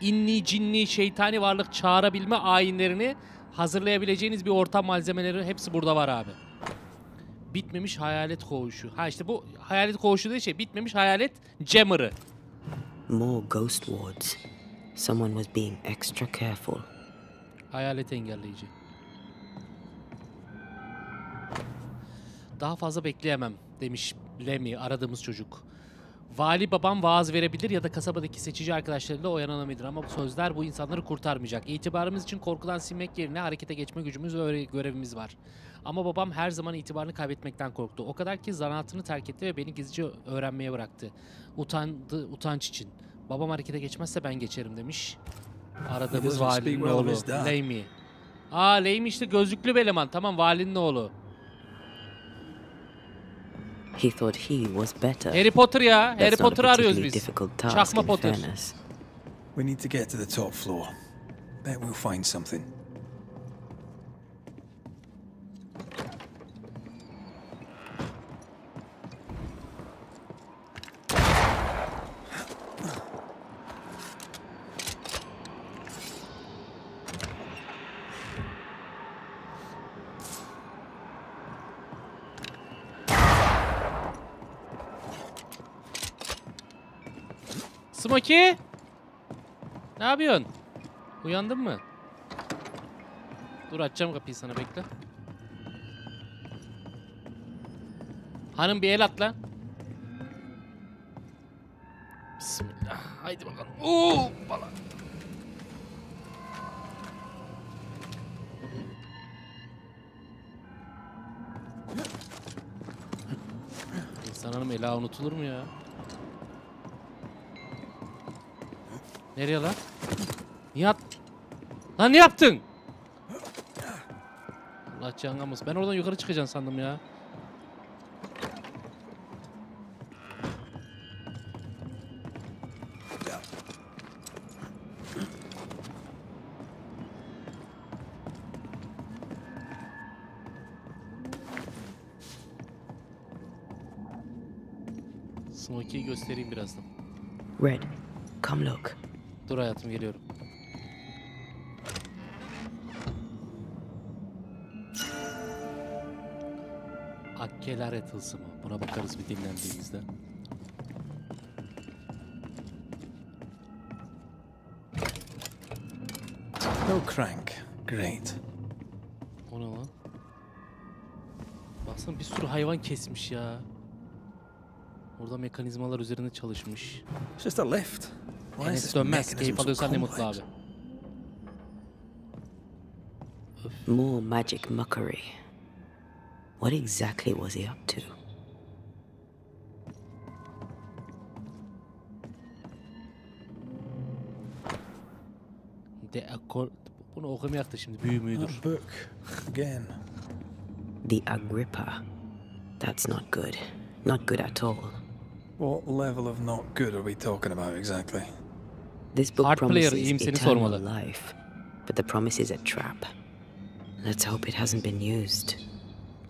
inni, cinni, şeytani varlık çağırabilme ayinlerini hazırlayabileceğiniz bir ortam malzemeleri hepsi burada var abi. Bitmemiş hayalet koğuşu. Ha işte bu hayalet koğuşu değil şey bitmemiş hayalet jammer'ı.
More ghost wards. Someone was being extra careful.
Hayalet engelleyici. Daha fazla bekleyemem demiş Lemmy aradığımız çocuk. Vali babam vaaz verebilir ya da kasabadaki seçici arkadaşlarıyla oyanabilir ama bu sözler bu insanları kurtarmayacak. İtibarımız için korkudan silmek yerine harekete geçme gücümüz ve görevimiz var. Ama babam her zaman itibarını kaybetmekten korktu. O kadar ki zanaatını terk etti ve beni gizlice öğrenmeye bıraktı. Utandı utanç için. Babam harekete geçmezse ben geçerim demiş. Aradığımız valinin oğlu. Lamy. Aa Lamy işte gözlüklü bir eleman. Tamam valinin oğlu.
He thought he was better.
Harry Potter ya. Harry Potter'ı arıyoruz biz. Çakma Potter.
We need to get to the top floor. Bet we'll find something.
Smokey! Ne yapıyorsun? Uyandın mı? Dur açacağım kapıyı sana bekle. Hanım bir el at lan. Bismillah. Haydi bakalım. Oo, bala. İnsan hanım ela unutulur mu ya? Nereye lan? Niye at... Lan ne yaptın? Allah cangamız. Ben oradan yukarı çıkacaksın sandım ya. Smokey'i göstereyim birazdan.
Red, come look.
Dur hayatım geliyorum. Akkeler tılsımı. Buna bakarız bir dinlendiğimizde.
No crank. Great.
O ne lan? Baksana bir sürü hayvan kesmiş ya. Orada mekanizmalar üzerinde çalışmış.
Just a lift. Why is
Enes
this
dönmez.
mechanism
Keyif
so
alıyorsan ne mutlu abi.
More magic mockery. What exactly was he up to?
De akor... Bunu okumayak da şimdi büyü müydür.
That book. Again.
The Agrippa. That's not good. Not good at all.
What level of not good are we talking about exactly?
This book
player,
promises
seni
eternal life, but the promise is a trap. Let's hope it hasn't been used.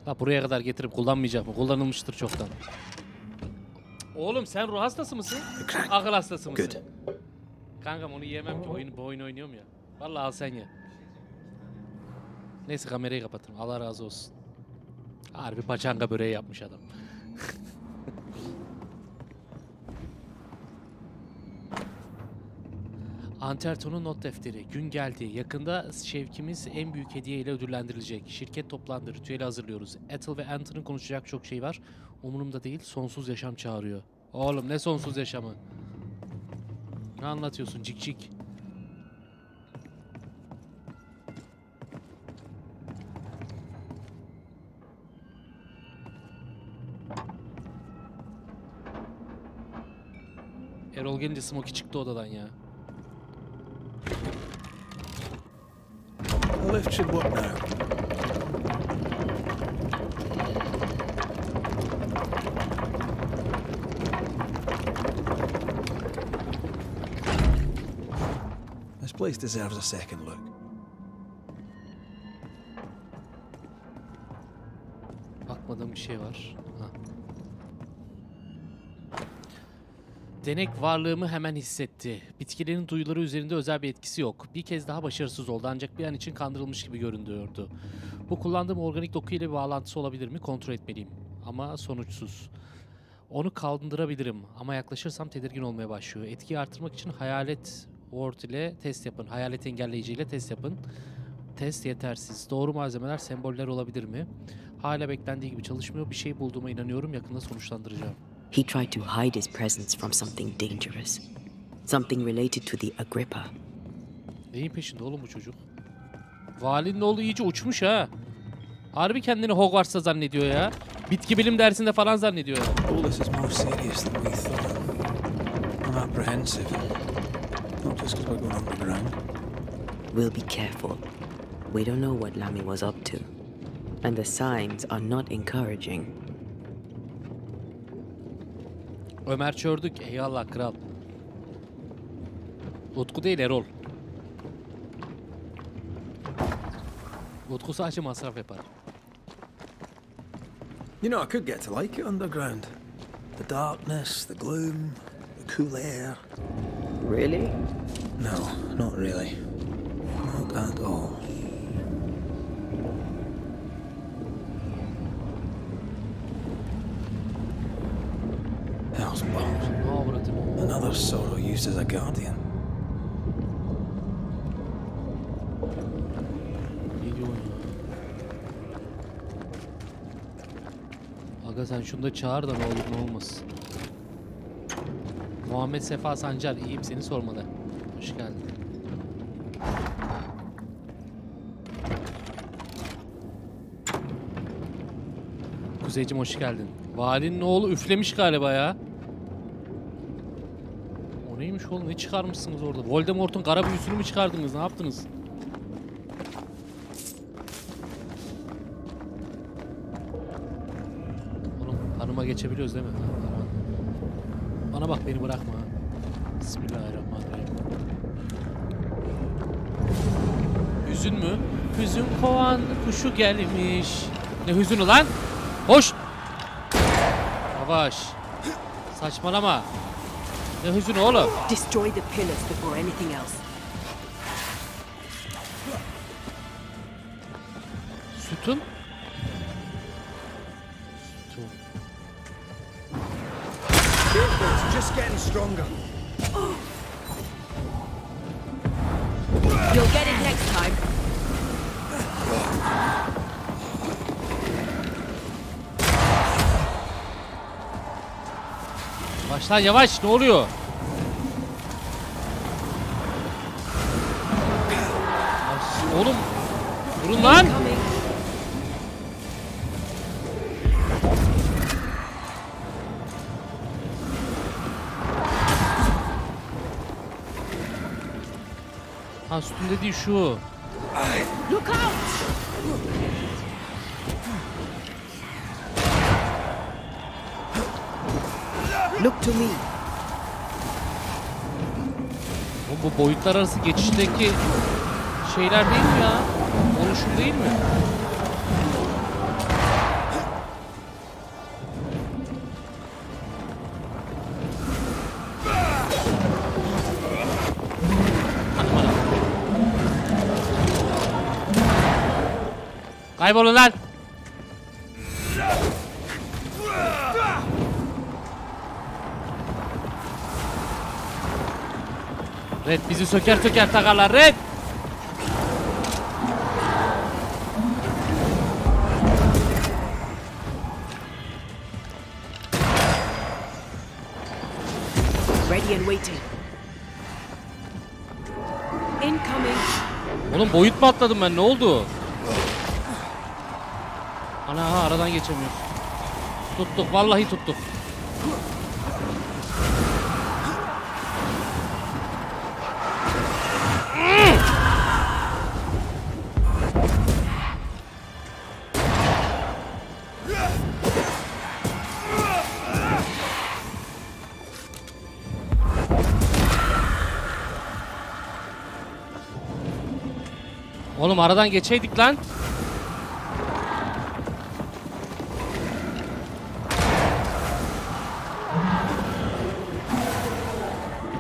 Ha buraya kadar getirip kullanmayacak mı? Kullanılmıştır çoktan. Oğlum sen ruh hastası mısın? Akıl hastası mısın? Kankam onu yiyemem ki. Oyun, bu oyunu oynuyorum ya. Vallahi al sen ye. Neyse kamerayı kapatırım. Allah razı olsun. Harbi paçanga böreği yapmış adam. Anterton'un not defteri. Gün geldi. Yakında şevkimiz en büyük hediye ile ödüllendirilecek. Şirket toplandı. Ritüeli hazırlıyoruz. Ethel ve Anton'un konuşacak çok şey var. Umurumda değil. Sonsuz yaşam çağırıyor. Oğlum ne sonsuz yaşamı? Ne anlatıyorsun cik cik? Erol gelince Smokey çıktı odadan ya.
Lift should work now. This place deserves a second look.
Bakmadığım bir şey var. Denek varlığımı hemen hissetti. Bitkilerin duyuları üzerinde özel bir etkisi yok. Bir kez daha başarısız oldu ancak bir an için kandırılmış gibi görünüyordu. Bu kullandığım organik doku ile bir bağlantısı olabilir mi kontrol etmeliyim. Ama sonuçsuz. Onu kaldırabilirim ama yaklaşırsam tedirgin olmaya başlıyor. Etkiyi artırmak için hayalet ward ile test yapın. Hayalet engelleyici ile test yapın. Test yetersiz. Doğru malzemeler semboller olabilir mi? Hala beklendiği gibi çalışmıyor. Bir şey bulduğuma inanıyorum. Yakında sonuçlandıracağım.
He tried to hide his presence from something dangerous. Something related to the Agrippa.
Neyin peşinde oğlum bu çocuk? Valinin oğlu iyice uçmuş ha. Harbi kendini Hogwarts'ta zannediyor ya. Bitki bilim dersinde falan zannediyor ya.
All this is more serious than we thought. I'm apprehensive. Not just because we're going underground.
We'll be careful. We don't know what Lamy was up to. And the signs are not encouraging.
Ömer Çördük. Eyvallah kral. Utku değil Erol. Utku sadece masraf yapar.
You know, I could get to like it underground. The darkness, the gloom, the cool air.
Really?
No, not really. Not at all. Hell's balls.
Ne avradın?
Another sorrow used as a guardian.
Aga sen şunu da çağır da ne olur ne olmaz. Muhammed Sefa Sancar iyiyim seni sormalı. Hoş geldin. Kuzeycim hoş geldin. Valinin oğlu üflemiş galiba ya. Oğlum ne çıkarmışsınız orada? Voldemort'un kara büyüsünü mü çıkardınız ne yaptınız? Oğlum hanıma geçebiliyoruz değil mi? Bana bak beni bırakma. Bismillahirrahmanirrahim. Hüzün mü? Hüzün kovan kuşu gelmiş. Ne hüzünü lan? Hoş. Yavaş. Saçmalama.
Destroy the pillars before anything else.
Lan yavaş ne oluyor? Oğlum durun lan. Ha sütun dediği şu.
Look out!
Boyutlar arası geçişteki şeyler değil mi ya? Oluşum değil mi? Kaybolun lan. Bizi söker söker takarlar Red.
Ready and waiting. Incoming.
Oğlum boyut mu atladım ben ne oldu? Ana aradan geçemiyoruz. Tuttuk vallahi tuttuk. Aradan geçeydik lan.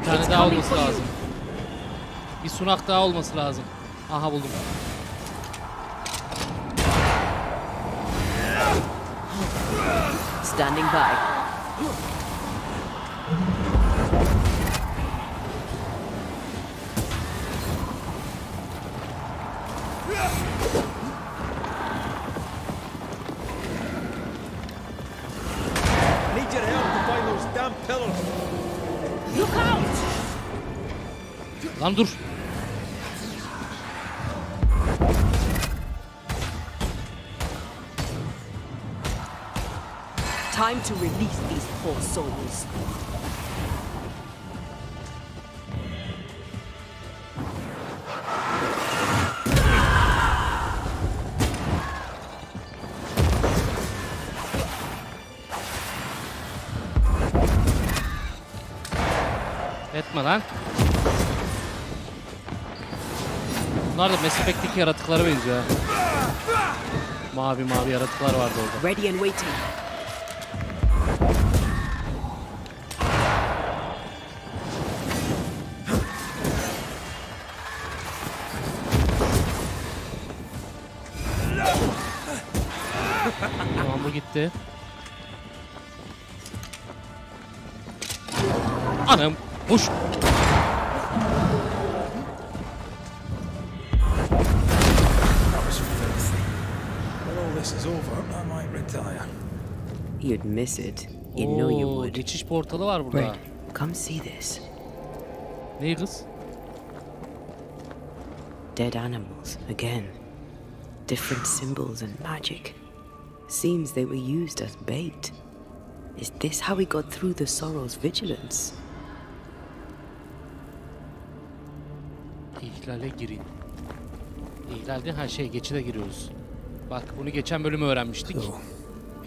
Bir tane daha olması lazım. Bir sunak daha olması lazım. Aha buldum.
Standing by.
To
release these poor souls.
Etme lan. Bunlar da Mass Effect'teki yaratıklara benziyor. Mavi mavi yaratıklar vardı orada.
Ready and waiting.
gitti. Anam. Hoş.
You'd miss it. You know you would.
Geçiş portalı var burada.
Red, come see this.
Ne kız?
Dead animals again. Different symbols and magic. Seems they were used as bait. Is this how we got through the Sorrow's vigilance?
İhlale girin. İhlalde her şey geçide giriyoruz. Bak bunu geçen bölüm öğrenmiştik.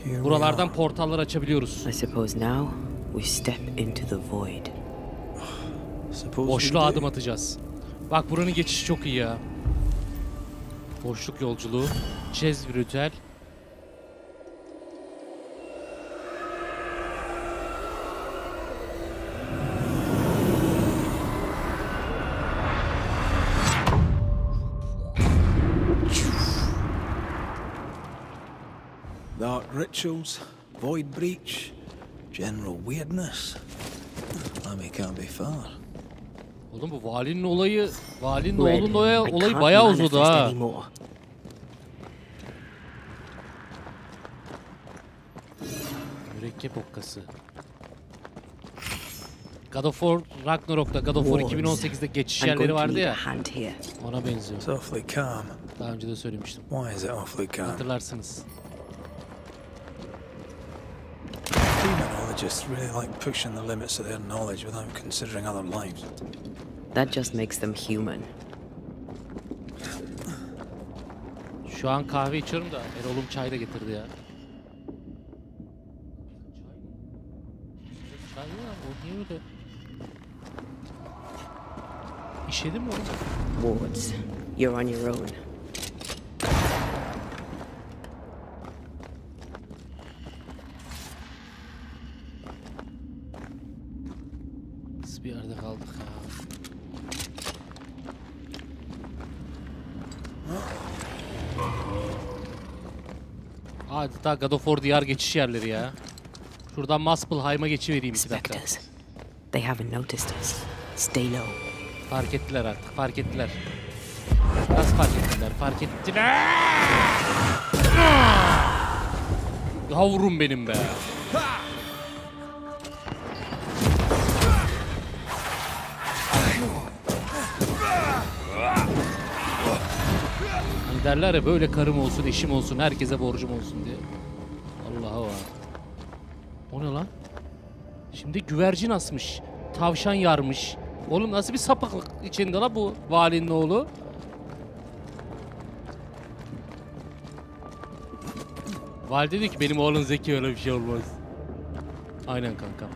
Here
Buralardan portallar açabiliyoruz.
I suppose now we step into the void.
Suppose
Boşluğa adım atacağız. Bak buranın geçişi çok iyi ya. Boşluk yolculuğu, Cez ritüel.
Rituals, void breach, general weirdness. Lemmy can't be far.
Oğlum bu valinin olayı, valinin oğlunun olayı,
I
olayı bayağı uzadı ha. Mürekkep okkası. God of War Ragnarok'ta, God of War
Wards.
2018'de geçiş yerleri vardı ya. Ona benziyor. Daha önce de söylemiştim. Hatırlarsınız.
Demonologists really like pushing the limits of their knowledge without considering other lives.
That just makes them human.
Şu an kahve içiyorum da Erol'um çay da getirdi ya. Çay mı ya? O niye öyle? İşedin mi oğlum?
Wards, you're on your own.
Bir yerde kaldık ya. Adeta God of War diyar geçiş yerleri ya. Şuradan Muspelheim'a geçivereyim iki dakika.
They haven't noticed us. Stay low.
Fark ettiler artık, fark ettiler. Nasıl fark ettiler? Fark ettiler. Yavrum benim be. Derler ya böyle karım olsun, eşim olsun, herkese borcum olsun diye. Allah'a var. O ne lan? Şimdi güvercin asmış. Tavşan yarmış. Oğlum nasıl bir sapıklık içinde la bu valinin oğlu? Valide dedi ki benim oğlum zeki öyle bir şey olmaz. Aynen kankam.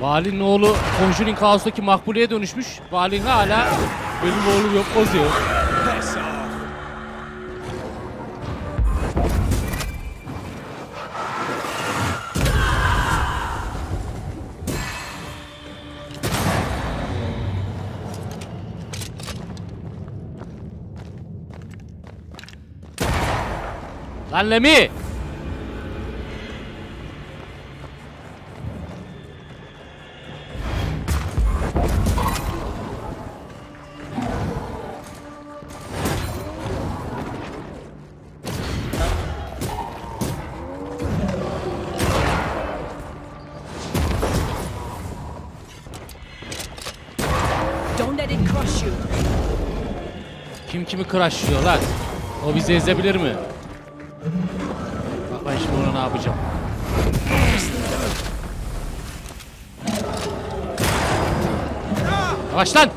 Valinin oğlu Conjuring Kaos'taki makbuleye dönüşmüş. Valin hala benim oğlum yok o diyor. Lan Lemi! Kim lan? O bizi ezebilir mi? Bak ben şimdi ona ne yapacağım. Yavaş lan!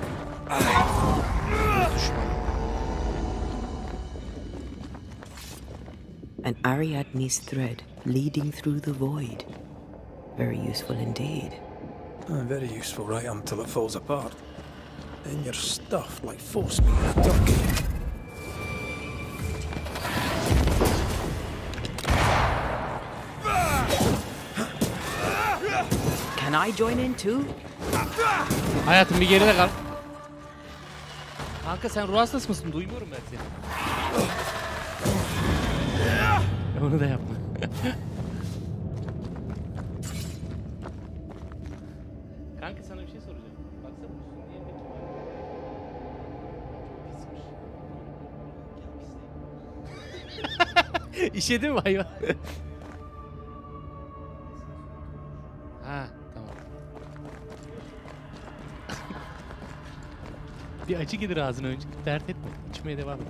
An Ariadne's thread leading through the void. Very useful indeed.
Oh, very useful right until it falls apart. Then you're stuffed like force meat in a turkey.
I join in too?
Hayatım bir geride kal. Kanka sen ruh hastası mısın? Duymuyorum ben seni. Onu da yapma. Kanka sana bir şey soracağım. Baksana üstünde niye peki var? Pismiş. İşedi mi hayvan? Acı gelir ağzına önce. Dert etme. İçmeye devam et.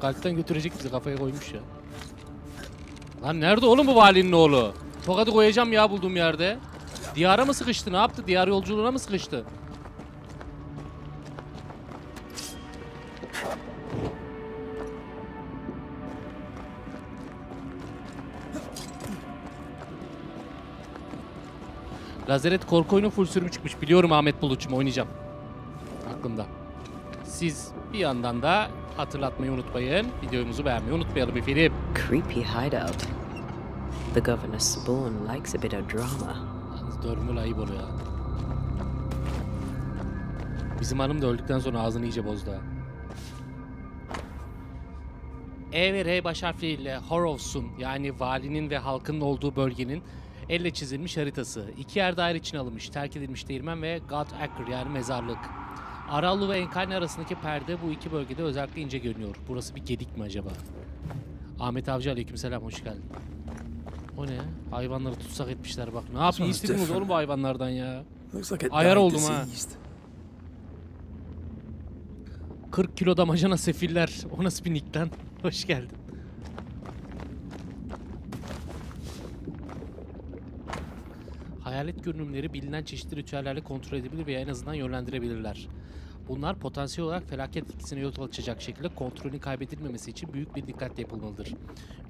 Kalpten götürecek bizi kafaya koymuş ya. Lan nerede oğlum bu valinin oğlu? Tokadı koyacağım ya bulduğum yerde. Diyara mı sıkıştı? Ne yaptı? Diyar yolculuğuna mı sıkıştı? Lazaret korku oyunu full sürüm çıkmış. Biliyorum Ahmet Bulutçum oynayacağım. Aklımda. Siz bir yandan da hatırlatmayı unutmayın. Videomuzu beğenmeyi unutmayalım efendim.
Creepy hideout. The Governor's spawn likes a bit of drama.
Dövme ayıp oluyor ya. Bizim hanım da öldükten sonra ağzını iyice bozdu. E ve R baş harfleriyle Horrows'un yani valinin ve halkın olduğu bölgenin elle çizilmiş haritası. İki yer daire için alınmış, terk edilmiş değirmen ve God Acre yani mezarlık. Arallu ve Enkarne arasındaki perde bu iki bölgede özellikle ince görünüyor. Burası bir gedik mi acaba? Ahmet Avcı aleykümselam hoş geldin. O ne? Hayvanları tutsak etmişler bak. Ne yapayım istediniz oğlum bu hayvanlardan ya. Ayar oldum ha.
diseased.
40 kilo damacana sefiller. O nasıl bir nick lan? Hoş geldin. Hayalet görünümleri bilinen çeşitli ritüellerle kontrol edebilir veya en azından yönlendirebilirler. Bunlar potansiyel olarak felaket etkisine yol açacak şekilde kontrolün kaybedilmemesi için büyük bir dikkatle yapılmalıdır.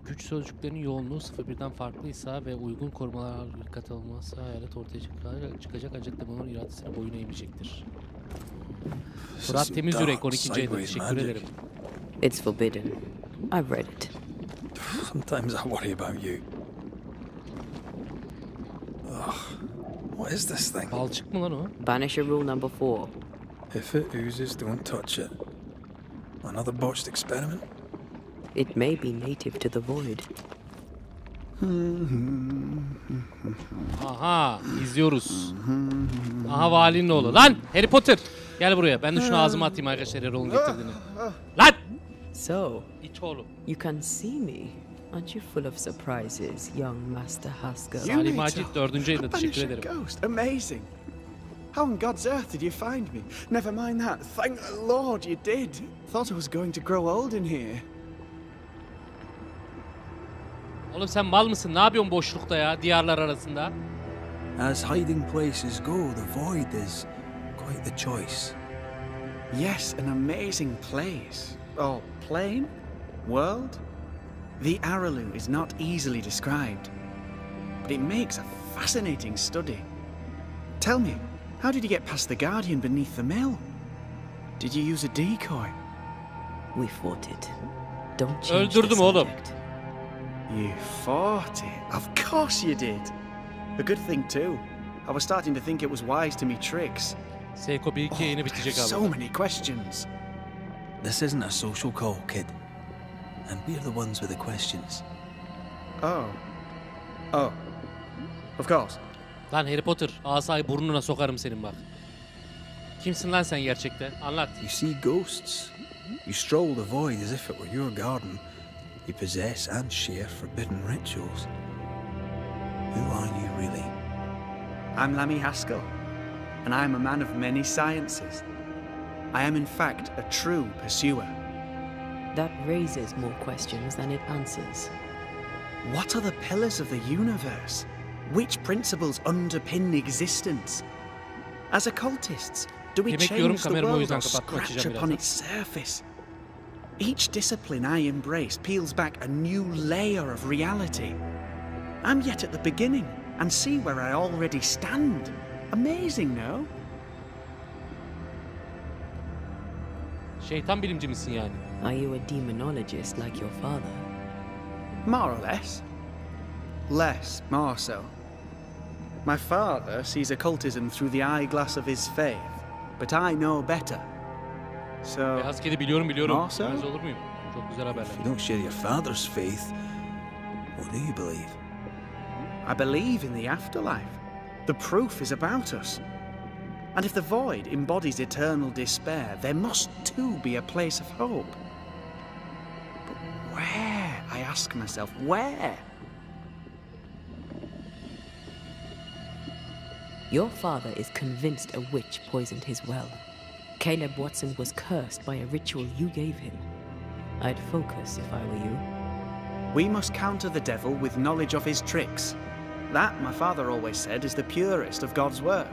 Güç sözcüklerinin yoğunluğu 0-1'den farklıysa ve uygun korumalar dikkate alınmazsa hayalet ortaya çıkacak, çıkacak ancak demonun iradesine boyun eğmeyecektir. Fırat Temiz Yürek
dark,
12. ayda teşekkür ederim.
It's forbidden. I've read it.
Sometimes I worry about you. Ugh. What is this thing?
Balçık mı lan o?
Banisher rule number four.
If it oozes, don't touch it. Another botched experiment?
It may be native to the void.
Aha izliyoruz. Aha valinin oğlu. Lan Harry Potter. Gel buraya. Ben de şunu ağzıma atayım arkadaşlar Erol'un getirdiğini. Lan!
So,
İç oğlum.
you can see me. Aren't you full of surprises, young Master Haskell?
Salih Macit 4. ayında teşekkür
Banisher
ederim.
Ghost, amazing. How on God's earth did you find me? Never mind that. Thank the Lord you did. Thought I was going to grow old in here.
Oğlum sen mal mısın? Ne yapıyorsun boşlukta ya? Diyarlar arasında.
As hiding places go, the void is quite the choice.
Yes, an amazing place. Oh, plane? World? The Araloo is not easily described, but it makes a fascinating study. Tell me, how did you get past the Guardian beneath the mill? Did you use a decoy?
We fought it. Don't change the
Öldürdüm oğlum.
subject.
You fought it. Of course you did. A good thing, too. I was starting to think it was wise to me tricks.
Seiko 1-2 yayını
I have
bitecek abi.
so many questions.
This isn't a social call, kid. And we're the ones with the questions.
Oh. Oh. Of course.
Lan Harry Potter asayı burnuna sokarım senin bak. Kimsin lan sen gerçekte? Anlat.
You see ghosts. You stroll the void as if it were your garden. You possess and share forbidden rituals. Who are you really?
I'm Lammy Haskell, and I am a man of many sciences. I am, in fact, a true pursuer.
That raises more questions than it answers.
What are the pillars of the universe? Which principles underpin existence? As occultists, do we
Yemek
change the world or scratch upon its surface? Each discipline I embrace peels back a new layer of reality. I'm yet at the beginning and see where I already stand. Amazing, no?
Şeytan bilimci misin yani?
Are you a demonologist like your father?
More or less. Less, more so. My father sees occultism through the eyeglass of his faith, but I know better. So,
Beyaz kedi biliyorum biliyorum.
More so?
Bilmez olur muyum? Çok güzel haberler.
If you don't share your father's faith, what do you believe?
I believe in the afterlife. The proof is about us. And if the void embodies eternal despair, there must too be a place of hope. But where, I ask myself, where?
Your father is convinced a witch poisoned his well. Caleb Watson was cursed by a ritual you gave him. I'd focus if I were you.
We must counter the devil with knowledge of his tricks. That, my father always said, is the purest of God's work.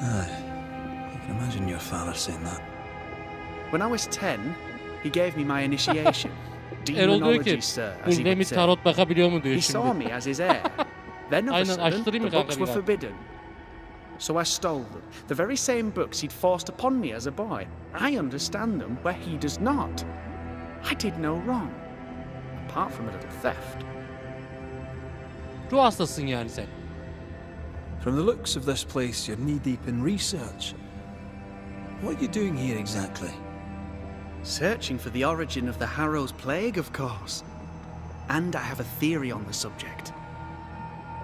Ah, Aye. I can imagine your father saying that.
When I was 10, he gave me my initiation.
Erol diyor ki,
Demonology, sir, as he
Undemir
would say.
tarot bakabiliyor mu diyor
He saw
şimdi.
me as his heir. Then of a
Aynen,
sudden,
açtırayım
the
kanka
books were
daha?
forbidden. So I stole them. The very same books he'd forced upon me as a boy. I understand them where he does not. I did no wrong. Apart from a little theft.
Ruh hastasın yani sen.
From the looks of this place, you're knee deep in research. What are you doing here exactly?
Searching for the origin of the Harrow's Plague, of course. And I have a theory on the subject.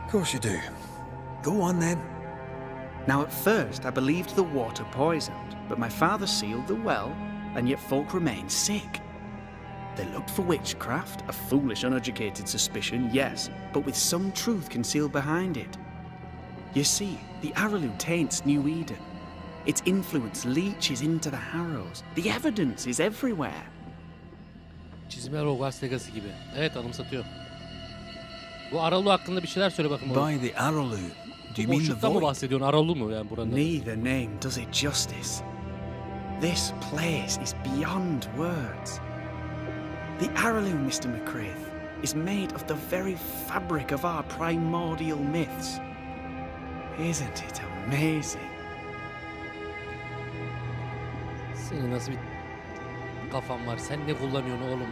Of course you do. Go on then.
Now, at first, I believed the water poisoned, but my father sealed the well, and yet folk remained sick. They looked for witchcraft, a foolish, uneducated suspicion, yes, but with some truth concealed behind it. You see, the Araloo taints New Eden. Its influence leaches into the Harrows. The evidence is everywhere.
Çizimler Hogwarts Legacy gibi. Evet anımsatıyor. Bu Aralu hakkında bir şeyler söyle bakın.
By the Araloo, do you mean the
mı
void?
bahsediyorsun? Aralu mu yani buranın?
Neither name does it justice. This place is beyond words. The Araloo, Mr. McCraith, is made of the very fabric of our primordial myths. Isn't it amazing?
Senin nasıl bir kafan var? Sen ne kullanıyorsun oğlum?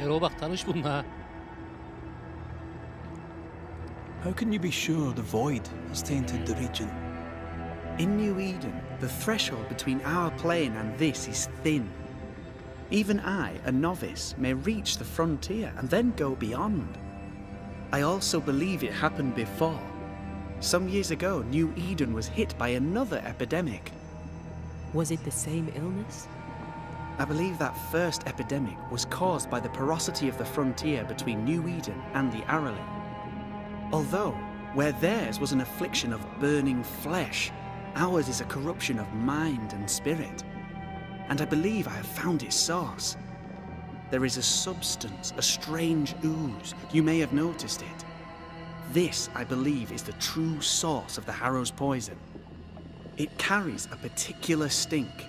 Erol bak tanış bununla.
How can you be sure the void has tainted the region?
In New Eden, the threshold between our plane and this is thin. Even I, a novice, may reach the frontier and then go beyond. I also believe it happened before. Some years ago, New Eden was hit by another epidemic.
Was it the same illness?
I believe that first epidemic was caused by the porosity of the frontier between New Eden and the Aralin. Although, where theirs was an affliction of burning flesh, ours is a corruption of mind and spirit. And I believe I have found its source. There is a substance, a strange ooze. You may have noticed it. This, I believe, is the true source of the Harrow's poison. It carries a particular stink,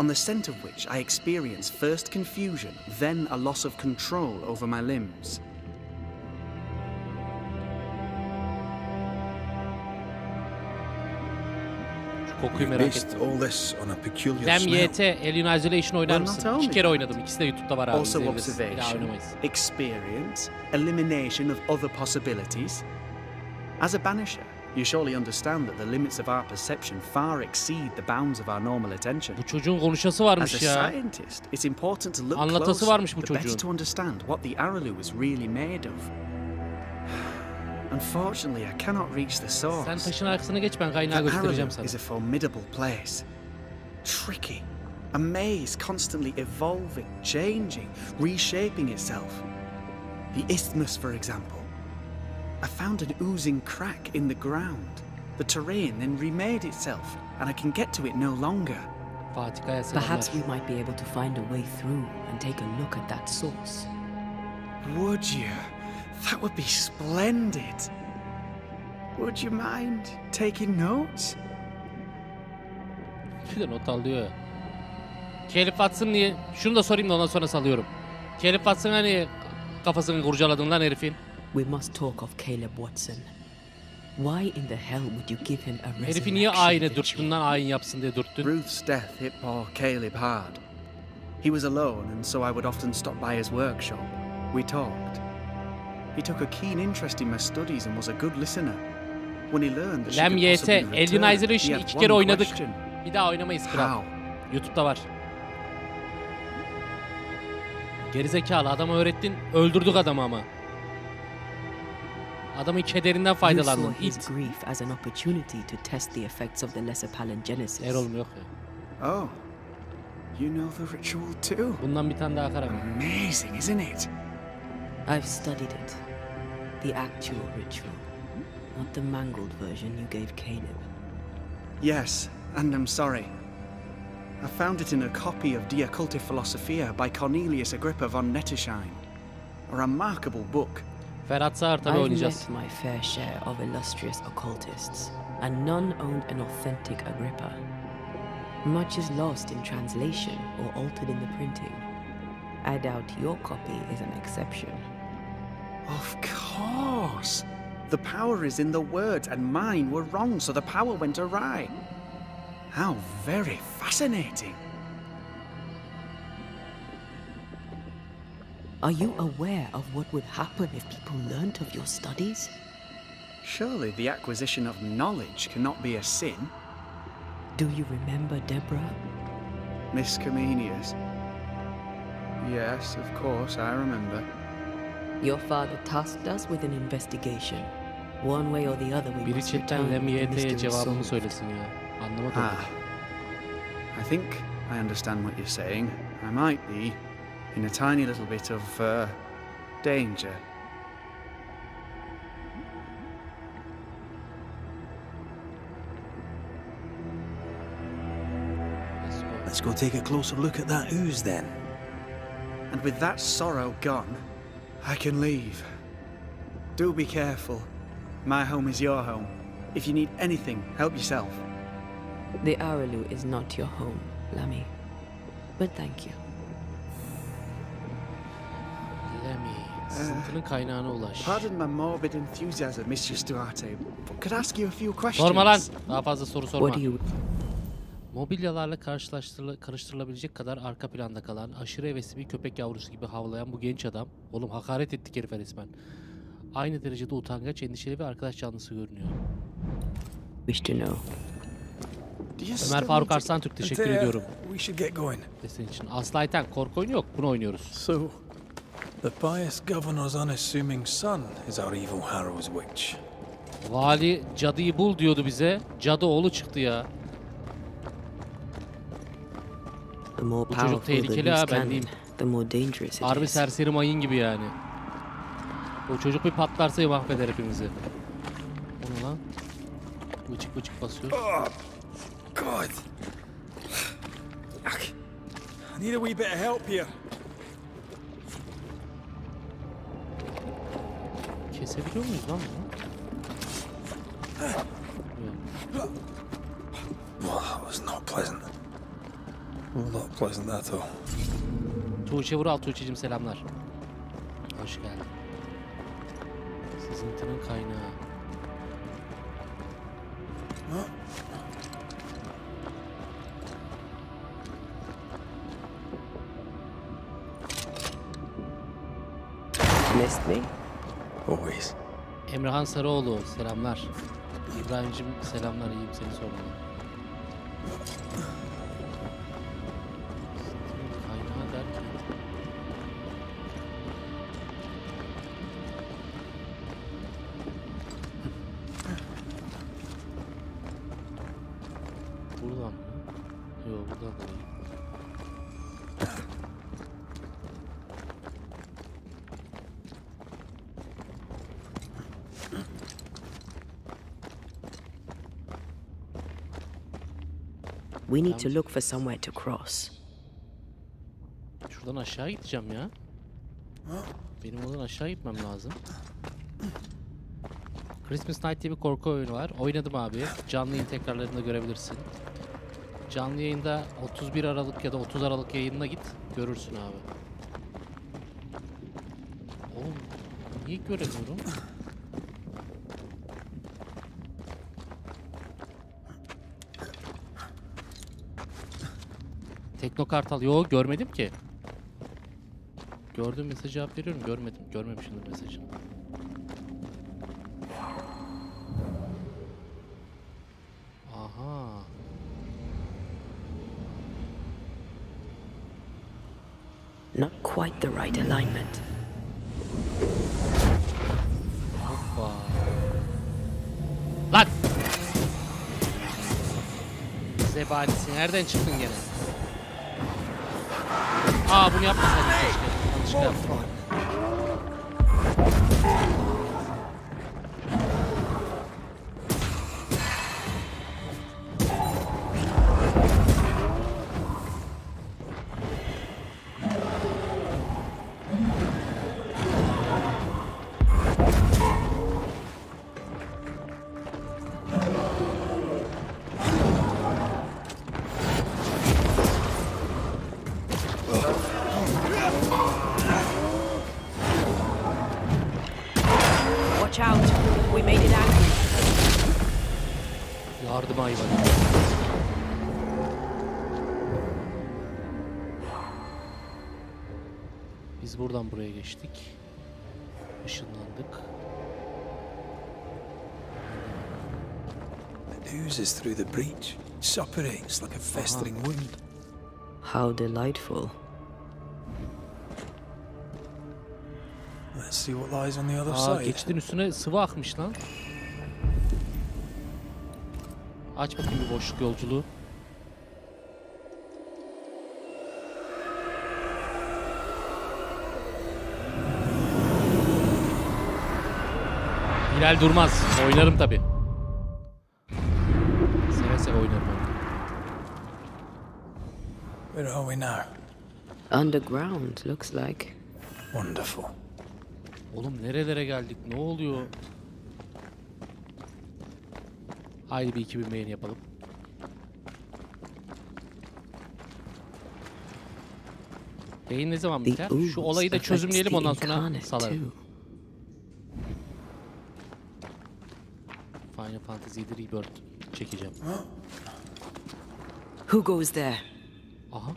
on the scent of which I experience first confusion, then a loss of control over my limbs.
Kokuyu merak
based
ettim.
all this on a peculiar
Dem
smell.
YT Alien Isolation oynar mısın?
only
İki kere oynadım. İkisi de YouTube'da var abi.
Also observation, experience, elimination of other possibilities. As a banisher, you surely understand that the limits of our perception far exceed the bounds of our normal attention.
Bu çocuğun konuşası
As
varmış
a
ya.
scientist, it's important to look
Anlatası varmış bu
better
çocuğun.
to understand what the Araloo is really made of. Unfortunately, I cannot reach the source.
Sen taşın arkasına geç ben
The
kaynağı göstereceğim sana.
is a formidable place. Tricky. A maze constantly evolving, changing, reshaping itself. The isthmus, for example. I found an oozing crack in the ground. The terrain then remade itself, and I can get to it no longer.
Fatih Kaya selamlar.
Perhaps we might be able to find a way through and take a look at that source.
Would you? That would be splendid. Would you mind taking notes?
Bir de not alıyor ya. Caleb Watson niye? Şunu da sorayım da ondan sonra salıyorum. Caleb Watson hani kafasını kurcaladın lan herifin.
We must talk of Caleb Watson. Why in the hell would you give him a
Herifi niye ayine dürttün lan ayin yapsın diye dürttün.
Ruth's death hit poor Caleb hard. He was alone, and so I would often stop by his workshop. We talked. He took a keen interest in my studies and was a good listener. When he learned that she
Lem
could
YT,
possibly return, he had
iki
one
kere oynadık.
question.
Bir daha oynamayız kral.
How?
YouTube'da var. Gerizekalı adama öğrettin öldürdük adamı ama. Adamın kederinden
You saw
faydalandın.
his
İt.
grief as an opportunity to test the effects of the Lesser Palingenesis.
Erol yok ya.
Oh. You know the ritual too?
Bundan bir tane daha karam.
Amazing, isn't it?
I've studied it. The actual ritual. Not the mangled version you gave Caleb.
Yes, and I'm sorry. I found it in a copy of De Occulti Philosophia by Cornelius Agrippa von Netterschein. A remarkable book.
Ferhat Sağır tabi
I've met my fair share of illustrious occultists, and none owned an authentic Agrippa. Much is lost in translation or altered in the printing. I doubt your copy is an exception.
Of course. The power is in the words, and mine were wrong, so the power went awry. How very fascinating.
Are you aware of what would happen if people learnt of your studies?
Surely the acquisition of knowledge cannot be a sin.
Do you remember Deborah?
Miss Comenius. Yes, of course, I remember.
Your father tasked us with an investigation. One way or the other we
Biri
must
chatten
return the
Lemiyete'ye
mystery
cevabını söylesin ya. Anlamadım.
Ah. I think I understand what you're saying. I might be in a tiny little bit of uh, danger.
Let's go take a closer look at that ooze then.
And with that sorrow gone, I can leave. Do be careful. My home is your home. If you need anything, help yourself.
The Aralu is not your home, Lamy. But thank you.
Lemmy. Sızıntının kaynağına ulaş.
Pardon my morbid enthusiasm, Mistress Duarte, but could I ask you a few questions?
Sorma lan. Daha fazla soru sorma.
What do you...
Mobilyalarla karıştırılabilecek kadar arka planda kalan, aşırı hevesli bir köpek yavrusu gibi havlayan bu genç adam, oğlum hakaret ettik herife resmen. Aynı derecede utangaç, endişeli ve arkadaş canlısı görünüyor.
wish to know?
Ömer Faruk Arslan Türk teşekkür ediyorum.
We should get going.
Desteğin için. Aslı Ayten korku oyunu yok. Bunu oynuyoruz.
So, the pious governor's unassuming son is our evil Harrow's witch.
Vali cadıyı bul diyordu bize. Cadı oğlu çıktı ya. Bu çocuk
powerful the
tehlikeli ha ben diyeyim.
the more dangerous it
Harbi serseri mayın gibi yani. O çocuk bir patlarsa mahveder hepimizi. O ne lan? Vıcık vıcık basıyor.
Oh, God. I need a wee bit of help here.
Kesebiliyor muyuz lan bunu?
Well, that was not pleasant. Not pleasant at all.
Tuğçe Vural, Tuğçe'cim selamlar. Hoş geldin. Sızıntının kaynağı.
Missed me?
Always.
Emrehan Sarıoğlu selamlar. İbrahim'cim selamlar iyiyim seni sormalı.
We need to look for somewhere to cross.
Şuradan aşağı gideceğim ya. Benim oradan aşağı gitmem lazım. Christmas Night diye bir korku oyunu var. Oynadım abi. Canlı yayın tekrarlarını da görebilirsin. Canlı yayında 31 Aralık ya da 30 Aralık yayınına git. Görürsün abi. Oğlum niye göremiyorum? Tekno Kartal. Yo görmedim ki. Gördüğüm mesajı cevap veriyorum. Görmedim. Görmemişimdir mesajını. Aha.
Not quite the right alignment.
Hoppa. Lan! Zebanisi nereden çıktın gene? Aa bunu yapmasaydım keşke. Yanlışlıkla geçtik. Işınlandık.
It oozes through the breach, suppurates like a festering wound.
How delightful.
Let's see what lies on the other
Aa
side.
geçidin üstüne sıvı akmış lan. Aç bakayım bir boşluk yolculuğu. Hilal durmaz. Oynarım tabi. Seve seve oynarım.
Where are we now?
Underground, looks like.
Wonderful.
Oğlum nerelere geldik? Ne oluyor? Haydi bir 2000 beğeni yapalım. Beyin ne zaman biter? Şu olayı da çözümleyelim ondan sonra salarım. Final Fantasy Rebirth çekeceğim.
Who goes there?
Aha.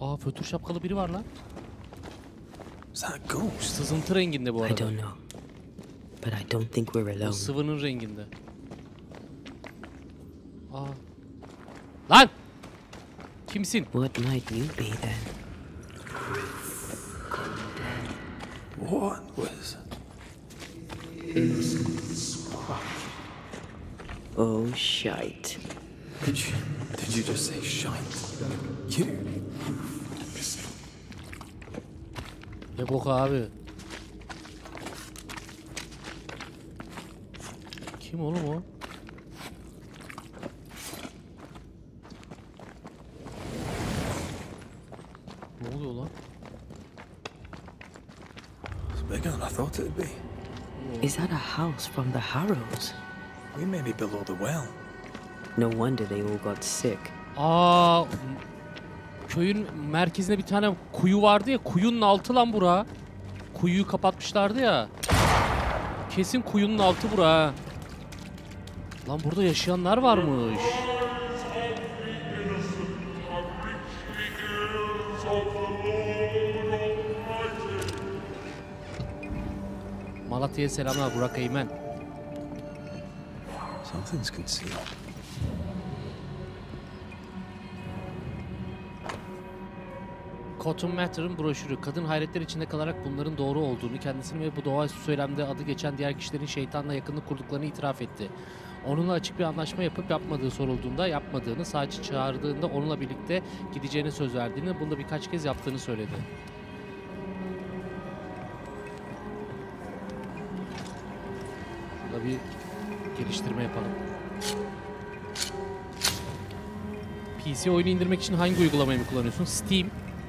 Aa fötür şapkalı biri var lan.
Is that ghost?
Sızıntı renginde bu
I
arada.
don't know. But I don't think we're alone.
sıvının renginde. Aa. Lan! Kimsin?
What might you be then?
What was.
Oh, shite.
Did you, did you just say shite? You.
Ne bok abi? Kim oğlum o? Ne oluyor lan?
It's bigger than I thought it'd be.
Is that a house from the Harrows?
We may be below the well.
No wonder they all got sick.
Aa, köyün merkezinde bir tane kuyu vardı ya. Kuyunun altı lan bura. Kuyuyu kapatmışlardı ya. Kesin kuyunun altı bura. Lan burada yaşayanlar varmış. Malatya'ya selamlar Burak Eymen.
Something's concealed.
Cotton Matter'ın broşürü. Kadın hayretler içinde kalarak bunların doğru olduğunu, kendisini ve bu doğaüstü söylemde adı geçen diğer kişilerin şeytanla yakınlık kurduklarını itiraf etti. Onunla açık bir anlaşma yapıp yapmadığı sorulduğunda yapmadığını, sadece çağırdığında onunla birlikte gideceğine söz verdiğini, bunu da birkaç kez yaptığını söyledi. Geliştirme yapalım. PC oyunu indirmek için hangi uygulamayı mı kullanıyorsun? Steam.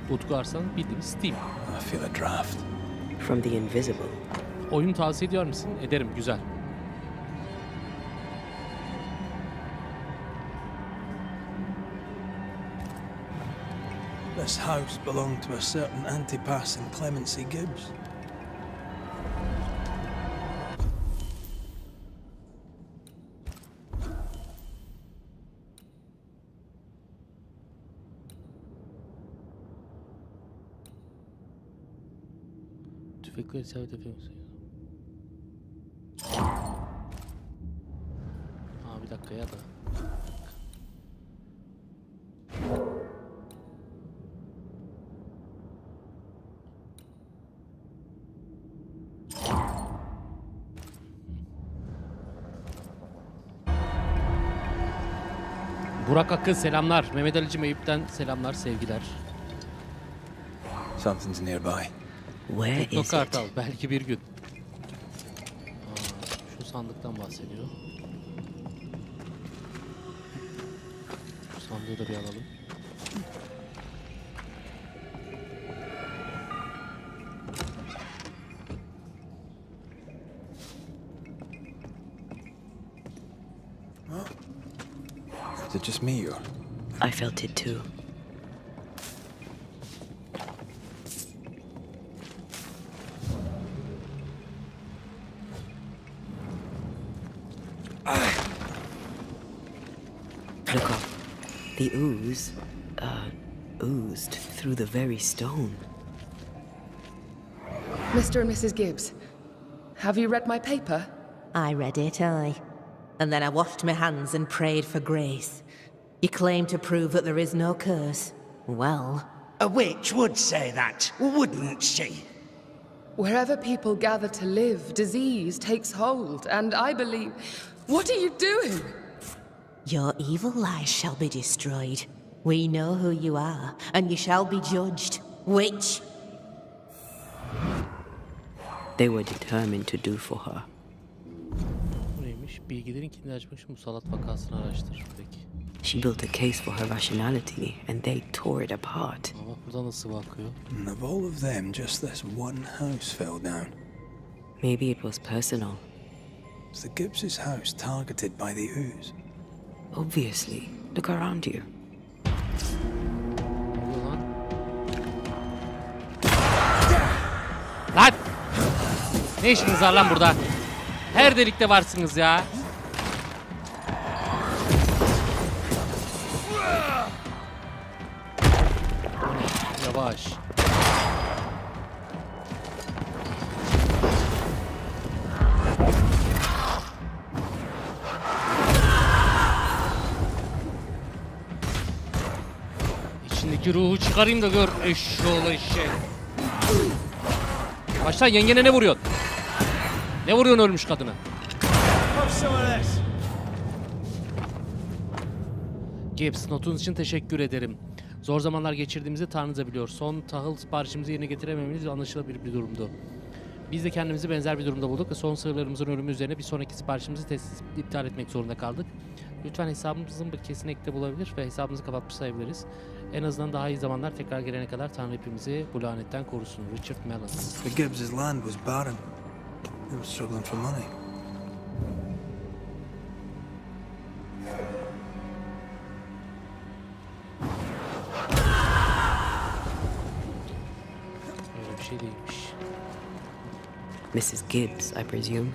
Utku Arslan bildiğimiz Steam.
I feel a draft.
From the invisible.
Oyunu tavsiye ediyor musun? Ederim. Güzel.
This house belonged to a certain Antipas and Clemency Gibbs.
que él sabe te fiyonsu ya. Aa bir dakika ya da. Burak Hakkı selamlar. Mehmet Ali'cim Eyüp'ten selamlar, sevgiler.
Something's nearby.
Where
Tekno
is it?
Kartal belki bir gün. Aa, şu sandıktan bahsediyor. Şu sandığı da bir alalım.
Is it just me or?
I felt it too. Ooze, uh, oozed through the very stone.
Mr. and Mrs. Gibbs, have you read my paper?
I read it, aye. And then I washed my hands and prayed for grace. You claim to prove that there is no curse. Well,
A witch would say that, wouldn't she?
Wherever people gather to live, disease takes hold, and I believe. What are you doing?
your evil lies shall be destroyed. We know who you are, and you shall be judged. Witch!
They were determined to do for her.
Bu neymiş? Bilgilerin kilidini açmak için musallat vakasını araştır. Peki.
She built a case for her rationality, and they tore it apart.
Ama burada nasıl bakıyor.
And of all of them, just this one house fell down.
Maybe it was personal.
Was the Gibbs' house targeted by the ooze?
Obviously. Look around you.
Lan! Ne işiniz var lan burada? Her delikte varsınız ya. Yavaş. İçindeki ruhu çıkarayım da gör eşşoğlu eşek. Baştan yengene ne vuruyorsun? Ne vuruyorsun ölmüş kadına? Gibbs, notunuz için teşekkür ederim. Zor zamanlar geçirdiğimizi Tanrı da biliyor. Son tahıl siparişimizi yerine getiremememiz anlaşılabilir bir durumdu. Biz de kendimizi benzer bir durumda bulduk ve son sığırlarımızın ölümü üzerine bir sonraki siparişimizi teslim, iptal etmek zorunda kaldık. Lütfen hesabımızın bir kesinlikle bulabilir ve hesabımızı kapatmış sayabiliriz. En azından daha iyi zamanlar tekrar gelene kadar Tanrı hepimizi bu lanetten korusun. Richard Mellon.
The Gibbs' land was barren. They were struggling for money.
Öyle bir şey değilmiş.
Mrs. Gibbs, I presume.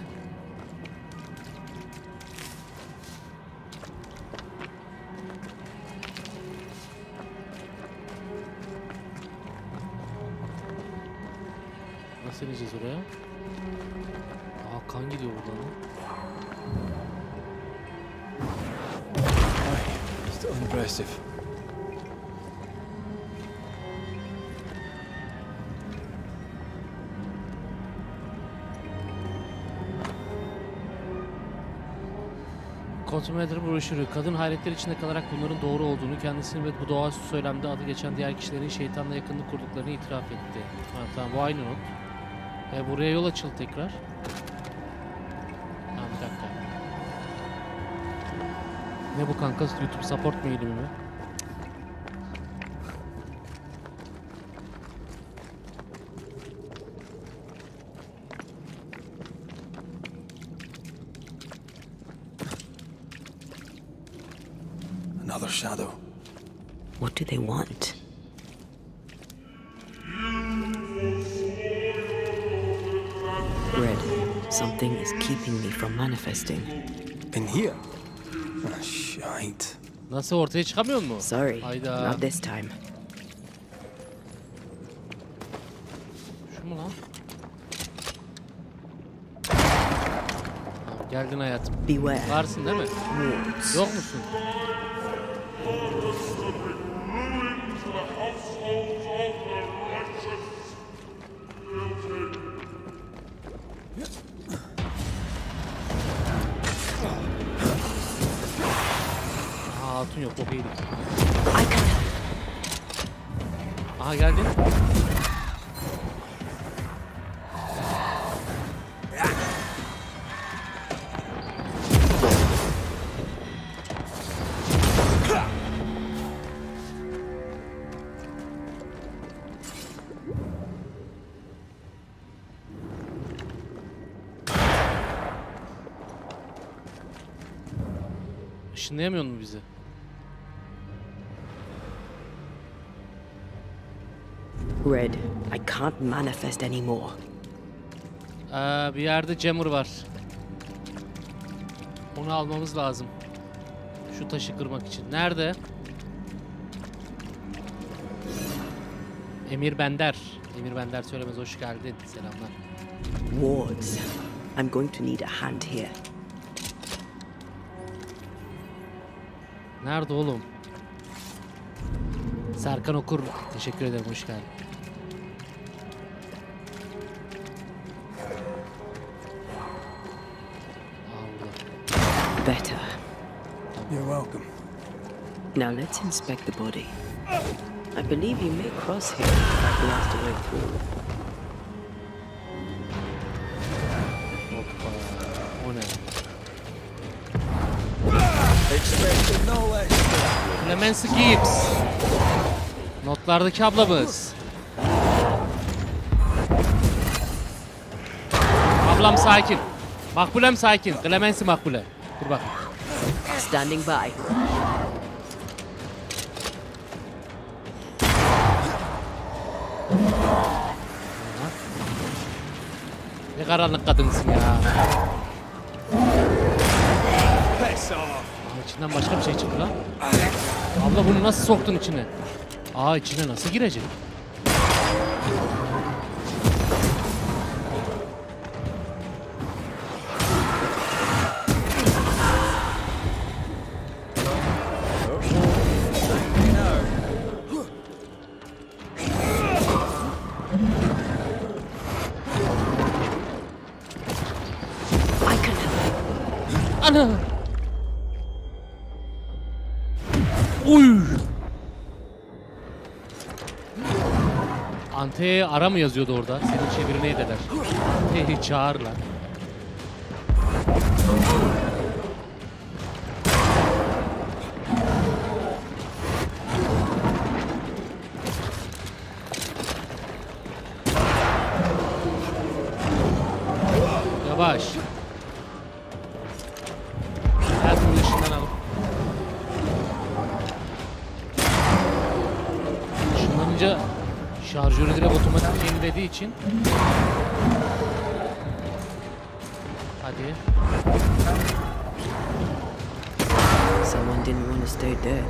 Kontrometre broşürü. Kadın hayretler içinde kalarak bunların doğru olduğunu, kendisinin ve bu doğaüstü söylemde adı geçen diğer kişilerin şeytanla yakınlık kurduklarını itiraf etti. Ha, tamam bu aynı not. E, buraya yol açıldı tekrar. Tamam bir dakika. Ne bu kanka? YouTube support maili mi? Nasıl ortaya çıkamıyor mu?
Sorry,
Hayda.
not this time.
Şu mu lan? Tamam, geldin hayatım.
Beware.
Varsın değil mi? Yok musun? Hatun yok o değil. Aha geldi. Işınlayamıyor mu bizi?
Red, I can't manifest anymore.
Ee, bir yerde jammer var. Onu almamız lazım. Şu taşı kırmak için. Nerede? Emir Bender. Emir Bender söylemez hoş geldin. Selamlar.
Wards. I'm going to need a hand here.
Nerede oğlum? Serkan Okur. Teşekkür ederim. Hoş geldin.
Now let's inspect the body. I believe you may cross here like last way through.
Hoppa. O ne?
Expected no less.
Clemency Gibbs. Notlardaki ablamız. Ablam sakin. Makbulem sakin. Clemency makbule. Dur bak.
Standing by.
Karanlık kadınsın ya. Aa, içinden başka bir şey çıktı lan. Abla bunu nasıl soktun içine? Aa içine nasıl girecek? Ante'ye ara mı yazıyordu orada? Seni çevirmeyi de der. Ante'yi çağırlar. İçin Hadi.
Someone didn't want to stay dead.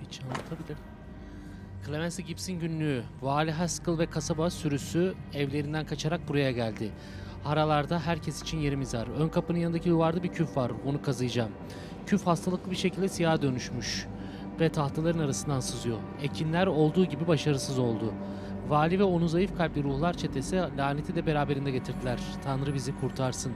Bir çanta bir de. Clemency Gibbs'in günlüğü. Vali Haskell ve kasaba sürüsü evlerinden kaçarak buraya geldi. Aralarda herkes için yerimiz var. Ön kapının yanındaki duvarda bir küf var. Onu kazıyacağım. Küf hastalıklı bir şekilde siyaha dönüşmüş. Ve tahtaların arasından sızıyor. Ekinler olduğu gibi başarısız oldu. Vali ve onun zayıf kalpli ruhlar çetesi laneti de beraberinde getirdiler. Tanrı bizi kurtarsın.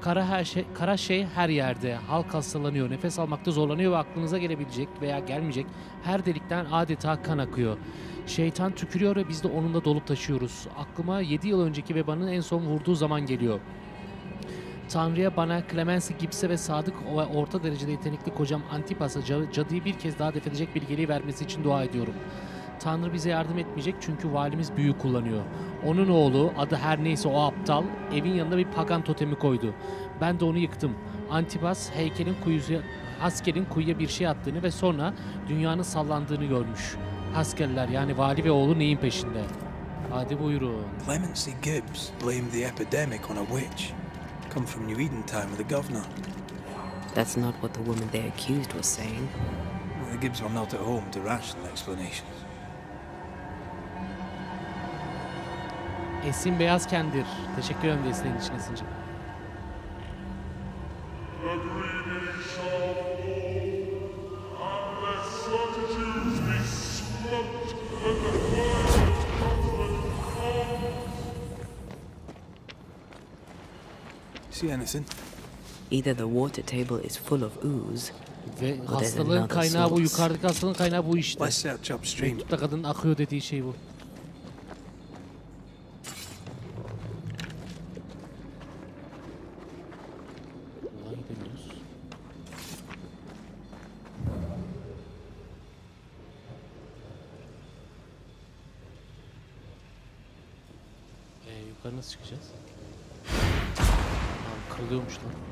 Kara her şey, kara şey her yerde. Halk hastalanıyor, nefes almakta zorlanıyor ve aklınıza gelebilecek veya gelmeyecek her delikten adeta kan akıyor. Şeytan tükürüyor ve biz de onunla dolup taşıyoruz. Aklıma 7 yıl önceki vebanın en son vurduğu zaman geliyor. Tanrı'ya bana Clemency Gibbs'e ve sadık ve orta derecede yetenekli kocam Antipas'a ca- cadıyı bir kez daha def edecek bilgeliği vermesi için dua ediyorum. Tanrı bize yardım etmeyecek çünkü valimiz büyü kullanıyor. Onun oğlu adı her neyse o aptal evin yanında bir pagan totemi koydu. Ben de onu yıktım. Antipas heykelin kuyusu Haskel'in kuyuya bir şey attığını ve sonra dünyanın sallandığını görmüş. Haskeller yani vali ve oğlu neyin peşinde? Hadi buyurun.
Clemency Gibbs blamed the epidemic on a witch. Come from New Eden time with the governor.
That's not what the woman they accused was saying.
The Gibbs were not at home to rational explanations.
Esin Beyaz Kendir. Teşekkür ederim desteğin için Esin'cim.
See anything?
Either the water table is full of ooze,
Ve
or there's
hastalığın
another
kaynağı bu.
source.
Yukarıdaki hastalığın kaynağı bu işte. Mektupta kadının akıyor dediği şey bu. Ee, yukarı nasıl çıkacağız? Aa, kırılıyormuş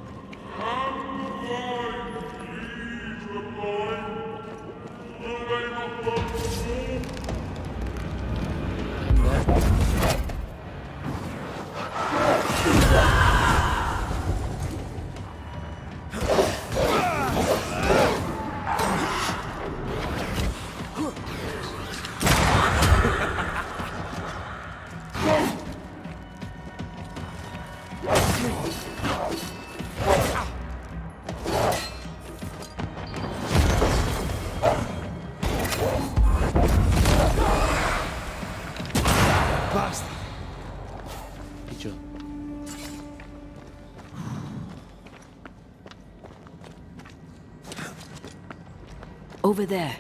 Over there.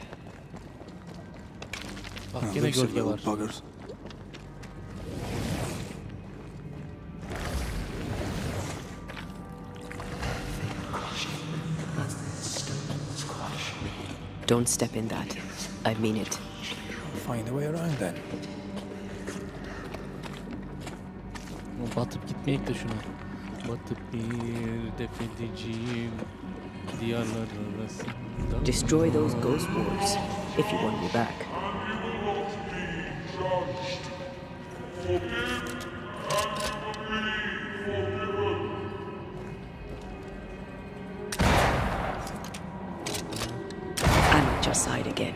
Bak gene gölge var.
buggers.
Don't step in that. I mean it.
Find a way around then.
Ama Batıp gitmeyek de şuna. Batıp bir defedeceğim diyarlar arasında.
Destroy those ghost wolves if you want me back. I'm at your side again.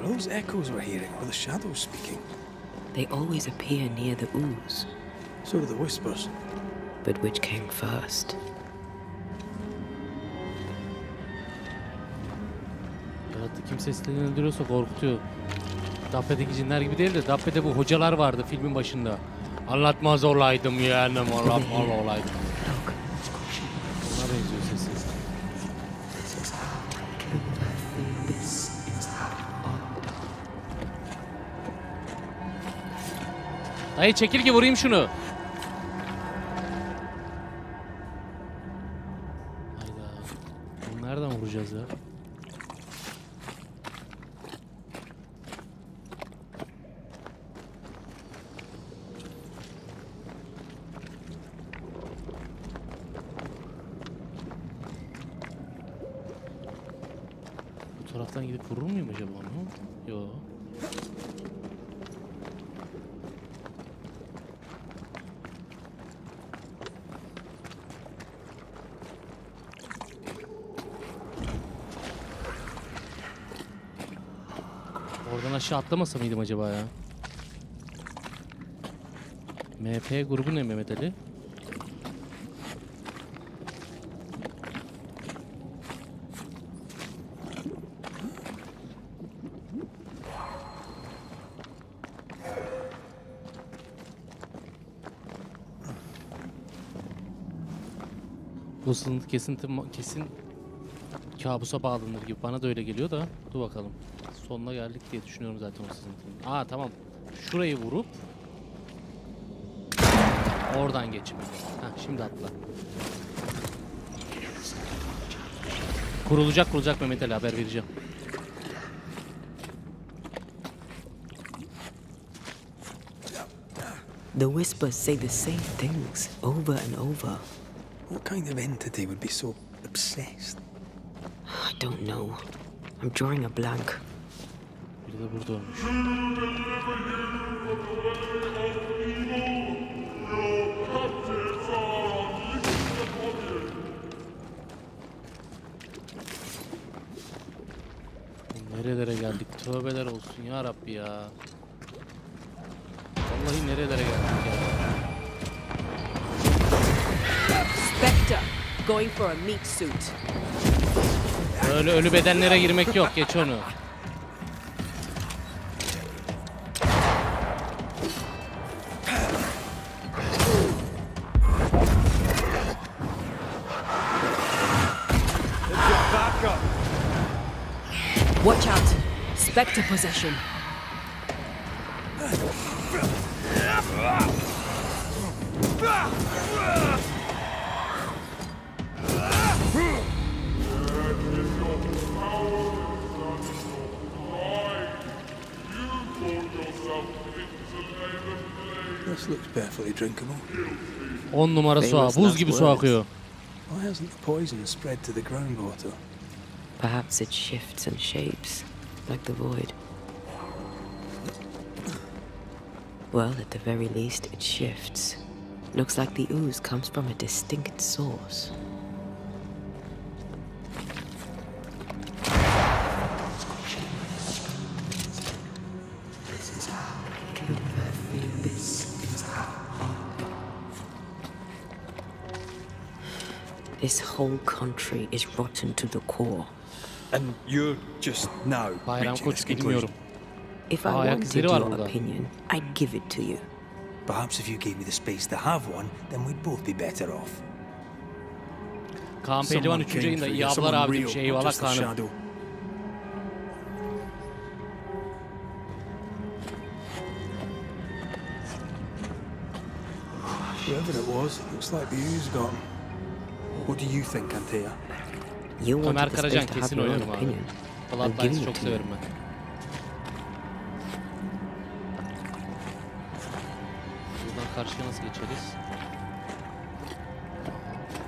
Were those echoes we're hearing, or the shadows speaking?
They always appear near the ooze.
So do the whispers.
But which came first?
Yarattı kim seslerini öldürüyorsa korkutuyor. Dabbe'deki cinler gibi değil de Dabbe'de bu hocalar vardı filmin başında. Anlatmaz olaydım yeğenim anlatmaz olaydım. Ona benziyor sesi. Dayı çekil ki vurayım şunu. Hayda. Bunu nereden vuracağız ya? Bu taraftan gidip vurur muyum acaba onu? Yo. Oradan aşağı atlamasa mıydım acaba ya? MP grubu ne Mehmet Ali? Bu kesinti kesin kabusa bağlanır gibi. Bana da öyle geliyor da. Dur bakalım. Sonuna geldik diye düşünüyorum zaten o sızıntının. Aa tamam. Şurayı vurup oradan geçmeli. Heh, şimdi atla. Kurulacak kurulacak Mehmet Ali haber vereceğim.
The whispers say the same things over and over.
What kind of entity would be so obsessed?
I don't know. I'm drawing a blank.
De burada olmuş. Nerelere geldik? Tövbeler olsun ya Rabbi ya. Vallahi nerelere geldik ya.
Spectre, going for a meat suit.
Öyle ölü bedenlere girmek yok. Geç onu.
Spectre possession.
This looks perfectly drinkable.
10 numara su
Famous
buz
last
gibi su
words.
akıyor.
Why hasn't the poison spread to the groundwater?
Perhaps it shifts and shapes, like the void. Well, at the very least, it shifts. Looks like the ooze comes from a distinct source. This whole country is rotten to the core.
And you're just now
Bayram
reaching
Koç
this
bilmiyorum.
conclusion.
If I
Ayak
wanted your
burada.
opinion, I'd give it to you.
Perhaps if you gave me the space to have one, then we'd both be better off.
Kaan Pehlivan 3. yayında iyi ablar abi demiş. Eyvallah Kaan'ım.
Whoever it was, it looks like the ooze got him. What do you think, Antea?
You
Ömer Karacan kesin oynarım abi.
opinion. I'm
Bloodlines
giving
çok severim ben. Buradan karşıya nasıl geçeriz?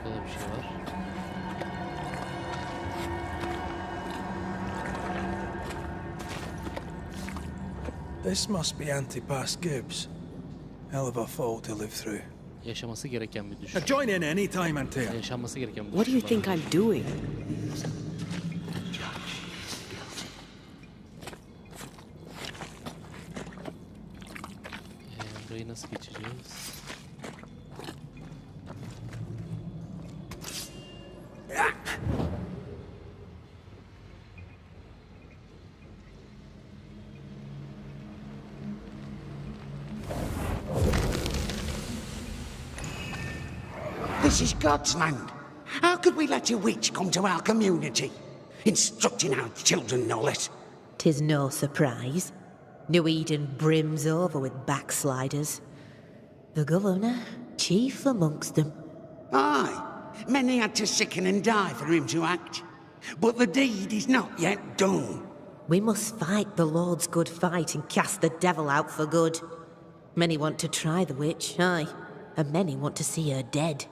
Burada da bir şey var.
This must be Antipas Gibbs. Hell of a fall to live through.
Yaşaması gereken bir
Now
düşün.
join in any time,
bir
What do you think. I'm doing?
God's land. How could we let a witch come to our community? Instructing our children, less.
Tis no surprise. New Eden brims over with backsliders. The governor, chief amongst them.
Aye, many had to sicken and die for him to act. But the deed is not yet done.
We must fight the Lord's good fight and cast the devil out for good. Many want to try the witch, aye, and many want to see her dead.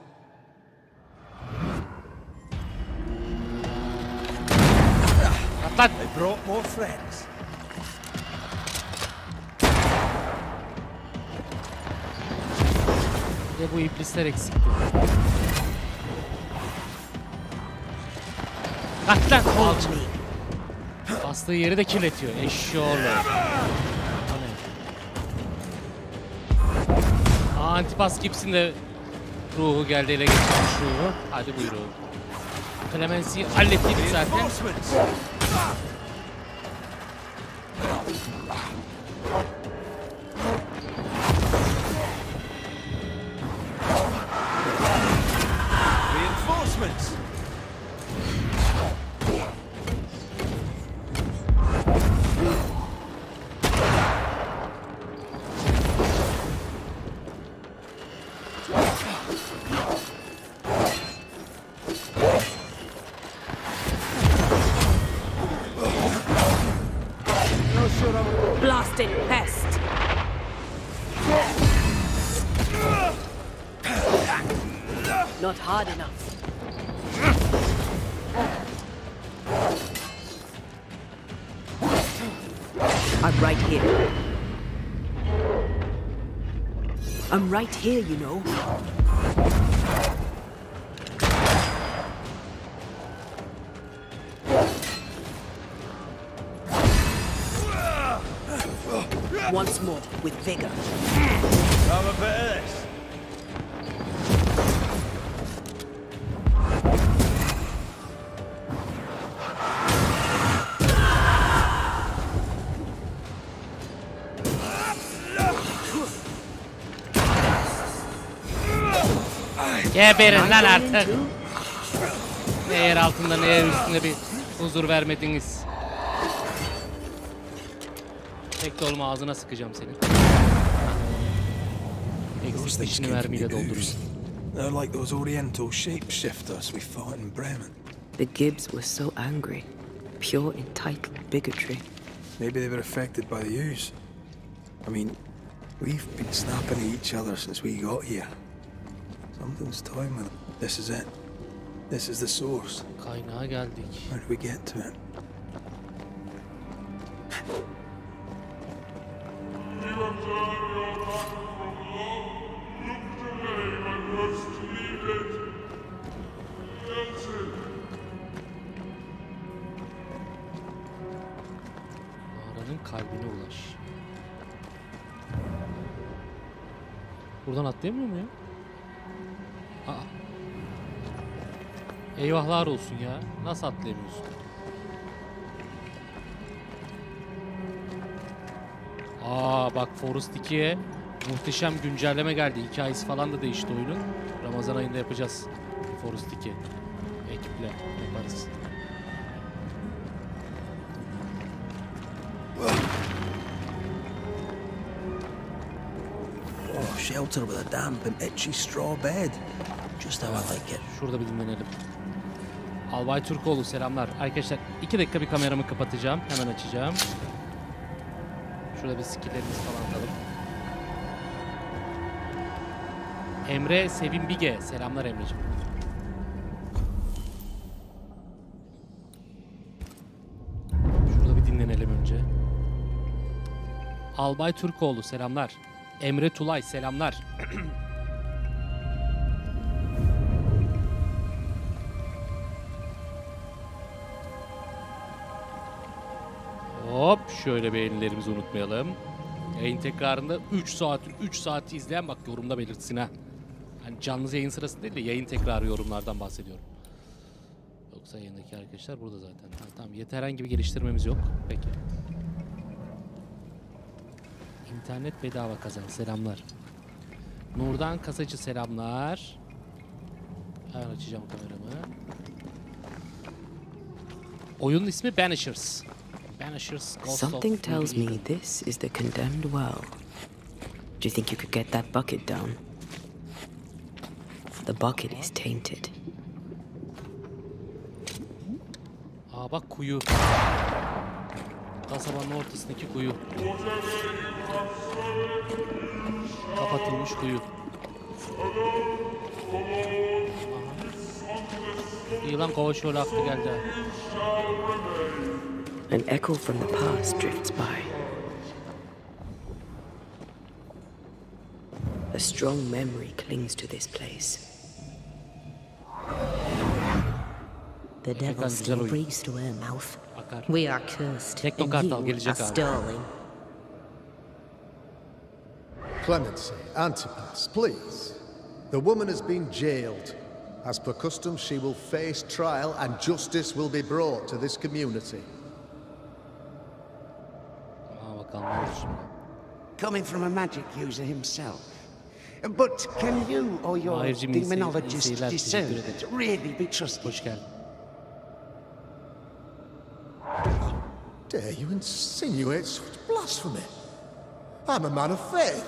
Friends.
Ya bu iblisler eksikti. Kaç lan alçı. Bastığı yeri de kirletiyor. Eşşoğlu. Aa, Antipas Gibbs'in de ruhu geldi ele geçirmiş ruhu. Hadi buyurun. Clemency'yi hallettiydik zaten.
Ah! Right here, you know. Once more, with vigor.
Geberin lan artık. Ne yer altında ne yer üstünde bir huzur vermediniz. Bekle oğlum ağzına sıkacağım seni. Eksik dişini doldurun.
ooze. They're like those oriental shapeshifters we fought in Bremen.
The Gibbs were so angry. Pure entitled bigotry.
Maybe they were affected by the ooze. I mean, we've been snapping at each other since we got here. Something's toying with them. This is it. This is the source.
Kaynağa geldik.
How do we get to it?
Eyvahlar olsun ya. Nasıl atlayamıyorsun? Aa bak Forest 2'ye muhteşem güncelleme geldi. Hikayesi falan da değişti oyunun. Ramazan ayında yapacağız. Forest 2. Ekiple yaparız.
Oh, shelter with a damp and itchy straw bed. Just how I like it.
Şurada bir dinlenelim. Albay Türkoğlu selamlar. Arkadaşlar iki dakika bir kameramı kapatacağım. Hemen açacağım. Şurada bir skillerimizi falan atalım. Emre Sevim Bige. Selamlar Emre'ciğim. Şurada bir dinlenelim önce. Albay Türkoğlu selamlar. Emre Tulay selamlar. Hop şöyle beğenilerimizi unutmayalım. Yayın tekrarında 3 saat 3 saati izleyen bak yorumda belirtsin ha. Hani canlı yayın sırasında değil de yayın tekrarı yorumlardan bahsediyorum. Yoksa yayındaki arkadaşlar burada zaten. Ha, tamam yeter herhangi bir geliştirmemiz yok. Peki. İnternet bedava kazan. Selamlar. Nurdan Kasacı selamlar. Hemen açacağım kameramı. Oyunun ismi Banishers.
Something tells me this is the condemned well. Do you think you could get that bucket down? The bucket is tainted.
Aa bak kuyu. Kasabanın ortasındaki kuyu. Kapatılmış kuyu. Aha. İyi lan kova şöyle aktı geldi. Ha.
An echo from the past drifts by. A strong memory clings to this place.
The devil
güzel
still
oyun.
breathes through her mouth. We are cursed, and
Kartal
you
gelecek
are
abi.
Clemency, Antipas, please. The woman has been jailed. As per custom, she will face trial and justice will be brought to this community.
Olur şimdi.
Coming from a magic user himself. But can you or your
iyi
demonologist discern really be trusted?
Hoş geldin.
Dare you insinuate such blasphemy? I'm a man of faith.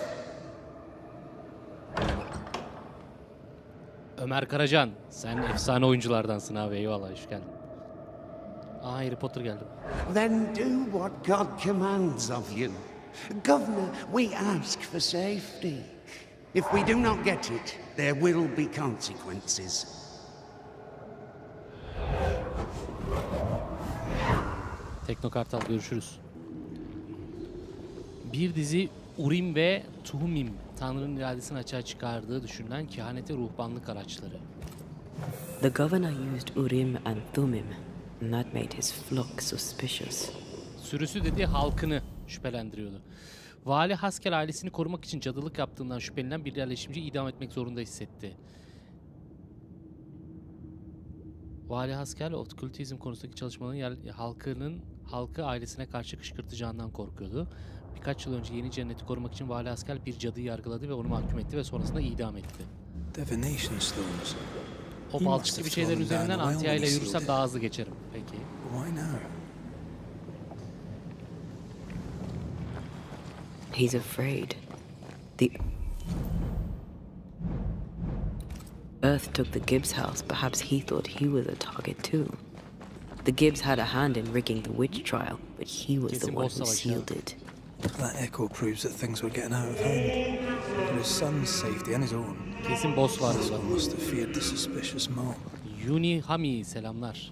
Ömer Karacan. Sen efsane oyunculardansın abi. Eyvallah hoş geldin. Aa Harry Potter geldi.
Then do what God commands of you. Governor, we ask for safety. If we do not get it, there will be consequences.
Teknokartal görüşürüz. Bir dizi Urim ve Tuhumim Tanrı'nın iradesini açığa çıkardığı düşünülen kehanete ruhbanlık araçları.
The governor used Urim and Thummim, and that made his flock suspicious.
Sürüsü dediği halkını şüphelendiriyordu. Vali Haskell ailesini korumak için cadılık yaptığından şüphelenen bir yerleşimci idam etmek zorunda hissetti. Vali Haskell okültizm konusundaki çalışmaların yer- halkının halkı ailesine karşı kışkırtacağından korkuyordu. Birkaç yıl önce yeni cenneti korumak için Vali Haskell bir cadıyı yargıladı ve onu mahkum etti ve sonrasında idam etti.
Divination stones.
O balçık gibi
have
şeylerin üzerinden Antia ile yürürsem daha hızlı geçerim. Peki.
Why now?
He's afraid. The Earth took the Gibbs house. Perhaps he thought he was a target too. The Gibbs had a hand in rigging the witch trial, but he was the one who sealed it.
That echo proves that things were getting out of hand. For his son's safety and his own.
Kesin boss var burada.
must have feared the suspicious mob.
Yuni Hami selamlar.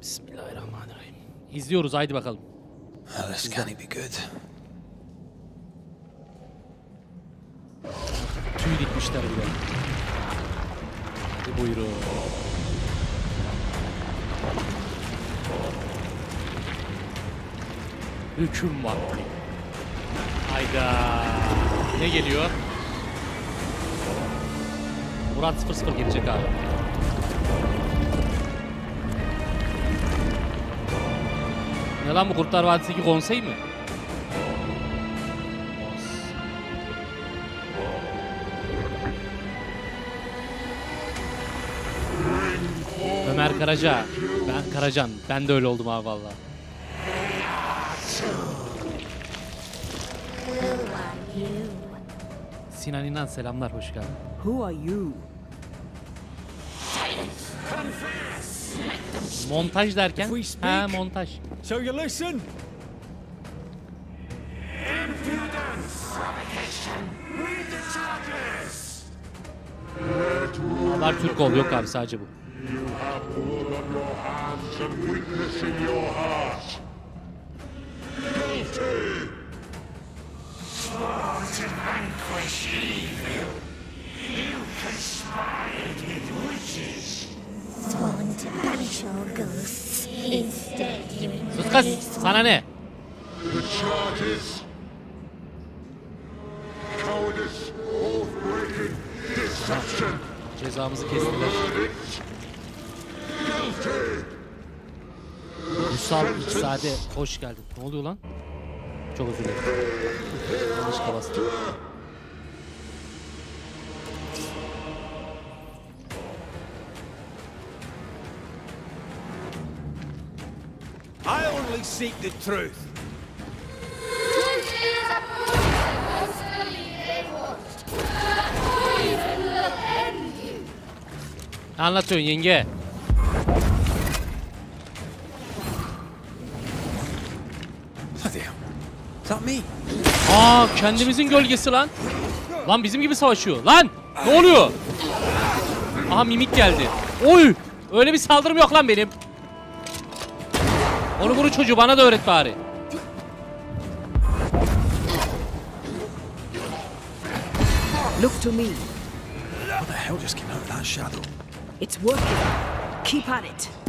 Bismillahirrahmanirrahim. İzliyoruz haydi bakalım.
Ah, this can't be good.
Tüy dikmişler bile. Hadi buyurun. Hüküm vakti. Hayda. Ne geliyor? Murat 00 gelecek abi. Ne lan bu Kurtlar Vadisi'ndeki konsey mi? Ömer Karaca. Ben Karacan. Ben de öyle oldum abi valla. Sinan İnan selamlar hoş geldin.
Who are you?
Montaj derken? Ha montaj.
So you listen?
Haber Türk ol yok abi sadece bu.
You have blood on your hands and weakness in your heart.
You
Sus kız sana ne?
The.
Cezamızı kestiler.
Guilty!
Sade hoş geldin. Ne oluyor lan? Çok özür dilerim. Yanlışlıkla bastım.
Seek the truth.
Ne anlatıyorsun yenge? Aa kendimizin gölgesi lan. Lan bizim gibi savaşıyor. Lan ne oluyor? Aha mimik geldi. Oy! Öyle bir saldırım yok lan benim. Onu bunu çocuğu bana da öğret bari.
Look to me.
What the hell just came out of that shadow?
It's working. Keep at it.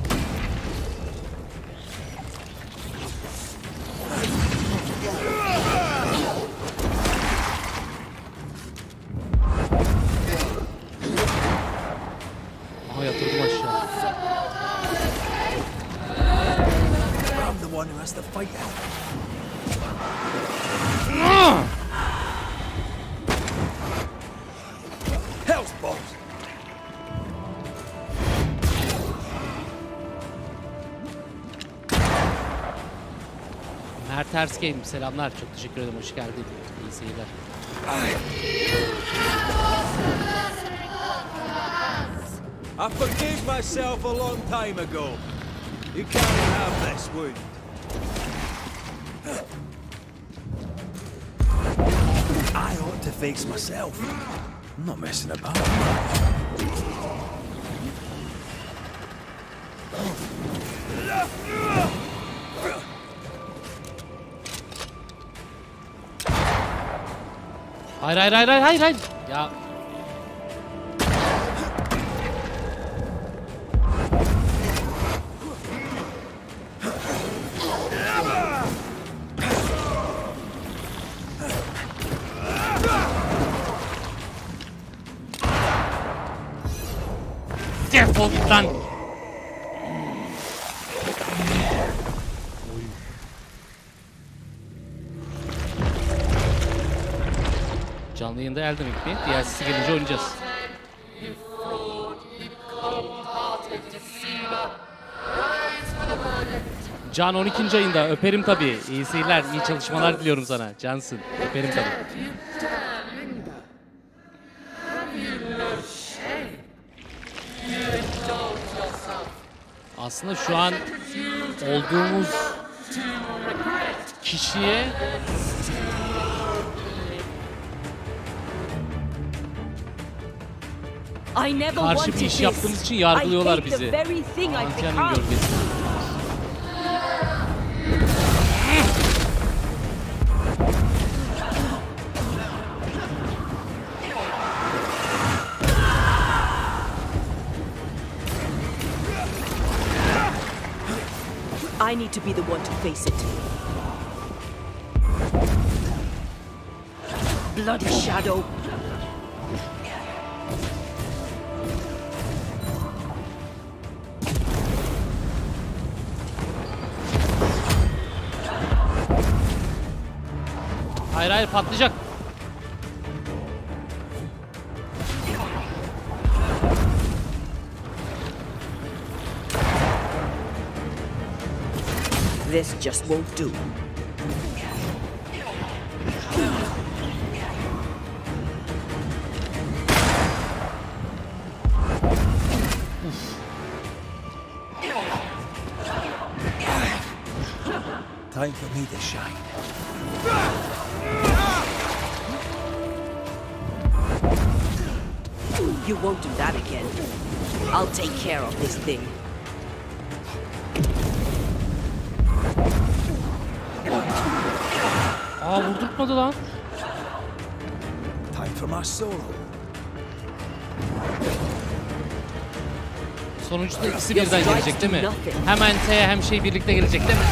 Ters Game selamlar. Çok teşekkür ederim. Hoş geldin. İyi seyirler.
I forgave myself a long time ago. You can't have this wound.
I ought to face myself. I'm not messing about.
Hayır hayır hayır hayır hayır. hayır. Ya Ring mi? DLC'si gelince oynayacağız. Can 12. ayında öperim tabii. İyi seyirler, iyi çalışmalar diliyorum sana. Cansın. Öperim tabii. Aslında şu an olduğumuz kişiye karşı bir iş yaptığımız için yargılıyorlar bizi.
become.
gölgesi.
I need to be the one to face it. Bloody shadow.
Hayır hayır patlayacak.
This just won't do.
Time for me to shine.
You won't do that again. I'll take care of this thing.
Aa vurdurtmadı lan.
Time for my solo.
Sonuçta ikisi birden gelecek değil mi? Hemen T hem şey birlikte gelecek değil mi?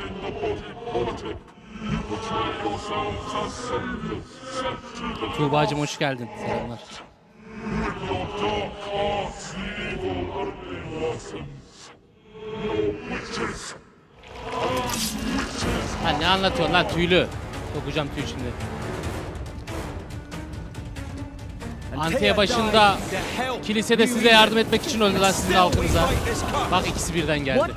Poisoning the body politic. You betray yourselves as saviors sent to the
Tuğba'cım hoş geldin. Selamlar.
With your dark arts, evil only worsens. Your witches.
Ha ne anlatıyorsun lan tüylü? Sokacağım tüy şimdi. Antiye başında kilisede size yardım etmek için öldüler sizin halkınıza. Bak ikisi birden geldi.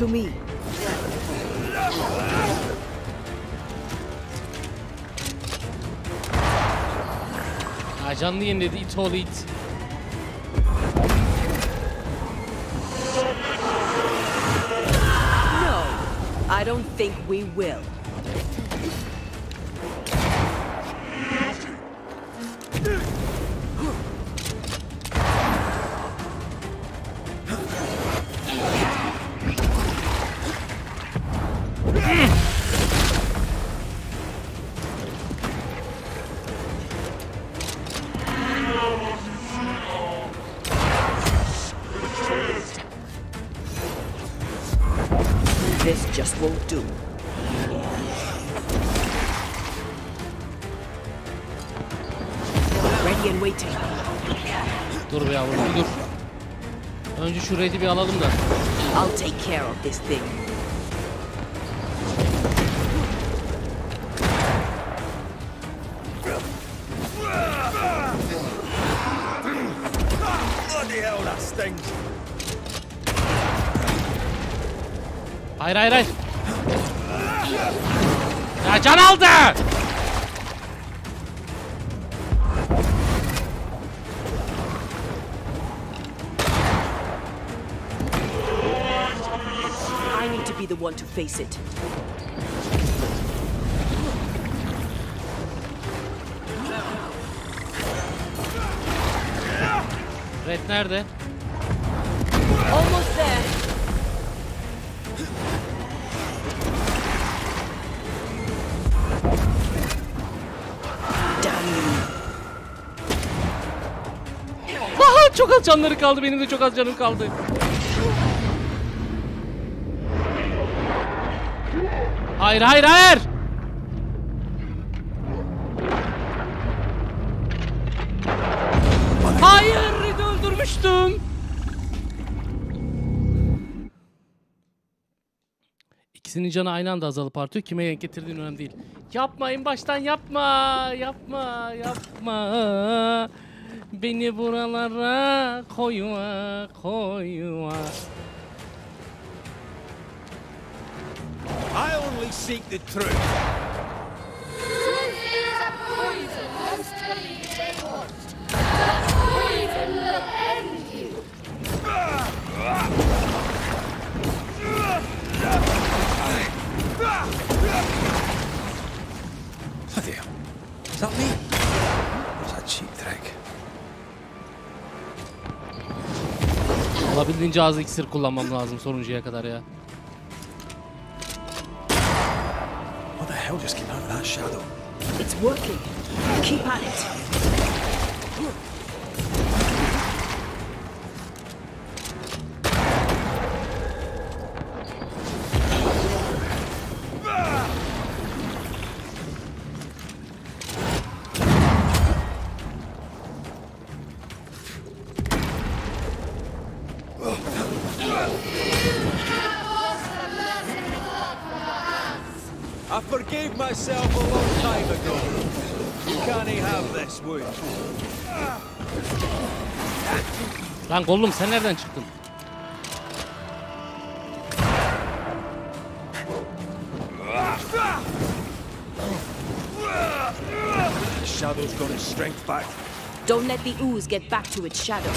To me.
Ha canlı yeniledi it oğlu it.
No, I don't think we will.
Alalım da.
I'll take care of this thing. face it.
Red nerede?
Almost there.
Aha, çok az canları kaldı benim de çok az canım kaldı. Hayır hayır hayır. Hayır öldürmüştüm. İkisinin canı aynı anda azalıp artıyor. Kime denk getirdiğin önemli değil. Yapma en baştan yapma. Yapma yapma. Beni buralara koyma koyma.
I only seek the truth.
Bloody hell. Is that me? What's that cheap trick?
Olabildiğince az iksir kullanmam lazım sonuncuya kadar ya.
Hell just came out of that shadow?
It's working. Keep at it.
Lan Gollum sen nereden çıktın?
The shadow's got its strength back.
Don't let the ooze get back to its shadow.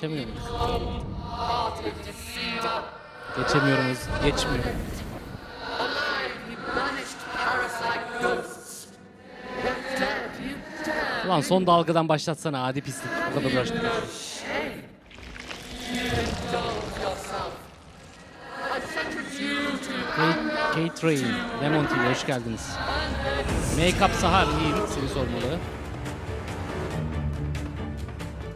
Geçemiyor? Geçemiyoruz. Geçmiyor. Ulan son dalgadan başlatsana adi pislik. O kadar uğraştık. Kate, Ray, Lemon TV hoş geldiniz. Make-up Sahar iyiyim seni sormalı.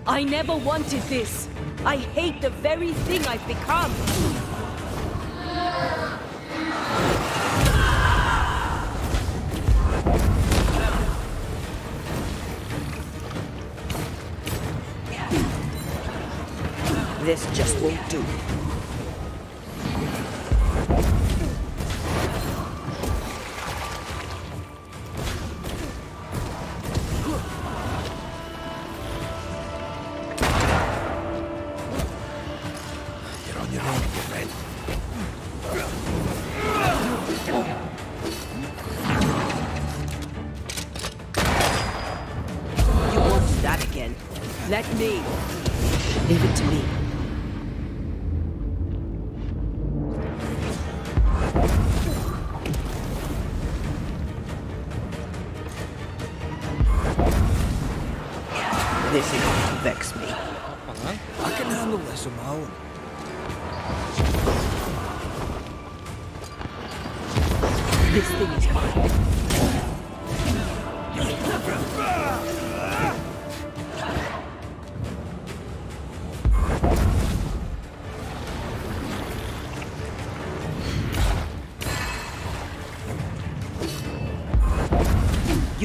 I never wanted this. I hate the very thing I've become.
This just won't do.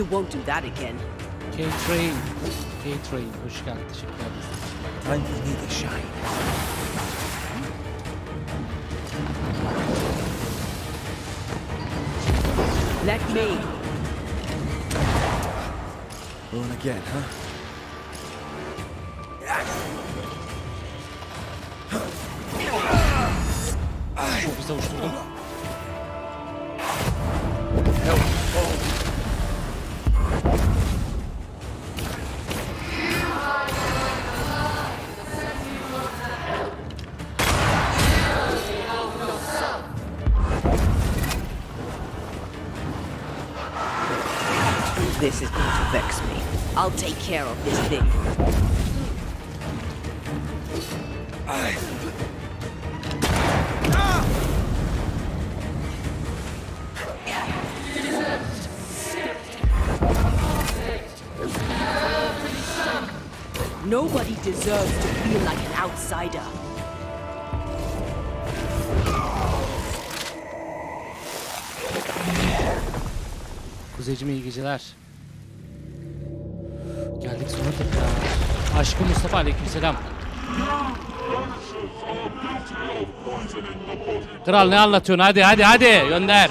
Won't do that again.
K-Train. K-Train hoş geldin. Teşekkür ederiz.
Time for me to shine.
Let me.
Going again, huh?
Geceler. Geldik sonra tekrar. Aşkım Mustafa aleykümselam. Kral ne anlatıyorsun? Hadi hadi hadi gönder.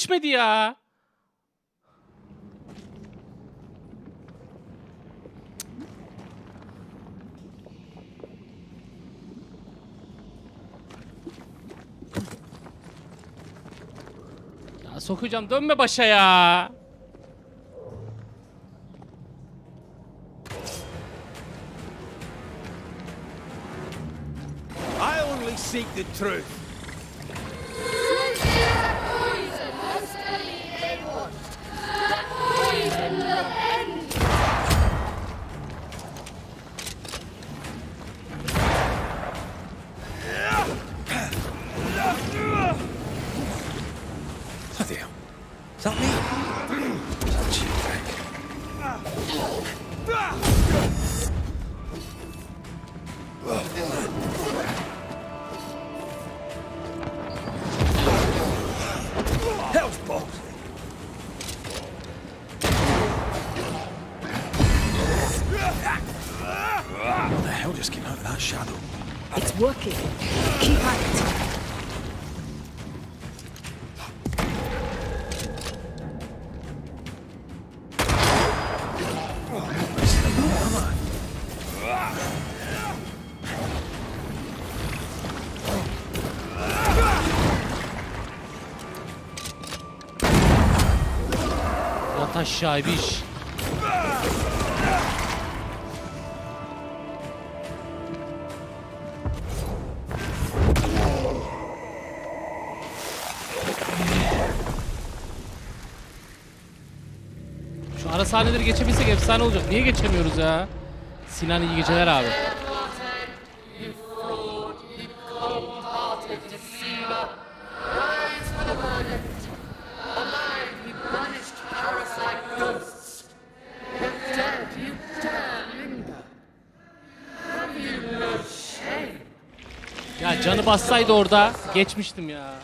İçmedi ya. Ya sokacağım dönme başa ya.
I only seek the truth.
Aşağı ibiş. Şu ara sahneleri geçebilsek efsane olacak. Niye geçemiyoruz ya? Sinan iyi geceler abi. Bassaydı orada geçmiştim ya.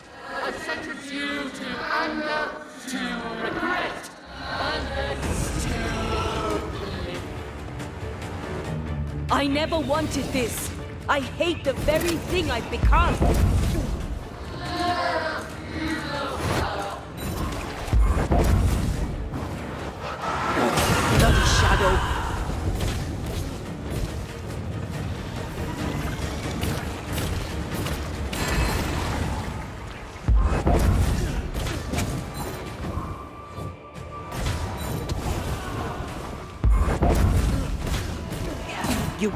I never wanted this. I hate the very thing I've become.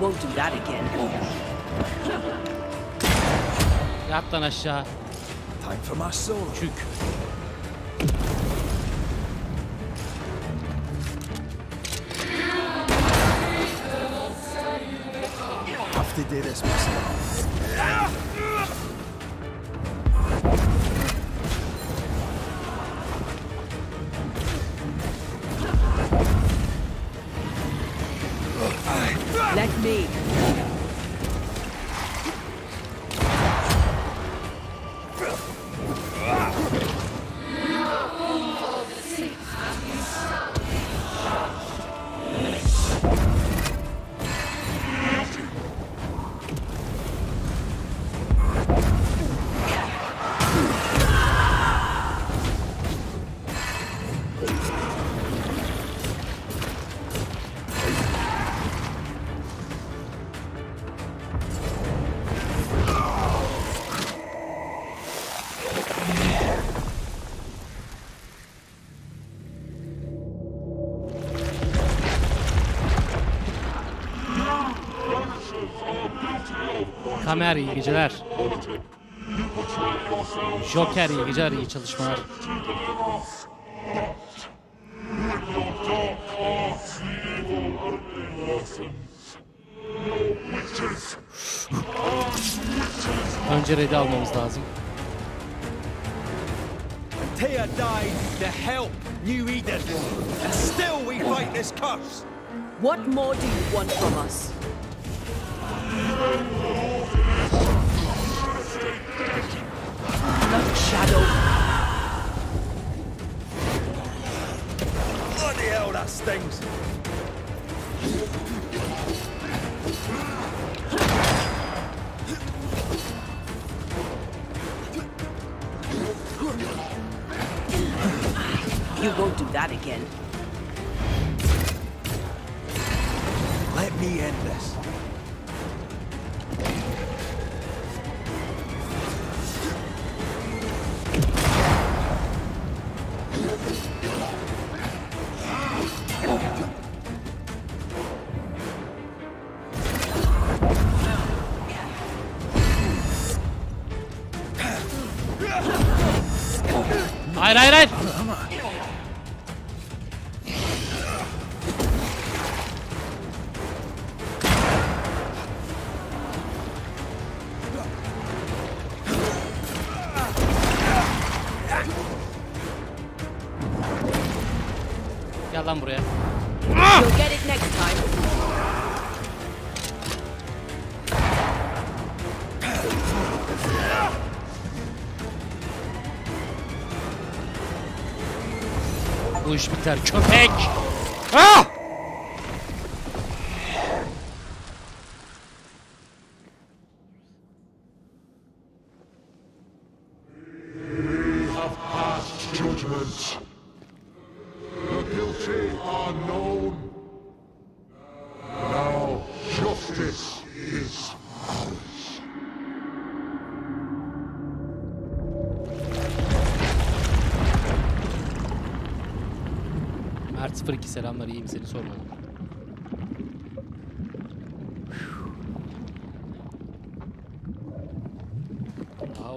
Won't do that again.
Yat lan aşağı.
Time for my solo.
Çük.
Have to do this myself.
Kamer iyi geceler. Joker iyi geceler, iyi çalışmalar. Önce Red'i almamız lazım.
Tia died to help New Eden, and still we fight this curse.
What more do you want from us? You won't do that again.
Let me end this.
Bu iş biter köpek.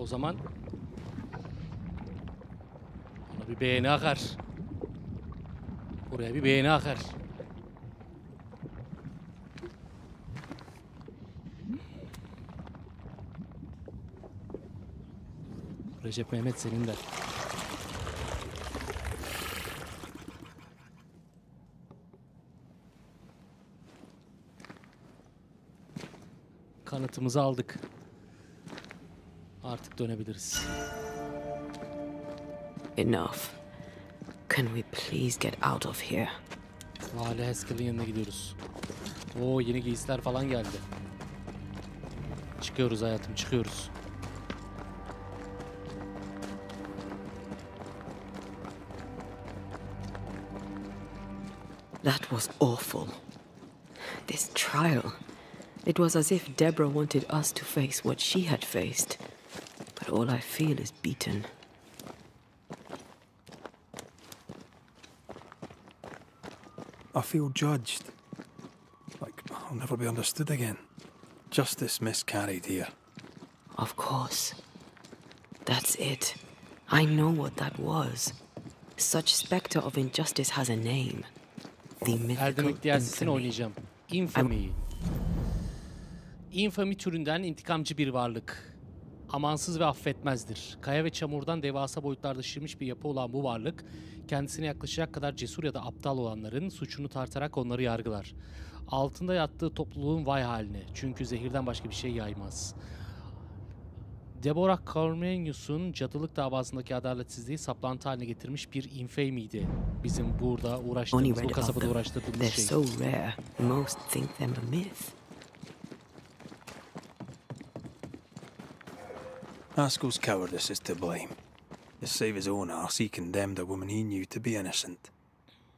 O zaman bana bir beğeni akar. Buraya bir beğeni akar. Recep Mehmet senin de. Kanıtımızı aldık. Artık dönebiliriz.
Enough. Can we please get out of here?
Vali Haskell'in yanına gidiyoruz. Oo yeni giysiler falan geldi. Çıkıyoruz hayatım çıkıyoruz.
That was awful. This trial. It was as if Deborah wanted us to face what she had faced. But all I feel is beaten.
I feel judged. Like I'll never be understood again. Justice miscarried here.
Of course. That's it. I know what that was. Such spectre of injustice has a name. The mythical infamy.
Infamy. Infamy türünden intikamcı bir varlık. Amansız ve affetmezdir. Kaya ve çamurdan devasa boyutlarda şişirmiş bir yapı olan bu varlık, kendisine yaklaşacak kadar cesur ya da aptal olanların suçunu tartarak onları yargılar. Altında yattığı topluluğun vay haline. Çünkü zehirden başka bir şey yaymaz. Deborah Cornelius'un cadılık davasındaki adaletsizliği saplantı haline getirmiş bir infamy'di. Bizim burada uğraştığımız, bu kasabada
They're
şey.
so rare, most think them a myth.
Haskell's cowardice is to blame. To save his own arse, he condemned a woman he knew to be innocent.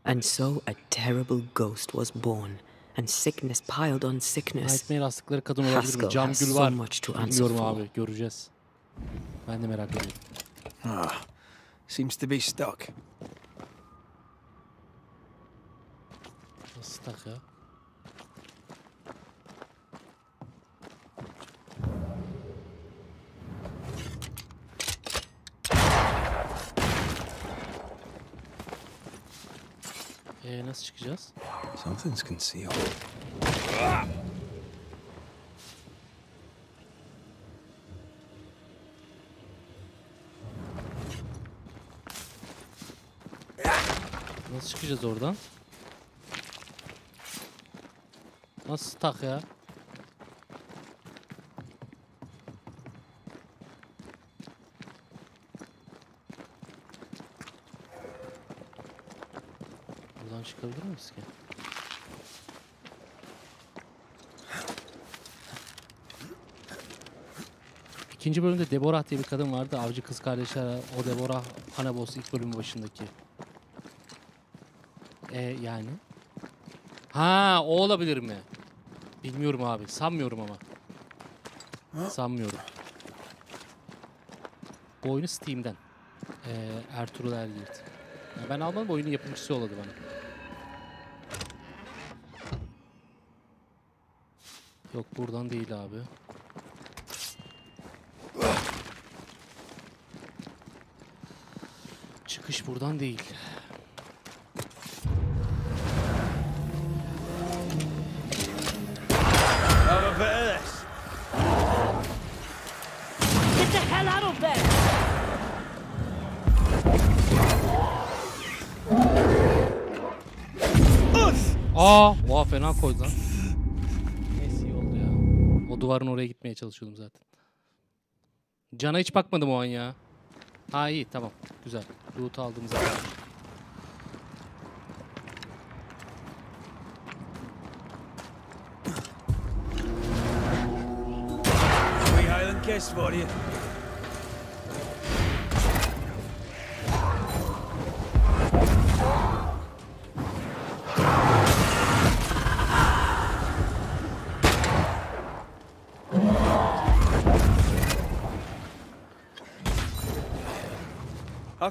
And so a terrible ghost was born, and sickness piled on sickness.
Nightmare hastalıkları kadın olabilir mi?
Haskell
Cam
has
Gül
so much to answer
Bilmiyorum
for.
abi. Göreceğiz. Ben de merak ediyorum.
Ah, seems to be stuck.
Nasıl tak ya? Ee, nasıl çıkacağız?
Something's concealed.
Nasıl çıkacağız oradan? Nasıl tak ya? Buradan çıkabilir miyiz ki? İkinci bölümde Deborah diye bir kadın vardı. Avcı kız kardeşler. O Deborah Hanabos ilk bölümün başındaki. E yani? Ha o olabilir mi? Bilmiyorum abi. Sanmıyorum ama. Sanmıyorum. Bu oyunu Steam'den. Ee, Ertuğrul Ergirt. Ya ben almadım oyunun yapımcısı yolladı bana. Yok buradan değil abi. Çıkış buradan değil.
Have a bit of this.
Get the hell out of there!
Aa, oha fena koydu lan. Duvarın oraya gitmeye çalışıyordum zaten. Cana hiç bakmadım o an ya. Ha iyi tamam. Güzel. Loot zaten.
Wee Highland kiss for you.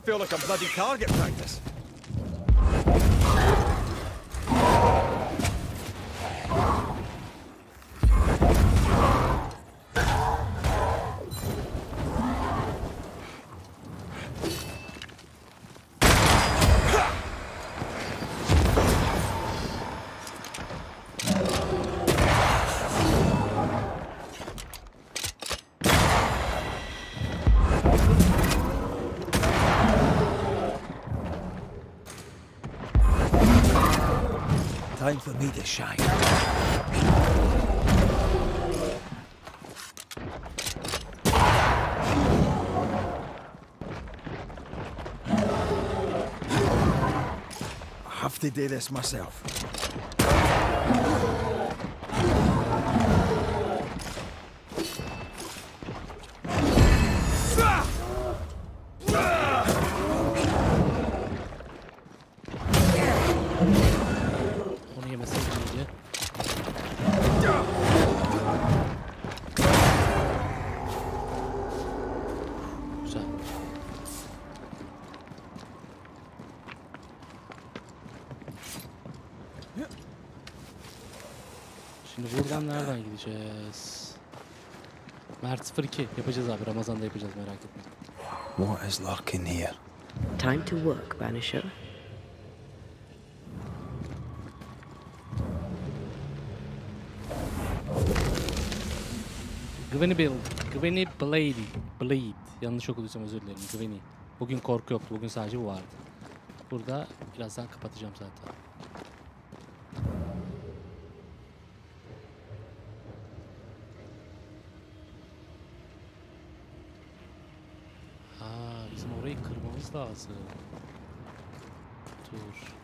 Feel like a bloody target practice. Time for me to shine. I have to do this myself.
Gideceğiz? Mert 02 yapacağız abi. Ramazan'da yapacağız merak etme.
What is lurking here?
Time to work, Banisher.
Gwenny Bill, Gwenny Blade, Blade. Yanlış okuduysam özür dilerim. Gwenny. Bugün korku yoktu. Bugün sadece bu vardı. Burada birazdan kapatacağım zaten. Aa, bizim orayı kırmamız lazım. Dur.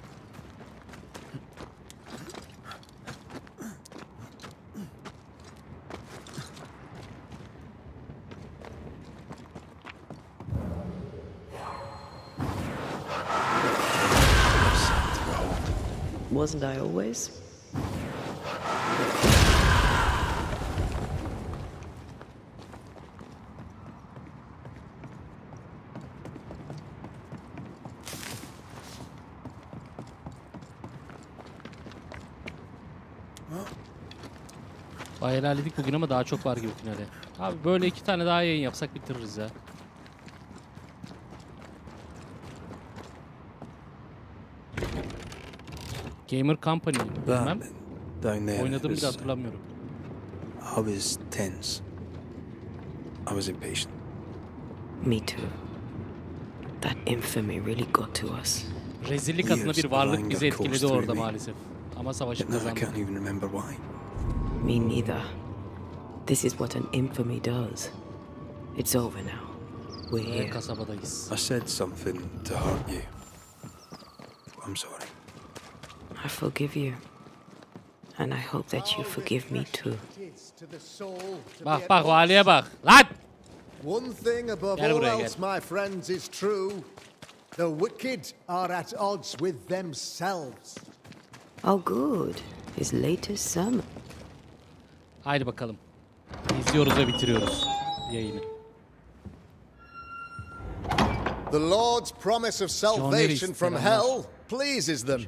Wasn't I always?
İlerledik bugün ama daha çok var gibi finale. Abi böyle iki tane daha yayın yapsak bitiririz ya. Gamer Company. Bilmem. Oynadığımı bile hatırlamıyorum.
I was tense. I was impatient.
Me too. That infamy really got to us.
Rezillik adına bir varlık bizi etkiledi orada maalesef. Ama savaşı kazandık.
Me neither. This is what an infamy does. It's over now. We're here.
kasabadayız.
I said something to hurt you. I'm sorry.
I forgive you. And I hope that you forgive me too.
Bak bak valiye bak. Lan!
One thing above
Gel
all else, my friends, is true. The wicked are at odds with themselves.
Oh, good. His latest sermon.
Haydi bakalım. İzliyoruz ve bitiriyoruz yayını.
The Lord's promise of salvation from hell pleases them.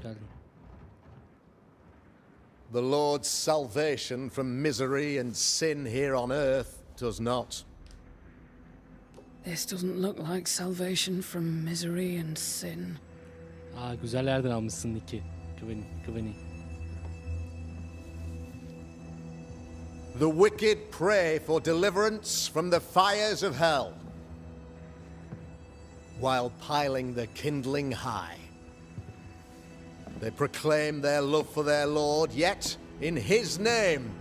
The Lord's salvation from misery and sin here on earth does not.
This doesn't look like salvation from misery and sin.
Aa güzel yerden almışsın Nick'i. Güveni, güveni.
The wicked pray for deliverance from the fires of hell, while piling the kindling high. They proclaim their love for their Lord, yet in His name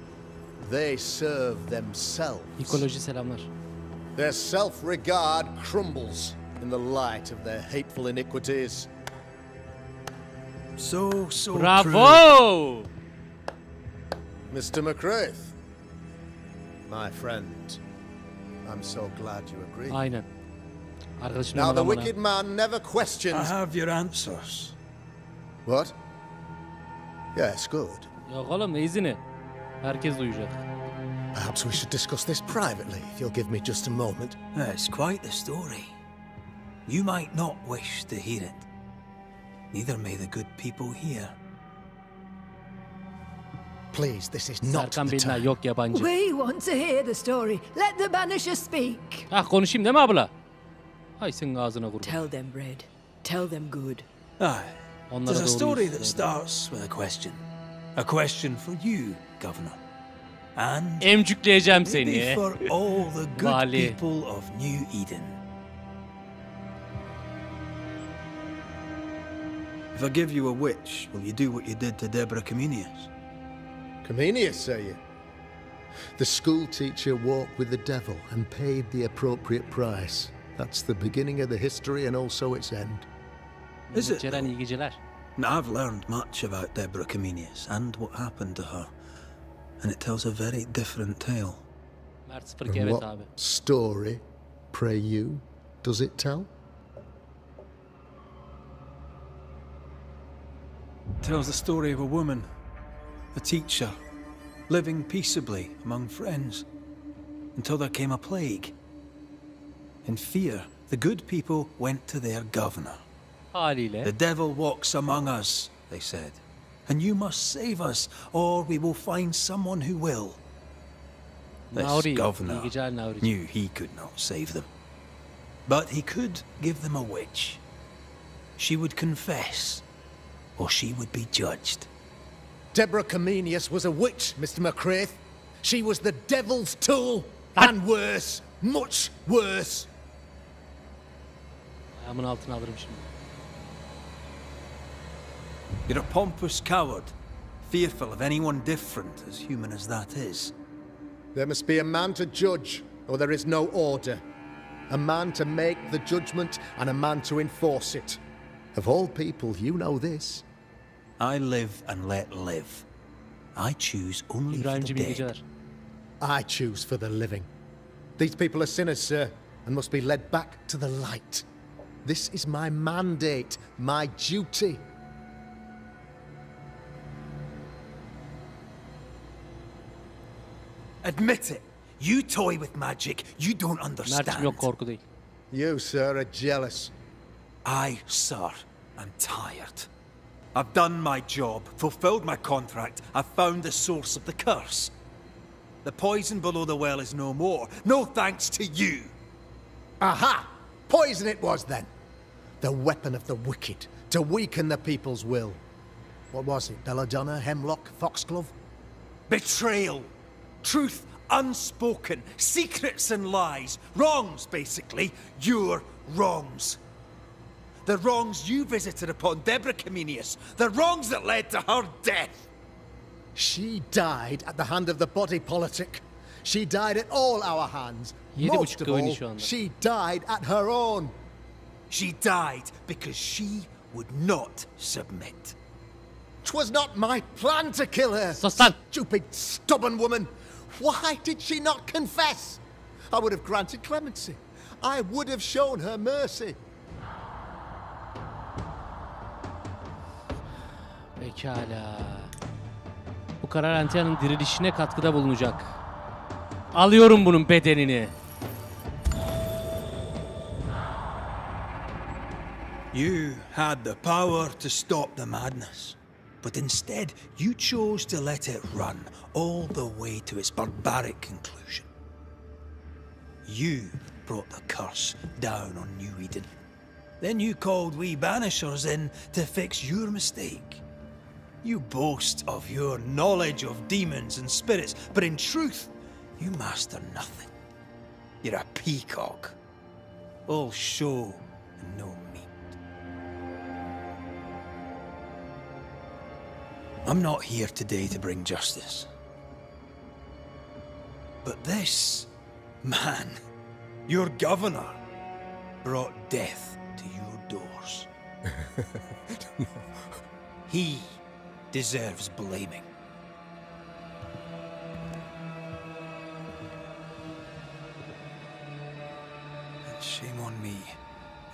they serve themselves.
Selamlar.
Their self regard crumbles in the light of their hateful iniquities.
So, so
Bravo!
Mr. McCraith, my friend, I'm so glad you agree.
Aynen. Arkadaşım
Now, the wicked man never questions.
I have your answers.
What? Yes, good.
Yok oğlum izini? Herkes duyacak.
Perhaps we should discuss this privately, if you'll give me just a moment.
It's quite the story. You might not wish to hear it. Neither may the good people here.
Please, this is not
Serkan
the time.
yok yabancı.
We want to hear the story. Let the banisher speak.
Ah konuşayım değil mi abla? Hay senin ağzına kurban.
Tell them, Red. Tell them good.
Aye.
Onlara
There's a story that starts with a question. A question for you, Governor. And
Emcükleyeceğim
maybe
seni.
for all the good people of New Eden.
If I give you a witch, will you do what you did to Deborah Comenius?
Comenius, say you? The schoolteacher walked with the devil and paid the appropriate price. That's the beginning of the history and also its end.
Is it?
Ceren iyi geceler.
Now, I've learned much about Deborah Comenius and what happened to her, and it tells a very different tale.
And what story, pray you, does it tell?
It tells the story of a woman, a teacher, living peaceably among friends until there came a plague. In fear, the good people went to their governor. The devil walks among us, they said, and you must save us, or we will find someone who will. This governor
İyi geceler Nauri.
knew he could not save them. But he could give them a witch. She would confess, or she would be judged.
Deborah Comenius was a witch, Mr. McCraith. She was the devil's tool, and worse, much worse.
Ayağımın altına alırım şimdi.
You're a pompous coward, fearful of anyone different, as human as that is.
There must be a man to judge, or there is no order. A man to make the judgment, and a man to enforce it. Of all people, you know this.
I live and let live. I choose only for the dead.
geceler.
I choose for the living. These people are sinners, sir, and must be led back to the light. This is my mandate, my duty.
Admit it. You toy with magic. You don't understand.
Mert'cim yok korku değil.
You, sir, are jealous.
I, sir, am tired. I've done my job, fulfilled my contract, I've found the source of the curse. The poison below the well is no more, no thanks to you.
Aha! Poison it was then. The weapon of the wicked, to weaken the people's will. What was it? Belladonna, Hemlock, Foxglove?
Betrayal. Truth unspoken. Secrets and lies. Wrongs, basically. Your wrongs. The wrongs you visited upon Deborah Comenius. The wrongs that led to her death.
She died at the hand of the body politic. She died at all our hands.
Yedi
Most
buçuk
of
oyunu
all,
şu anda.
she died at her own.
She died because she would not submit.
'Twas not my plan to kill her.
Sus!
Stupid, stubborn woman. Why did she not confess? I would have granted clemency. I would have shown her mercy.
Pekala. Bu karar Antia'nın dirilişine katkıda bulunacak. Alıyorum bunun bedenini.
You had the power to stop the madness, but instead you chose to let it run all the way to its barbaric conclusion. You brought the curse down on New Eden. Then you called we banishers in to fix your mistake. You boast of your knowledge of demons and spirits, but in truth, you master nothing. You're a peacock. All show and no meat. I'm not here today to bring justice. But this man, your governor, brought death to your doors. he deserves blaming. And shame on me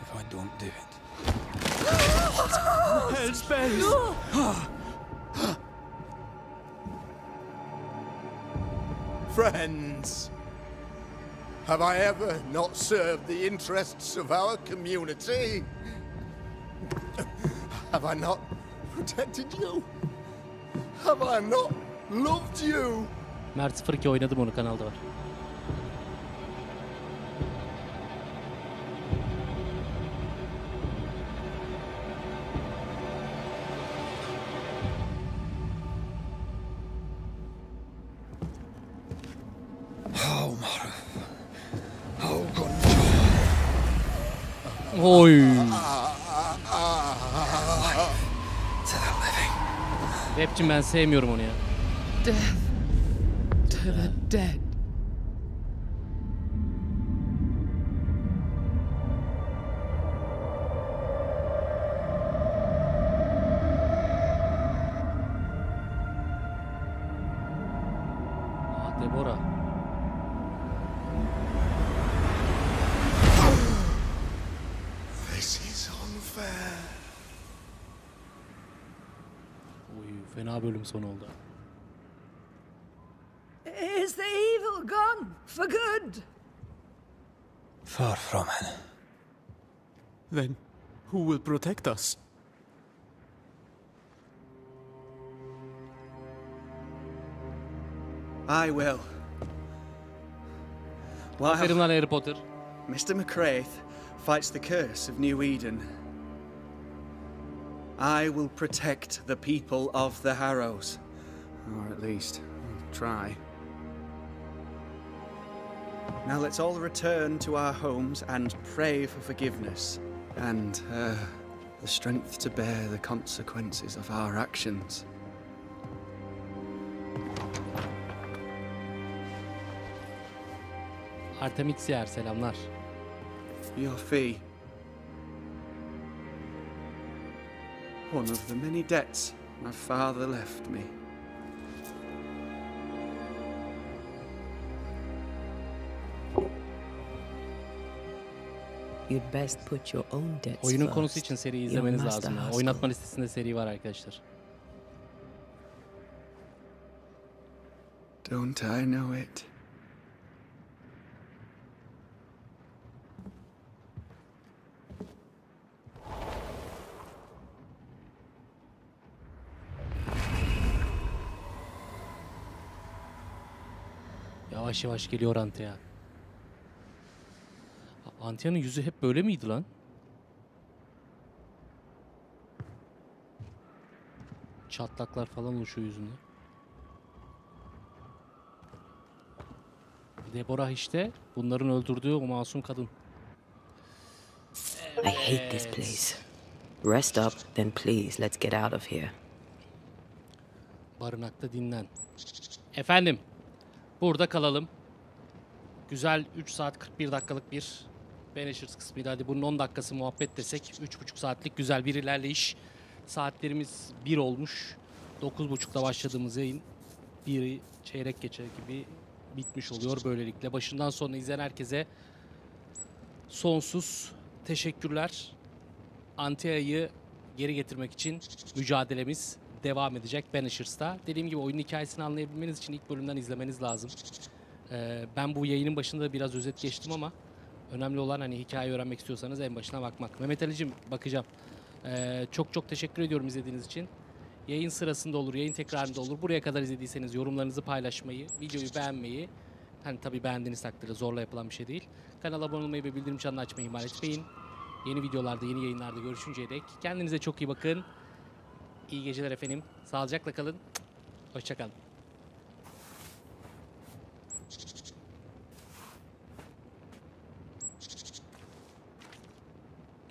if I don't do it.
Hell's bells!
Friends, have I ever not served the interests of our community? Have I not protected you? Have I not loved you?
Mert 02 oynadım onu kanalda var. Oy.
To the living.
Rapçim ben sevmiyorum onu ya.
Death to the dead.
Bölüm sonu oldu.
Is the evil gone for good?
Far from it.
Then who will protect us?
I will. While
Aferin lan Harry Potter.
Mr. McCraith fights the curse of New Eden, I will protect the people of the Harrows. Or at least, try. Now let's all return to our homes and pray for forgiveness and uh, the strength to bear the consequences of our actions.
Artemitsier selamlar.
Your fee. One of the many debts my father left me.
You'd best put your own debts
Oyunun
first.
konusu için seriyi izlemeniz lazım. Oynatma listesinde seri var arkadaşlar.
Don't I know it?
Yavaş yavaş geliyor Antia. Antia'nın yüzü hep böyle miydi lan? çatlaklar falan oluşuyor yüzünde. Deborah işte bunların öldürdüğü o masum kadın.
I hate this place. Rest up, then please let's get out of here.
Barınakta dinlen. Efendim, burada kalalım. Güzel 3 saat 41 dakikalık bir Banishers kısmıydı. Hadi bunun 10 dakikası muhabbet desek 3,5 saatlik güzel bir ilerleyiş. Saatlerimiz 1 olmuş. 9.30'da başladığımız yayın bir çeyrek geçe gibi bitmiş oluyor böylelikle. Başından sonuna izleyen herkese sonsuz teşekkürler. Antia'yı geri getirmek için mücadelemiz devam edecek Banishers'ta. Dediğim gibi oyunun hikayesini anlayabilmeniz için ilk bölümden izlemeniz lazım. Ee, ben bu yayının başında biraz özet geçtim ama önemli olan hani hikaye öğrenmek istiyorsanız en başına bakmak. Mehmet Ali'cim bakacağım. Ee, çok çok teşekkür ediyorum izlediğiniz için. Yayın sırasında olur, yayın tekrarında olur. Buraya kadar izlediyseniz yorumlarınızı paylaşmayı, videoyu beğenmeyi, hani tabii beğendiğiniz takdirde zorla yapılan bir şey değil. Kanala abone olmayı ve bildirim çanını açmayı ihmal etmeyin. Yeni videolarda, yeni yayınlarda görüşünceye dek kendinize çok iyi bakın. İyi geceler efendim. Sağlıcakla kalın. Hoşçakalın.